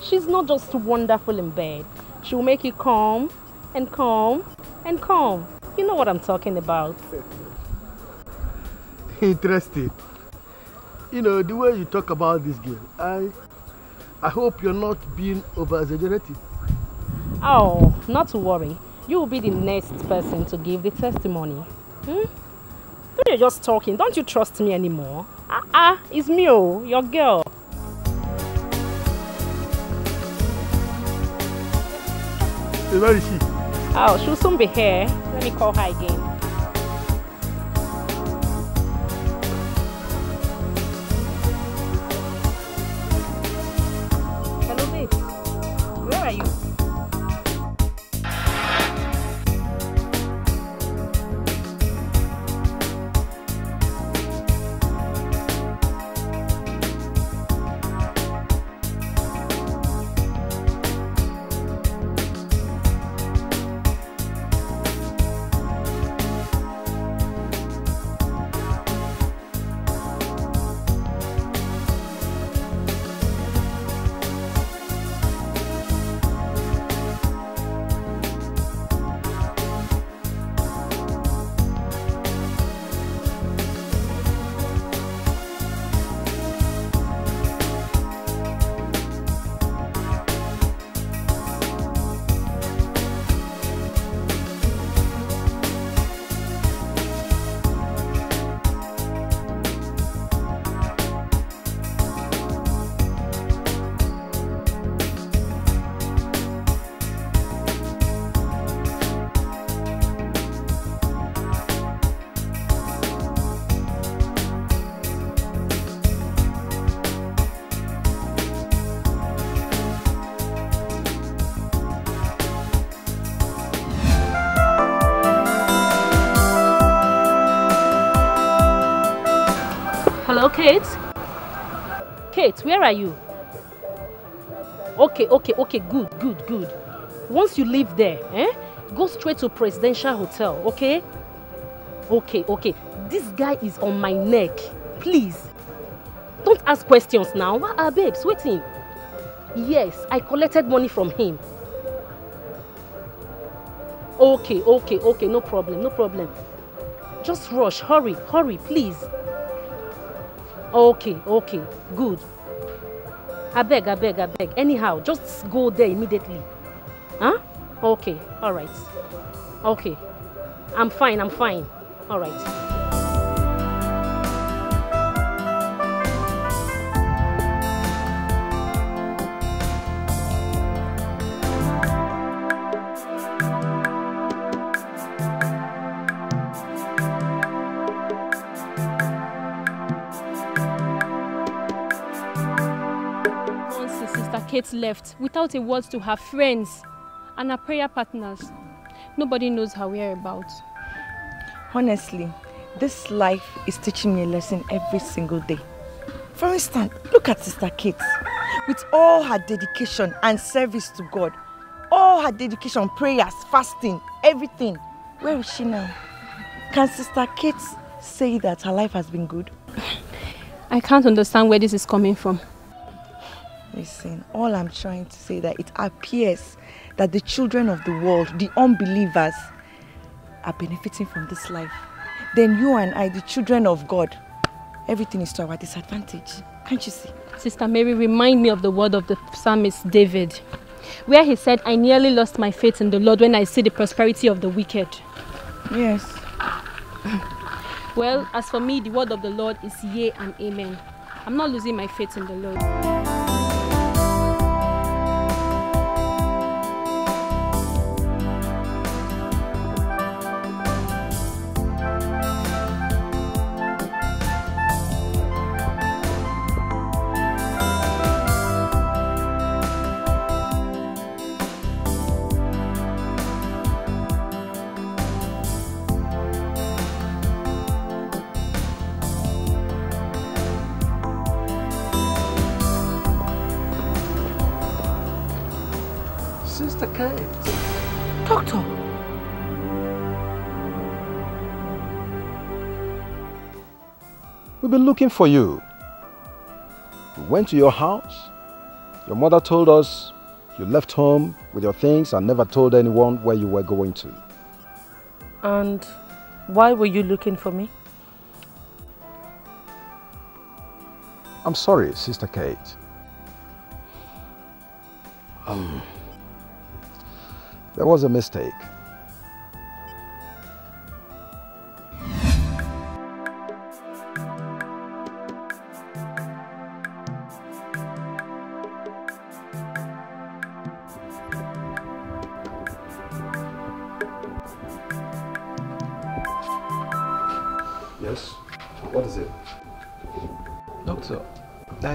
S3: She's not just wonderful in bed. She will make you calm and calm and calm. You know what I'm talking about.
S12: Interesting. You know, the way you talk about this girl, I I hope you're not being over exaggerated.
S3: Oh, not to worry. You will be the next person to give the testimony. Hmm? Don't you just talking? Don't you trust me anymore? Ah, ah, it's me, oh, your girl.
S12: Where is she?
S3: Oh, she'll soon be here. Let me call her again. Kate, where are you? Okay, okay, okay, good, good, good. Once you leave there, eh, go straight to Presidential Hotel, okay? Okay, okay. This guy is on my neck. Please. Don't ask questions now. What are babes waiting? Yes, I collected money from him. Okay, okay, okay, no problem, no problem. Just rush, hurry, hurry, please. Okay, okay, good. I beg, I beg, I beg. Anyhow, just go there immediately. Huh? Okay, all right. Okay. I'm fine, I'm fine. All right.
S23: Left without a word to her friends and her prayer partners, nobody knows her whereabouts.
S9: Honestly, this life is teaching me a lesson every single day. For instance, look at Sister Kate. With all her dedication and service to God, all her dedication, prayers, fasting, everything, where is she now? Can Sister Kate say that her life has been good?
S23: I can't understand where this is coming from.
S9: Listen, all I'm trying to say that it appears that the children of the world, the unbelievers, are benefiting from this life. Then you and I, the children of God, everything is to our disadvantage. Can't you see?
S23: Sister Mary, remind me of the word of the psalmist David, where he said, I nearly lost my faith in the Lord when I see the prosperity of the wicked.
S9: Yes.
S23: Well, as for me, the word of the Lord is yea and amen. I'm not losing my faith in the Lord.
S24: Looking for you. We went to your house. Your mother told us you left home with your things and never told anyone where you were going to.
S22: And why were you looking for me?
S24: I'm sorry, Sister Kate. Um, there was a mistake.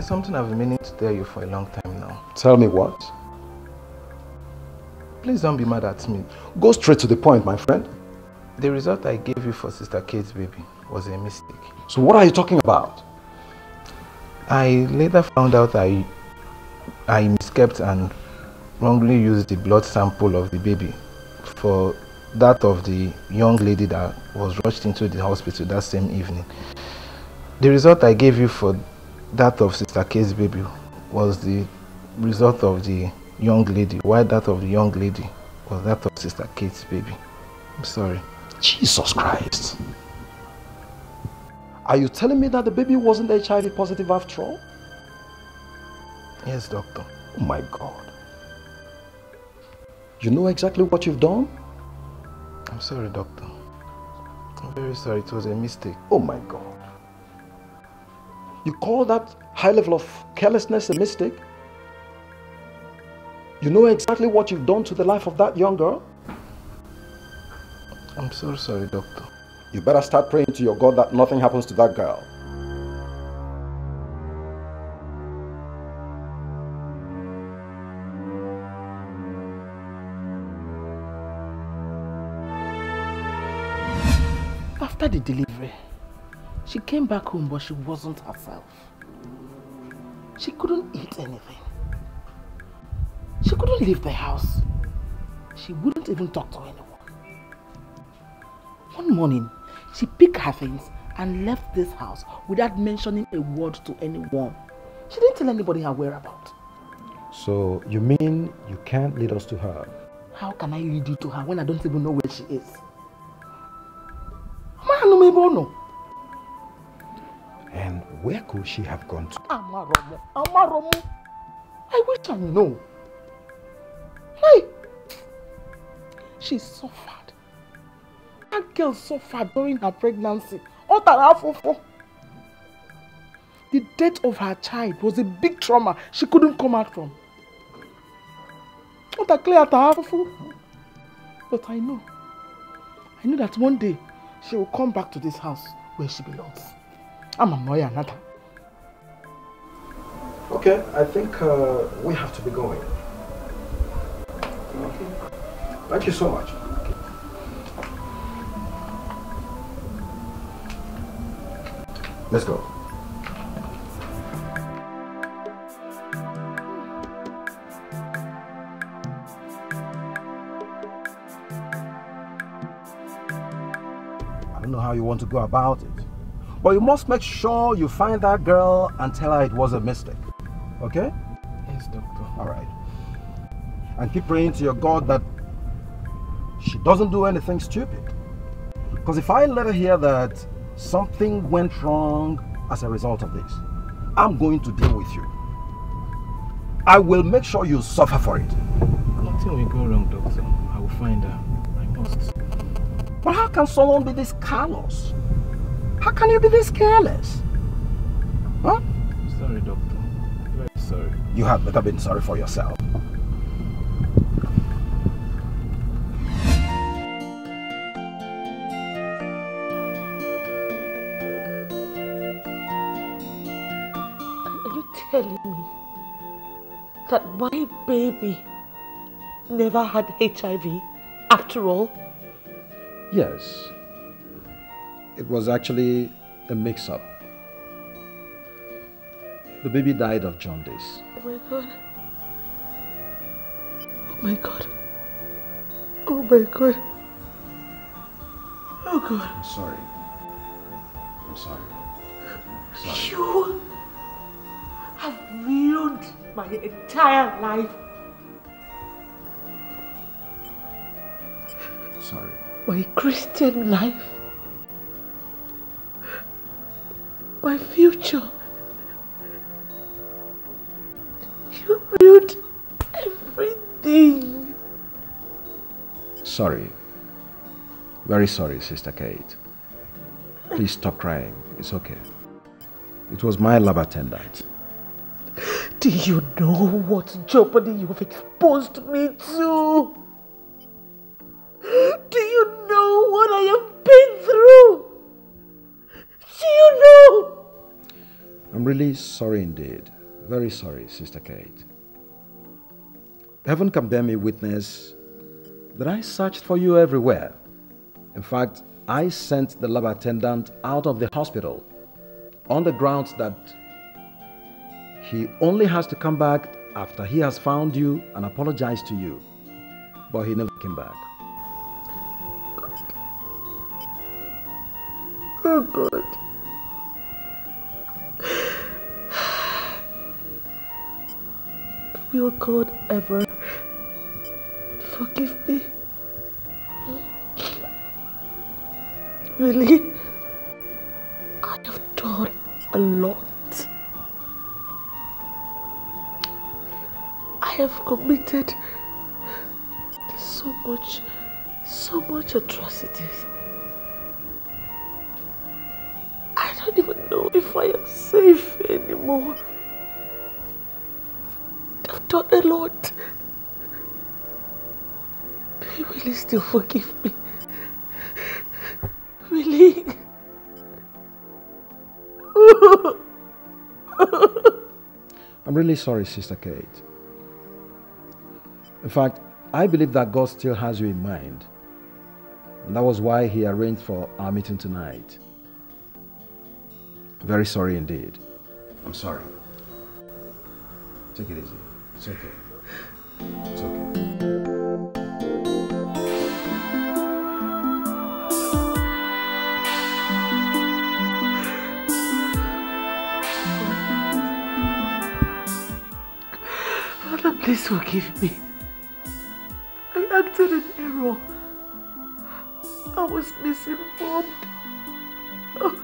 S32: Something I've been meaning to tell you for a long time now.
S24: Tell me what?
S32: Please don't be mad at me.
S24: Go straight to the point, my friend.
S32: The result I gave you for Sister Kate's baby was a mistake.
S24: So what are you talking about?
S32: I later found out I, I miskept and wrongly used the blood sample of the baby for that of the young lady that was rushed into the hospital that same evening. The result I gave you for that of Sister Kate's baby was the result of the young lady, while that of the young lady was that of Sister Kate's baby. I'm sorry.
S24: Jesus Christ. Are you telling me that the baby wasn't HIV positive after all?
S32: Yes, doctor.
S24: Oh my God. You know exactly what you've done?
S32: I'm sorry, doctor. I'm very sorry. It was a mistake.
S24: Oh my God. You call that high level of carelessness a mistake? You know exactly what you've done to the life of that young girl?
S32: I'm so sorry, doctor.
S24: You better start praying to your God that nothing happens to that girl.
S4: After the delivery, she came back home but she wasn't herself. She couldn't eat anything. She couldn't leave the house. She wouldn't even talk to anyone. One morning, she picked her things and left this house without mentioning a word to anyone. She didn't tell anybody her whereabouts.
S24: So you mean you can't lead us to her?
S4: How can I lead you to her when I don't even know where she is?
S24: And where could she have gone to?
S4: Amaromo, Amaromo. I wish I know. Hey, she suffered. That girl suffered during her pregnancy. The death of her child was a big trauma she couldn't come out from. But I know. I know that one day she will come back to this house where she belongs. I'm a Moya Nata.
S24: Okay, I think uh, we have to be going. Thank you so much. Let's go. I don't know how you want to go about it. But you must make sure you find that girl and tell her it was a mistake. Okay?
S32: Yes, doctor.
S24: All right. And keep praying to your God that she doesn't do anything stupid. Because if I let her hear that something went wrong as a result of this, I'm going to deal with you. I will make sure you suffer for it.
S32: Nothing will go wrong, doctor. I will find her. I must.
S24: But how can someone be this callous? How can you be this careless? Huh?
S32: Sorry, doctor. Very sorry.
S24: You have better been sorry for yourself.
S2: Are you telling me that my baby never had HIV after all?
S24: Yes. It was actually a mix-up. The baby died of jaundice.
S2: Oh my god. Oh my god. Oh my god. Oh god.
S24: I'm sorry. I'm sorry. sorry.
S2: You have ruined my entire life.
S24: Sorry.
S2: My Christian life. My future. You ruined everything.
S24: Sorry. Very sorry, Sister Kate. Please stop crying. It's okay. It was my lab attendant.
S2: Do you know what jeopardy you've exposed me to? Do you know what I have been through? Do you know?
S24: I'm really sorry indeed. Very sorry, Sister Kate. Heaven can bear me witness that I searched for you everywhere. In fact, I sent the lab attendant out of the hospital on the grounds that he only has to come back after he has found you and apologized to you. But he never came back.
S2: Oh God. Will God ever forgive me? Really? I have done a lot. I have committed so much, so much atrocities. I don't even know if I am safe anymore. Done a lot. Will you still forgive me? Really?
S24: I'm really sorry, Sister Kate. In fact, I believe that God still has you in mind. And that was why He arranged for our meeting tonight. Very sorry indeed. I'm sorry. Take it easy. It's okay. It's okay.
S2: Father, please forgive me. I acted in error. I was misinformed. Oh.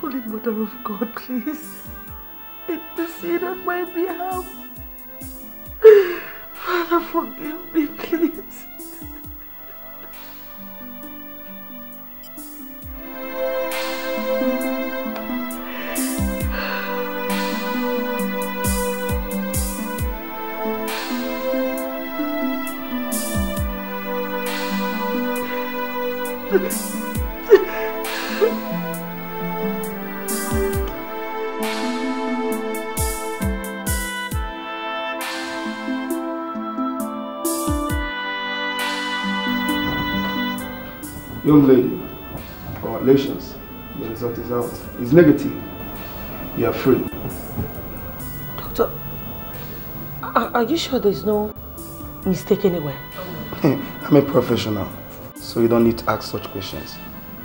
S2: Holy Mother of God, please. Intercede on my behalf. Father, forgive me, please.
S12: Young lady, congratulations. The result is out. It's negative. You are free.
S2: Doctor, are, are you sure there's no mistake anywhere?
S12: I'm a professional.
S20: So you don't need to ask such questions.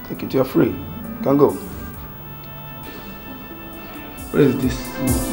S20: Take it, you're free. You can go. Where is this?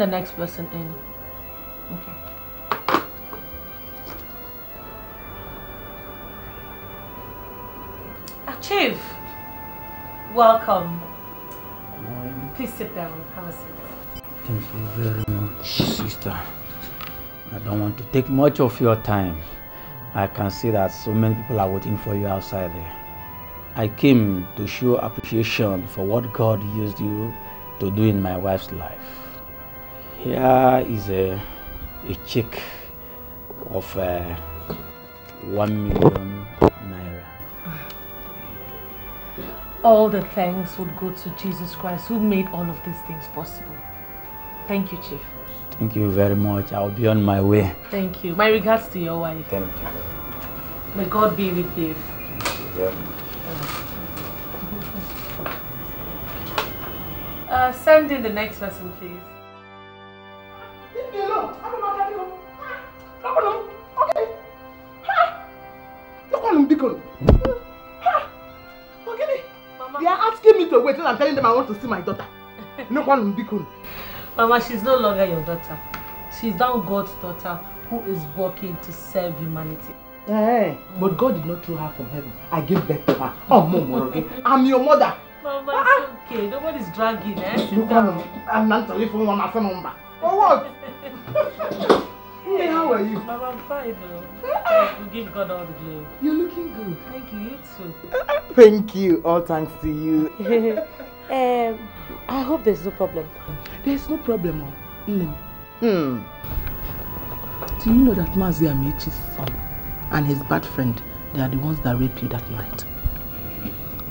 S33: The
S2: next person in. Okay. Chief, welcome. Please sit down. Have a seat.
S15: Thank you very much, sister. I don't want to take much of your time. I can see that so many people are waiting for you outside there. I came to show appreciation for what God used you to do in my wife's life. Here is a, a check of uh, one million naira.
S2: All the thanks would go to Jesus Christ who made all of these things possible. Thank you, Chief.
S15: Thank you very much. I'll be on my way.
S2: Thank you. My regards to your wife.
S15: Thank you.
S2: May God be with you. Uh, send in the next person, please.
S4: Look on. Ha! Okay. They are asking me to wait and I'm telling them I want to see my daughter. No one Beacon.
S2: Mama, she's no longer your daughter. She's now God's daughter who is working to serve humanity.
S4: Eh, but God did not throw her from heaven. I gave birth to her. Oh, mom, okay? I'm your mother.
S2: Mama, it's okay. Nobody's dragging, eh?
S4: Look. I'm not telling for one phone number. For what? Hey, how are you?
S2: Mama, I'm fine though. We give God all the glory.
S4: You're looking good.
S2: Thank you, you too.
S4: Thank you. All thanks to you.
S2: um, I hope there's no problem.
S4: There's no problem. Oh. Mm. Hmm. Do you know that Mazi Amechi's son and his bad friend, they are the ones that raped you that night?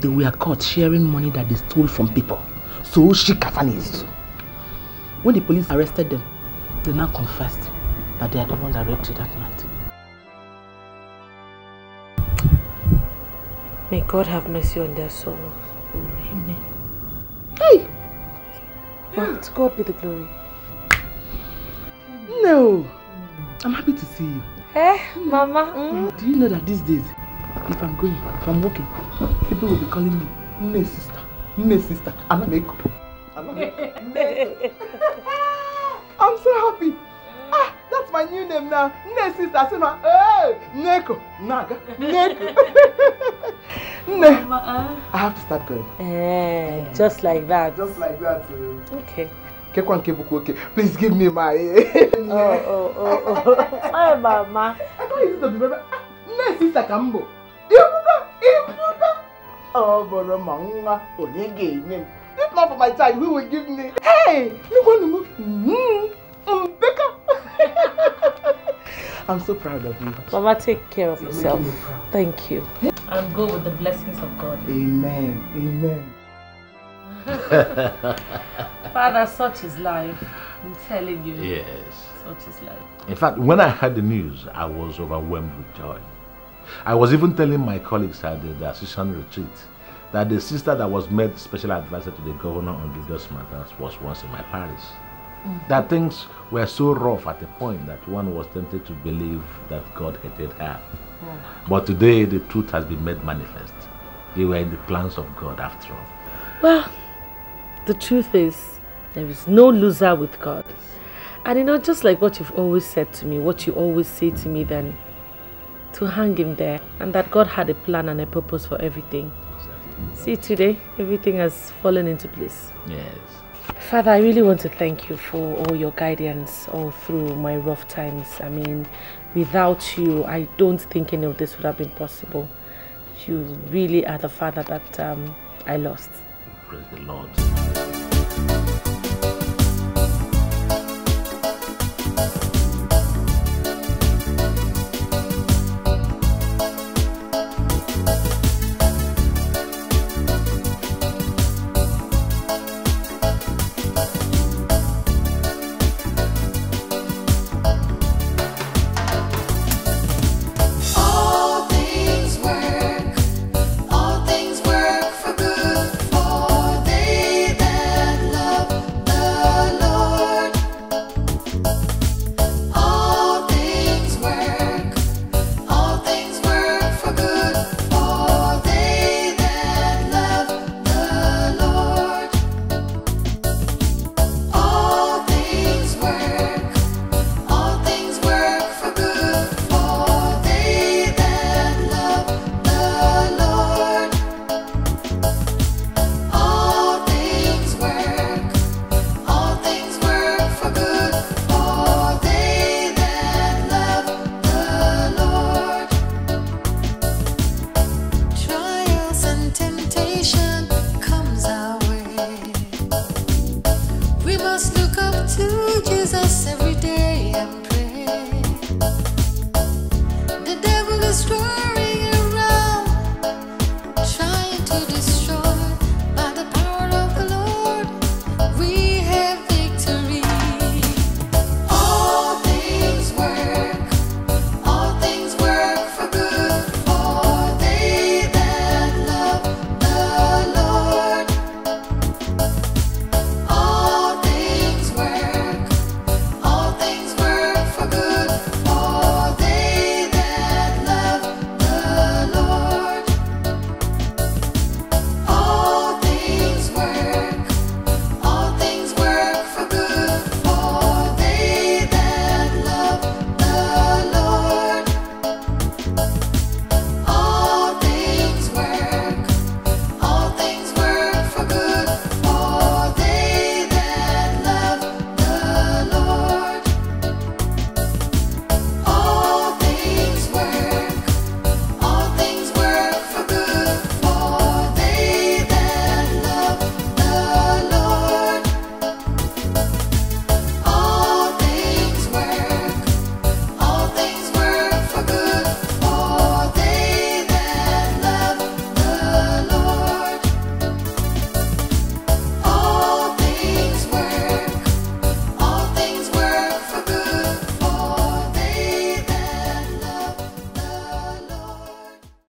S4: They were caught sharing money that they stole from people. So she kafanis. When the police arrested them, they now confessed that they are the ones that raped you that night.
S2: May God have mercy on their souls.
S4: Amen. Hey!
S2: Well, to God be the glory.
S4: No! I'm happy to see you.
S2: Eh, Mama? Mm.
S4: Do you know that these days, if I'm going, if I'm walking, people will be calling me Nne sister, Nne sister, and I'm I'm so happy. Ah, that's my new name now. Nne sister, say my, hey, Neko, Naga, Neko. Nne. I have to start going.
S2: Eh, just like that.
S4: Just like that. Uh,
S2: Okay.
S4: Kekwan Kebuku, okay. Please give me my.
S2: Oh, oh, oh, oh. Hi, Mama.
S4: I thought you used to be very. Nne sister Kambo. Ibuka, Ibuka. Oh, but Mama, onye ga-enye m. If not for my child, who will give me? Hey, look what you move. Mbeka. I'm so proud of you.
S2: Mama, take care of yourself.
S4: making me.
S2: Thank you. And go with the blessings of God.
S4: Amen. Amen.
S2: Father, such is life. I'm telling you.
S6: Yes.
S2: Such is life.
S6: In fact, when I heard the news, I was overwhelmed with joy. I was even telling my colleagues at the, the assistant retreat that the sister that was made special advisor to the governor on religious matters was once in my parish. That things were so rough at a point that one was tempted to believe that God hated her. Hmm. But today, the truth has been made manifest. They were in the plans of God after all.
S2: Well, the truth is, there is no loser with God. And you know, just like what you've always said to me, what you always say to me then, to hang him there, and that God had a plan and a purpose for everything. See, today, everything has fallen into place.
S20: Yes.
S2: Father, I really want to thank you for all your guidance all through my rough times. I mean, without you, I don't think any of this would have been possible. You really are the father that um, I lost.
S20: Praise the Lord.